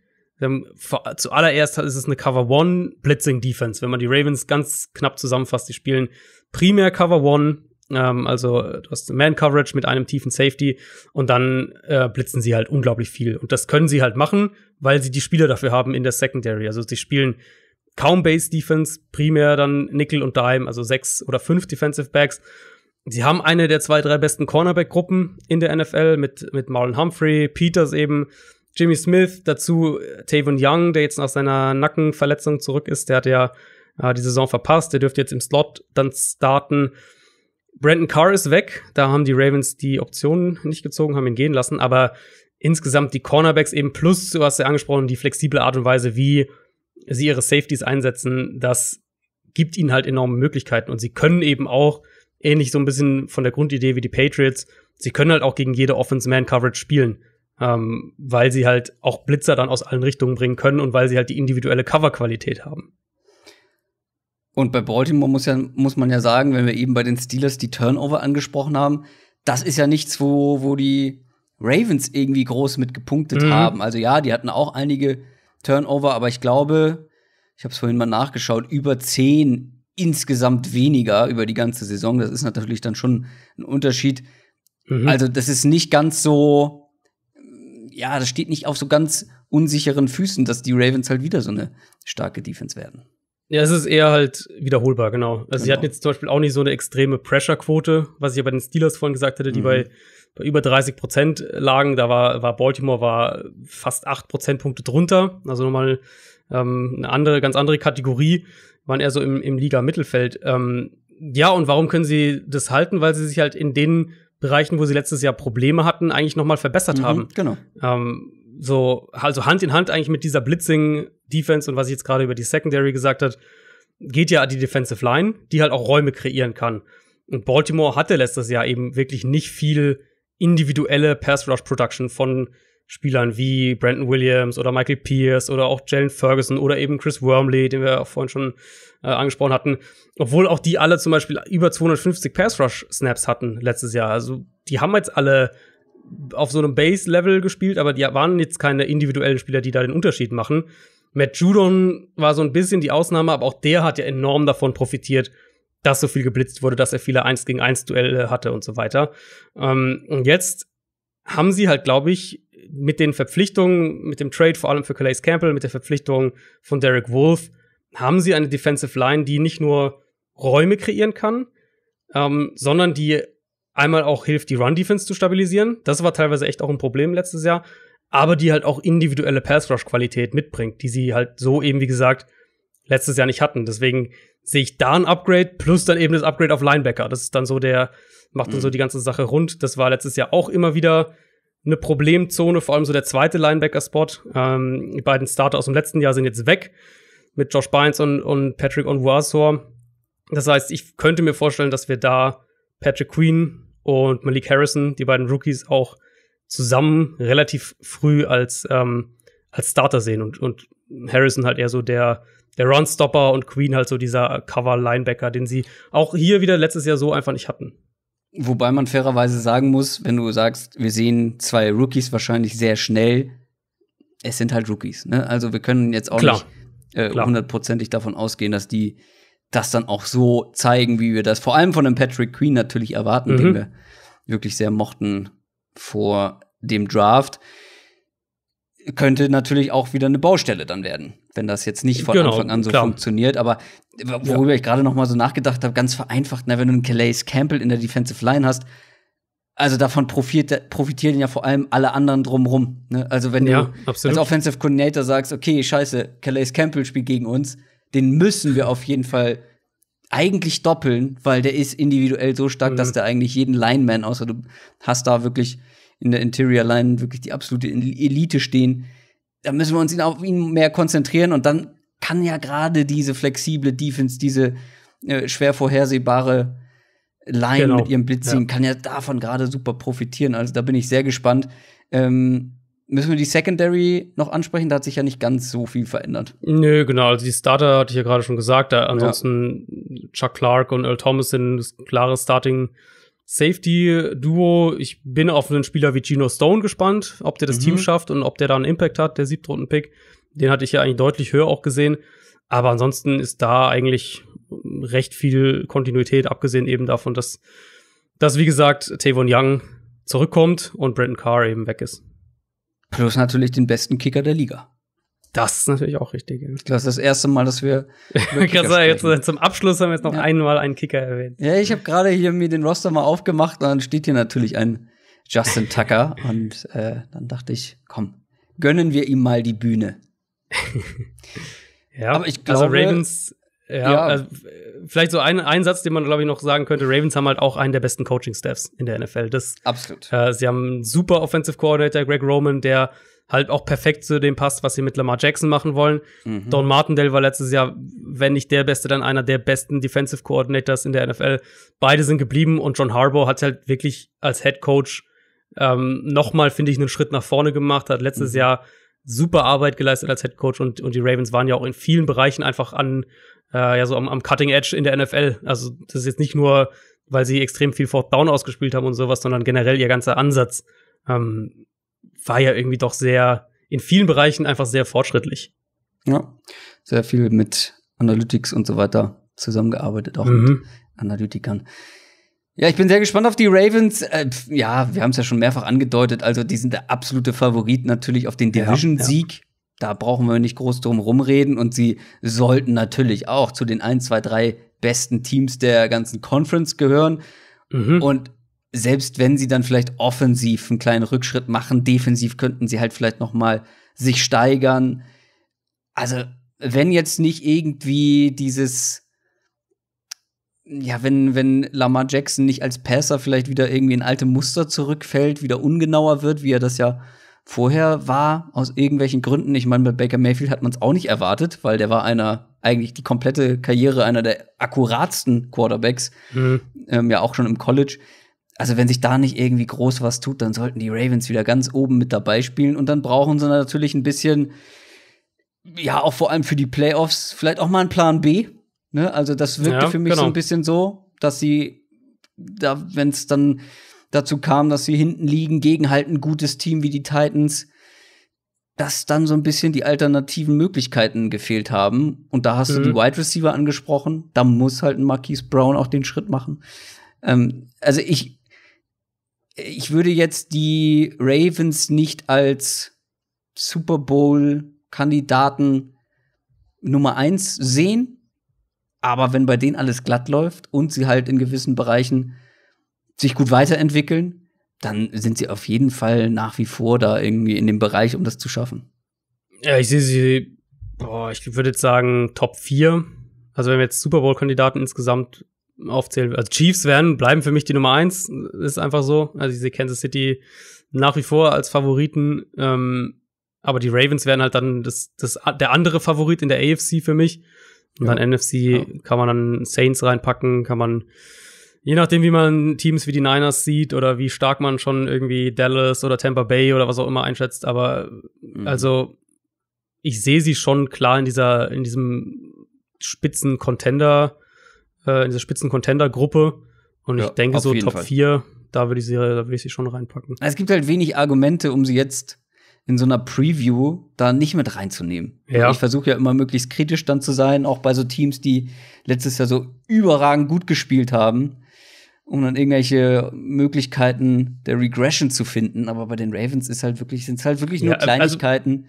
Speaker 2: Zuallererst ist es eine Cover One Blitzing Defense. Wenn man die Ravens ganz knapp zusammenfasst, die spielen primär Cover One, ähm, also du hast Man Coverage mit einem tiefen Safety und dann äh, blitzen sie halt unglaublich viel. Und das können sie halt machen, weil sie die Spieler dafür haben in der Secondary. Also sie spielen kaum Base Defense, primär dann Nickel und Dime, also sechs oder fünf Defensive Backs. Sie haben eine der zwei, drei besten Cornerback-Gruppen in der NFL mit, mit Marlon Humphrey, Peters eben, Jimmy Smith, dazu Tavon Young, der jetzt nach seiner Nackenverletzung zurück ist. Der hat ja äh, die Saison verpasst. Der dürfte jetzt im Slot dann starten. Brandon Carr ist weg. Da haben die Ravens die Optionen nicht gezogen, haben ihn gehen lassen. Aber insgesamt die Cornerbacks eben plus, du hast ja angesprochen, die flexible Art und Weise, wie sie ihre Safeties einsetzen, das gibt ihnen halt enorme Möglichkeiten. Und sie können eben auch, ähnlich so ein bisschen von der Grundidee wie die Patriots, sie können halt auch gegen jede Offense-Man-Coverage spielen. Ähm, weil sie halt auch Blitzer dann aus allen Richtungen bringen können und weil sie halt die individuelle Coverqualität haben.
Speaker 1: Und bei Baltimore muss, ja, muss man ja sagen, wenn wir eben bei den Steelers die Turnover angesprochen haben, das ist ja nichts, wo, wo die Ravens irgendwie groß mit gepunktet mhm. haben. Also ja, die hatten auch einige Turnover, aber ich glaube, ich habe es vorhin mal nachgeschaut, über zehn insgesamt weniger über die ganze Saison. Das ist natürlich dann schon ein Unterschied. Mhm. Also das ist nicht ganz so, ja, das steht nicht auf so ganz unsicheren Füßen, dass die Ravens halt wieder so eine starke Defense werden.
Speaker 2: Ja, es ist eher halt wiederholbar, genau. Also genau. sie hatten jetzt zum Beispiel auch nicht so eine extreme Pressure-Quote, was ich ja bei den Steelers vorhin gesagt hatte, die mhm. bei, bei über 30 Prozent lagen. Da war, war Baltimore war fast acht Prozentpunkte drunter. Also nochmal ähm, eine andere, ganz andere Kategorie, waren eher so im, im Liga-Mittelfeld. Ähm, ja, und warum können sie das halten? Weil sie sich halt in den Bereichen, wo sie letztes Jahr Probleme hatten, eigentlich nochmal verbessert mhm, haben.
Speaker 1: Genau.
Speaker 2: Ähm, so, also Hand in Hand eigentlich mit dieser Blitzing-Defense und was ich jetzt gerade über die Secondary gesagt hat, geht ja die Defensive Line, die halt auch Räume kreieren kann. Und Baltimore hatte letztes Jahr eben wirklich nicht viel individuelle Pass-Rush-Production von Spielern wie Brandon Williams oder Michael Pierce oder auch Jalen Ferguson oder eben Chris Wormley, den wir auch vorhin schon äh, angesprochen hatten. Obwohl auch die alle zum Beispiel über 250 Pass-Rush-Snaps hatten letztes Jahr. Also die haben jetzt alle auf so einem Base-Level gespielt, aber die waren jetzt keine individuellen Spieler, die da den Unterschied machen. Matt Judon war so ein bisschen die Ausnahme, aber auch der hat ja enorm davon profitiert, dass so viel geblitzt wurde, dass er viele 1 gegen 1 Duelle hatte und so weiter. Ähm, und jetzt haben sie halt, glaube ich, mit den Verpflichtungen, mit dem Trade vor allem für Calais Campbell, mit der Verpflichtung von Derek Wolf, haben sie eine Defensive Line, die nicht nur Räume kreieren kann, ähm, sondern die einmal auch hilft, die Run-Defense zu stabilisieren. Das war teilweise echt auch ein Problem letztes Jahr. Aber die halt auch individuelle Pass-Rush-Qualität mitbringt, die sie halt so eben, wie gesagt, letztes Jahr nicht hatten. Deswegen sehe ich da ein Upgrade plus dann eben das Upgrade auf Linebacker. Das ist dann so der, macht dann mhm. so die ganze Sache rund. Das war letztes Jahr auch immer wieder eine Problemzone, vor allem so der zweite Linebacker-Spot. Ähm, die beiden Starter aus dem letzten Jahr sind jetzt weg mit Josh Bynes und, und Patrick Onwuasor. Das heißt, ich könnte mir vorstellen, dass wir da Patrick Queen und Malik Harrison, die beiden Rookies, auch zusammen relativ früh als, ähm, als Starter sehen und, und Harrison halt eher so der, der Runstopper und Queen halt so dieser Cover-Linebacker, den sie auch hier wieder letztes Jahr so einfach nicht hatten.
Speaker 1: Wobei man fairerweise sagen muss, wenn du sagst, wir sehen zwei Rookies wahrscheinlich sehr schnell, es sind halt Rookies. Ne? Also wir können jetzt auch Klar. nicht äh, hundertprozentig davon ausgehen, dass die das dann auch so zeigen, wie wir das vor allem von dem Patrick Queen natürlich erwarten, mhm. den wir wirklich sehr mochten vor dem Draft. Könnte natürlich auch wieder eine Baustelle dann werden, wenn das jetzt nicht von genau, Anfang an so klar. funktioniert. Aber worüber ja. ich gerade noch mal so nachgedacht habe, ganz vereinfacht, na, wenn du einen Calais Campbell in der Defensive Line hast, also davon profitiert, profitieren ja vor allem alle anderen drumrum. Ne? Also wenn
Speaker 2: Ja,
Speaker 1: du
Speaker 2: absolut.
Speaker 1: als Offensive Coordinator sagst, okay, scheiße, Calais Campbell spielt gegen uns, den müssen wir auf jeden Fall eigentlich doppeln, weil der ist individuell so stark,
Speaker 2: Mhm.
Speaker 1: dass der eigentlich jeden Lineman, außer du hast da wirklich in der Interior Line wirklich die absolute Elite stehen. Da müssen wir uns ihn auf ihn mehr konzentrieren und dann kann ja gerade diese flexible Defense, diese äh, schwer vorhersehbare Line
Speaker 2: Genau.
Speaker 1: mit ihrem Blitzing,
Speaker 2: Ja.
Speaker 1: kann ja davon gerade super profitieren. Also da bin ich sehr gespannt. Ähm, müssen wir die Secondary noch ansprechen? Da hat sich ja nicht ganz so viel verändert.
Speaker 2: Nö, genau. Also die Starter hatte ich ja gerade schon gesagt. Da ansonsten Chuck Clark und Earl Thomas sind das klare Starting Safety Duo. Ich bin auf einen Spieler wie Geno Stone gespannt, ob der das
Speaker 1: Mhm.
Speaker 2: Team schafft und ob der da einen Impact hat, der siebtrunden Pick. Den hatte ich ja eigentlich deutlich höher auch gesehen. Aber ansonsten ist da eigentlich recht viel Kontinuität, abgesehen eben davon, dass, dass wie gesagt, Tavon Young zurückkommt und Brandon Carr eben weg ist.
Speaker 1: Plus natürlich den besten Kicker der Liga.
Speaker 2: Das ist natürlich auch richtig. Ja.
Speaker 1: Das ist das erste Mal, dass wir.
Speaker 2: Ich kann sagen, jetzt zum Abschluss haben wir jetzt noch
Speaker 1: Ja.
Speaker 2: einmal einen Kicker erwähnt.
Speaker 1: Ja, ich habe gerade hier mir den Roster mal aufgemacht und dann steht hier natürlich ein Justin Tucker und äh, dann dachte ich, komm, gönnen wir ihm mal die Bühne.
Speaker 2: Ja,
Speaker 1: Aber ich
Speaker 2: also
Speaker 1: glaube-
Speaker 2: Ravens, ja,
Speaker 1: Ja.
Speaker 2: Also, vielleicht so ein, ein Satz, den man, glaube ich, noch sagen könnte: Ravens haben halt auch einen der besten Coaching-Staffs in der NFL. Das,
Speaker 1: Absolut.
Speaker 2: äh, sie haben einen super Offensive Coordinator, Greg Roman, der halt auch perfekt zu dem passt, was sie mit Lamar Jackson machen wollen.
Speaker 1: Mhm.
Speaker 2: Don Martindale war letztes Jahr, wenn nicht der Beste, dann einer der besten Defensive Coordinators in der NFL. Beide sind geblieben und John Harbaugh hat halt wirklich als Head Coach ähm, nochmal, finde ich, einen Schritt nach vorne gemacht, hat letztes
Speaker 1: Mhm.
Speaker 2: Jahr super Arbeit geleistet als Head Coach und, und die Ravens waren ja auch in vielen Bereichen einfach an, äh, ja, so am, am Cutting Edge in der NFL. Also, das ist jetzt nicht nur, weil sie extrem viel Fourth Down ausgespielt haben und sowas, sondern generell ihr ganzer Ansatz ähm, war ja irgendwie doch sehr, in vielen Bereichen einfach sehr fortschrittlich.
Speaker 1: Ja, sehr viel mit Analytics und so weiter zusammengearbeitet, auch
Speaker 2: Mhm.
Speaker 1: mit Analytikern. Ja, ich bin sehr gespannt auf die Ravens. Äh, ja, wir haben es ja schon mehrfach angedeutet. Also, die sind der absolute Favorit natürlich auf den
Speaker 2: Ja,
Speaker 1: Division-Sieg. Da brauchen wir nicht groß drum rumreden. Und sie sollten natürlich auch zu den 1, 2, 3 besten Teams der ganzen Conference gehören.
Speaker 2: Mhm.
Speaker 1: Und selbst wenn sie dann vielleicht offensiv einen kleinen Rückschritt machen, defensiv könnten sie halt vielleicht noch mal sich steigern. Also, wenn jetzt nicht irgendwie dieses ja, wenn, wenn Lamar Jackson nicht als Passer vielleicht wieder irgendwie in alte Muster zurückfällt, wieder ungenauer wird, wie er das ja vorher war, aus irgendwelchen Gründen. Ich meine, bei Baker Mayfield hat man es auch nicht erwartet, weil der war einer, eigentlich die komplette Karriere einer der akkuratsten Quarterbacks,
Speaker 2: Mhm.
Speaker 1: ähm, ja auch schon im College. Also wenn sich da nicht irgendwie groß was tut, dann sollten die Ravens wieder ganz oben mit dabei spielen und dann brauchen sie natürlich ein bisschen, ja, auch vor allem für die Playoffs, vielleicht auch mal einen Plan B. Ne? Also das wirkte
Speaker 2: Ja,
Speaker 1: für mich so
Speaker 2: genau.
Speaker 1: ein bisschen so, dass sie, da, wenn es dann dazu kam, dass sie hinten liegen gegen halt ein gutes Team wie die Titans, dass dann so ein bisschen die alternativen Möglichkeiten gefehlt haben. Und da hast du
Speaker 2: Mhm.
Speaker 1: die Wide Receiver angesprochen. Da muss halt ein Marquise Brown auch den Schritt machen. Ähm, also ich, ich würde jetzt die Ravens nicht als Super Bowl-Kandidaten Nummer eins sehen. Aber wenn bei denen alles glatt läuft und sie halt in gewissen Bereichen sich gut weiterentwickeln, dann sind sie auf jeden Fall nach wie vor da irgendwie in dem Bereich, um das zu schaffen.
Speaker 2: Ja, ich sehe sie, boah, ich würde jetzt sagen Top 4. Also wenn wir jetzt Super Bowl-Kandidaten insgesamt aufzählen, also Chiefs werden, bleiben für mich die Nummer 1, ist einfach so. Also ich sehe Kansas City nach wie vor als Favoriten, ähm, aber die Ravens werden halt dann das, das, der andere Favorit in der AFC für mich. Und
Speaker 1: Ja.
Speaker 2: dann NFC
Speaker 1: Ja.
Speaker 2: kann man dann Saints reinpacken, kann man Je nachdem, wie man Teams wie die Niners sieht oder wie stark man schon irgendwie Dallas oder Tampa Bay oder was auch immer einschätzt, aber
Speaker 1: Mhm.
Speaker 2: also ich sehe sie schon klar in dieser, in diesem spitzen Contender, äh, in dieser spitzen Contender-Gruppe. Und
Speaker 1: Ja,
Speaker 2: ich denke, so Top
Speaker 1: Fall.
Speaker 2: 4, da würde ich sie, da würde ich sie schon reinpacken.
Speaker 1: Es gibt halt wenig Argumente, um sie jetzt in so einer Preview da nicht mit reinzunehmen.
Speaker 2: Ja.
Speaker 1: Ich versuche ja immer möglichst kritisch dann zu sein, auch bei so Teams, die letztes Jahr so überragend gut gespielt haben, um dann irgendwelche Möglichkeiten der Regression zu finden. Aber bei den Ravens ist halt wirklich, sind es halt wirklich nur
Speaker 2: Ja, also-
Speaker 1: Kleinigkeiten.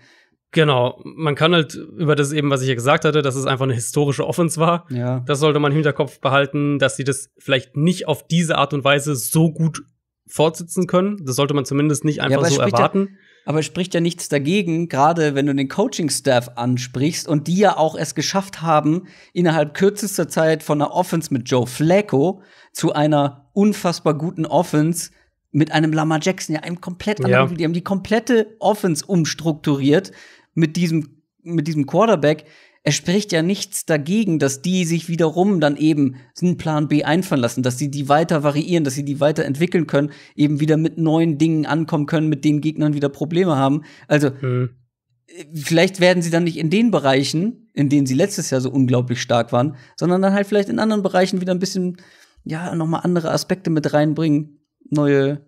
Speaker 2: Genau, man kann halt über das eben, was ich ja gesagt hatte, dass es einfach eine historische Offense war.
Speaker 1: ja.
Speaker 2: Das sollte man im Hinterkopf behalten, dass sie das vielleicht nicht auf diese Art und Weise so gut fortsetzen können. Das sollte man zumindest nicht einfach ja, so erwarten.
Speaker 1: Ja, aber es spricht ja nichts dagegen, gerade wenn du den Coaching-Staff ansprichst und die ja auch es geschafft haben, innerhalb kürzester Zeit von einer Offense mit Joe Flacco zu einer unfassbar guten Offense mit einem Lamar Jackson, ja, einem komplett anderen, ja. die haben die komplette Offense umstrukturiert mit diesem, mit diesem Quarterback. Es spricht ja nichts dagegen, dass die sich wiederum dann eben einen Plan B einfallen lassen, dass sie die weiter variieren, dass sie die weiter entwickeln können, eben wieder mit neuen Dingen ankommen können, mit denen Gegnern wieder Probleme haben. Also, mhm. vielleicht werden sie dann nicht in den Bereichen, in denen sie letztes Jahr so unglaublich stark waren, sondern dann halt vielleicht in anderen Bereichen wieder ein bisschen, ja, nochmal andere Aspekte mit reinbringen, neue,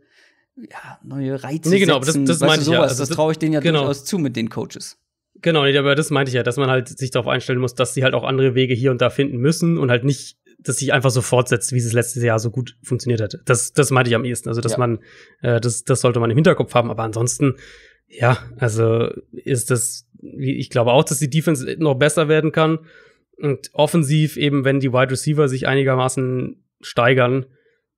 Speaker 1: ja, neue Reize. Nee,
Speaker 2: genau, setzen, das, das meine ich sowas.
Speaker 1: ja. Also, das traue ich denen ja genau. durchaus zu mit den Coaches.
Speaker 2: Genau, aber das meinte ich ja, dass man halt sich darauf einstellen muss, dass sie halt auch andere Wege hier und da finden müssen und halt nicht, dass sich einfach so fortsetzt, wie es letztes Jahr so gut funktioniert hat. Das, das meinte ich am ehesten. Also, dass ja. man, äh, das, das sollte man im Hinterkopf haben, aber ansonsten, ja, also ist das, ich glaube auch, dass die Defense noch besser werden kann. Und offensiv eben, wenn die Wide Receiver sich einigermaßen steigern,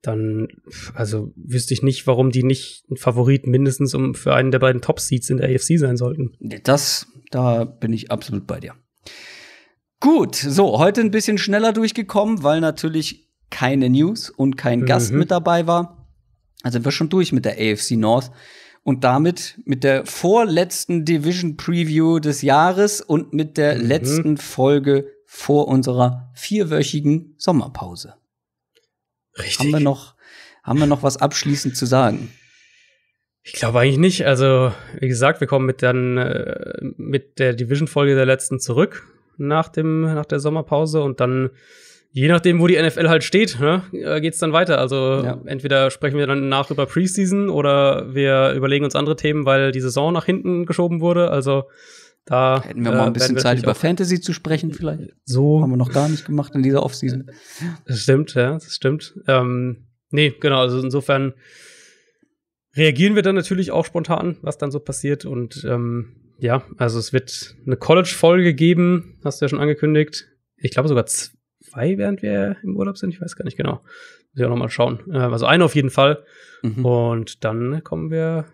Speaker 2: dann, also wüsste ich nicht, warum die nicht ein Favorit mindestens um für einen der beiden Top-Seeds in der AFC sein sollten.
Speaker 1: Das, da bin ich absolut bei dir. Gut, so, heute ein bisschen schneller durchgekommen, weil natürlich keine News und kein mhm. Gast mit dabei war. Also wir schon durch mit der AFC North und damit mit der vorletzten Division Preview des Jahres und mit der mhm. letzten Folge vor unserer vierwöchigen Sommerpause. Richtig. Haben wir noch, haben wir noch was abschließend zu sagen?
Speaker 2: Ich glaube eigentlich nicht. Also, wie gesagt, wir kommen mit dann äh, mit der Division-Folge der letzten zurück nach dem, nach der Sommerpause und dann, je nachdem, wo die NFL halt steht, ne, äh, geht's dann weiter. Also ja. entweder sprechen wir dann nach über Preseason oder wir überlegen uns andere Themen, weil die Saison nach hinten geschoben wurde. Also da
Speaker 1: hätten wir mal ein äh, bisschen Zeit über Fantasy zu sprechen, vielleicht. So haben wir noch gar nicht gemacht in dieser Offseason.
Speaker 2: Das stimmt, ja, das stimmt. Ähm, nee, genau. Also insofern reagieren wir dann natürlich auch spontan, was dann so passiert. Und ähm, ja, also es wird eine College-Folge geben, hast du ja schon angekündigt. Ich glaube sogar zwei, während wir im Urlaub sind. Ich weiß gar nicht genau. Muss ich auch noch mal schauen. Äh, also eine auf jeden Fall. Mhm. Und dann kommen wir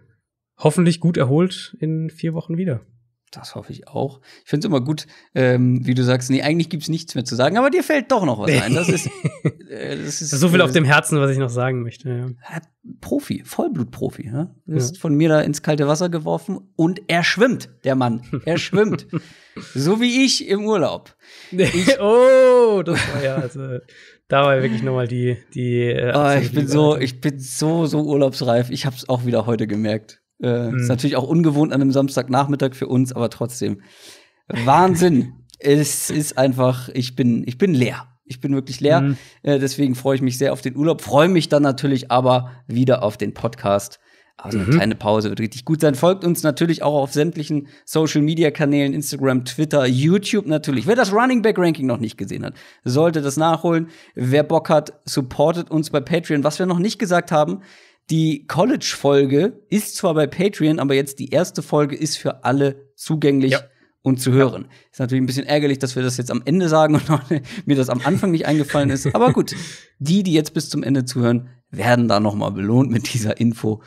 Speaker 2: hoffentlich gut erholt in vier Wochen wieder.
Speaker 1: Das hoffe ich auch. Ich finde es immer gut, ähm, wie du sagst, nee, eigentlich gibt es nichts mehr zu sagen, aber dir fällt doch noch was ein. Das ist,
Speaker 2: äh, das ist so viel äh, auf dem Herzen, was ich noch sagen möchte. Ja.
Speaker 1: Profi, Vollblutprofi. Ja? Du bist ja. von mir da ins kalte Wasser geworfen und er schwimmt, der Mann. Er schwimmt. so wie ich im Urlaub.
Speaker 2: Ich, oh, das war ja, also, da war wirklich nochmal die, die.
Speaker 1: Äh, oh, ich bin so, ich bin so, so urlaubsreif. Ich habe es auch wieder heute gemerkt. Äh, mhm. Ist natürlich auch ungewohnt an einem Samstagnachmittag für uns, aber trotzdem. Wahnsinn. es ist einfach, ich bin, ich bin leer. Ich bin wirklich leer. Mhm. Äh, deswegen freue ich mich sehr auf den Urlaub. Freue mich dann natürlich aber wieder auf den Podcast. Also eine mhm. kleine Pause wird richtig gut sein. Folgt uns natürlich auch auf sämtlichen Social Media Kanälen, Instagram, Twitter, YouTube natürlich. Wer das Running Back Ranking noch nicht gesehen hat, sollte das nachholen. Wer Bock hat, supportet uns bei Patreon. Was wir noch nicht gesagt haben, die College-Folge ist zwar bei Patreon, aber jetzt die erste Folge ist für alle zugänglich ja. Und zu hören. Ja. Ist natürlich ein bisschen ärgerlich, dass wir das jetzt am Ende sagen und mir das am Anfang nicht eingefallen ist. Aber gut, die, die jetzt bis zum Ende zuhören, werden da noch mal belohnt mit dieser Info.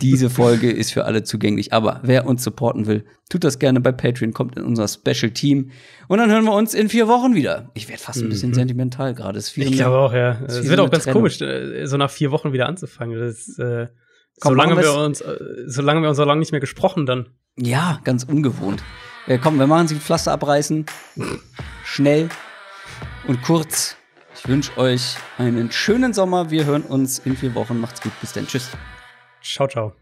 Speaker 1: Diese Folge ist für alle zugänglich. Aber wer uns supporten will, tut das gerne bei Patreon, kommt in unser Special Team. Und dann hören wir uns in vier Wochen wieder. Ich werde fast ein bisschen mhm. sentimental gerade.
Speaker 2: Ich glaube auch, ja. Es wird auch ganz Trennung. komisch, äh, so nach vier Wochen wieder anzufangen. Das, äh, komm, solange wir uns, äh, solange wir uns so lange nicht mehr gesprochen, dann.
Speaker 1: Ja, ganz ungewohnt. Ja, komm, wir machen sie Pflaster abreißen. Schnell und kurz. Ich wünsche euch einen schönen Sommer. Wir hören uns in vier Wochen. Macht's gut. Bis dann. Tschüss.
Speaker 2: Ciao, ciao.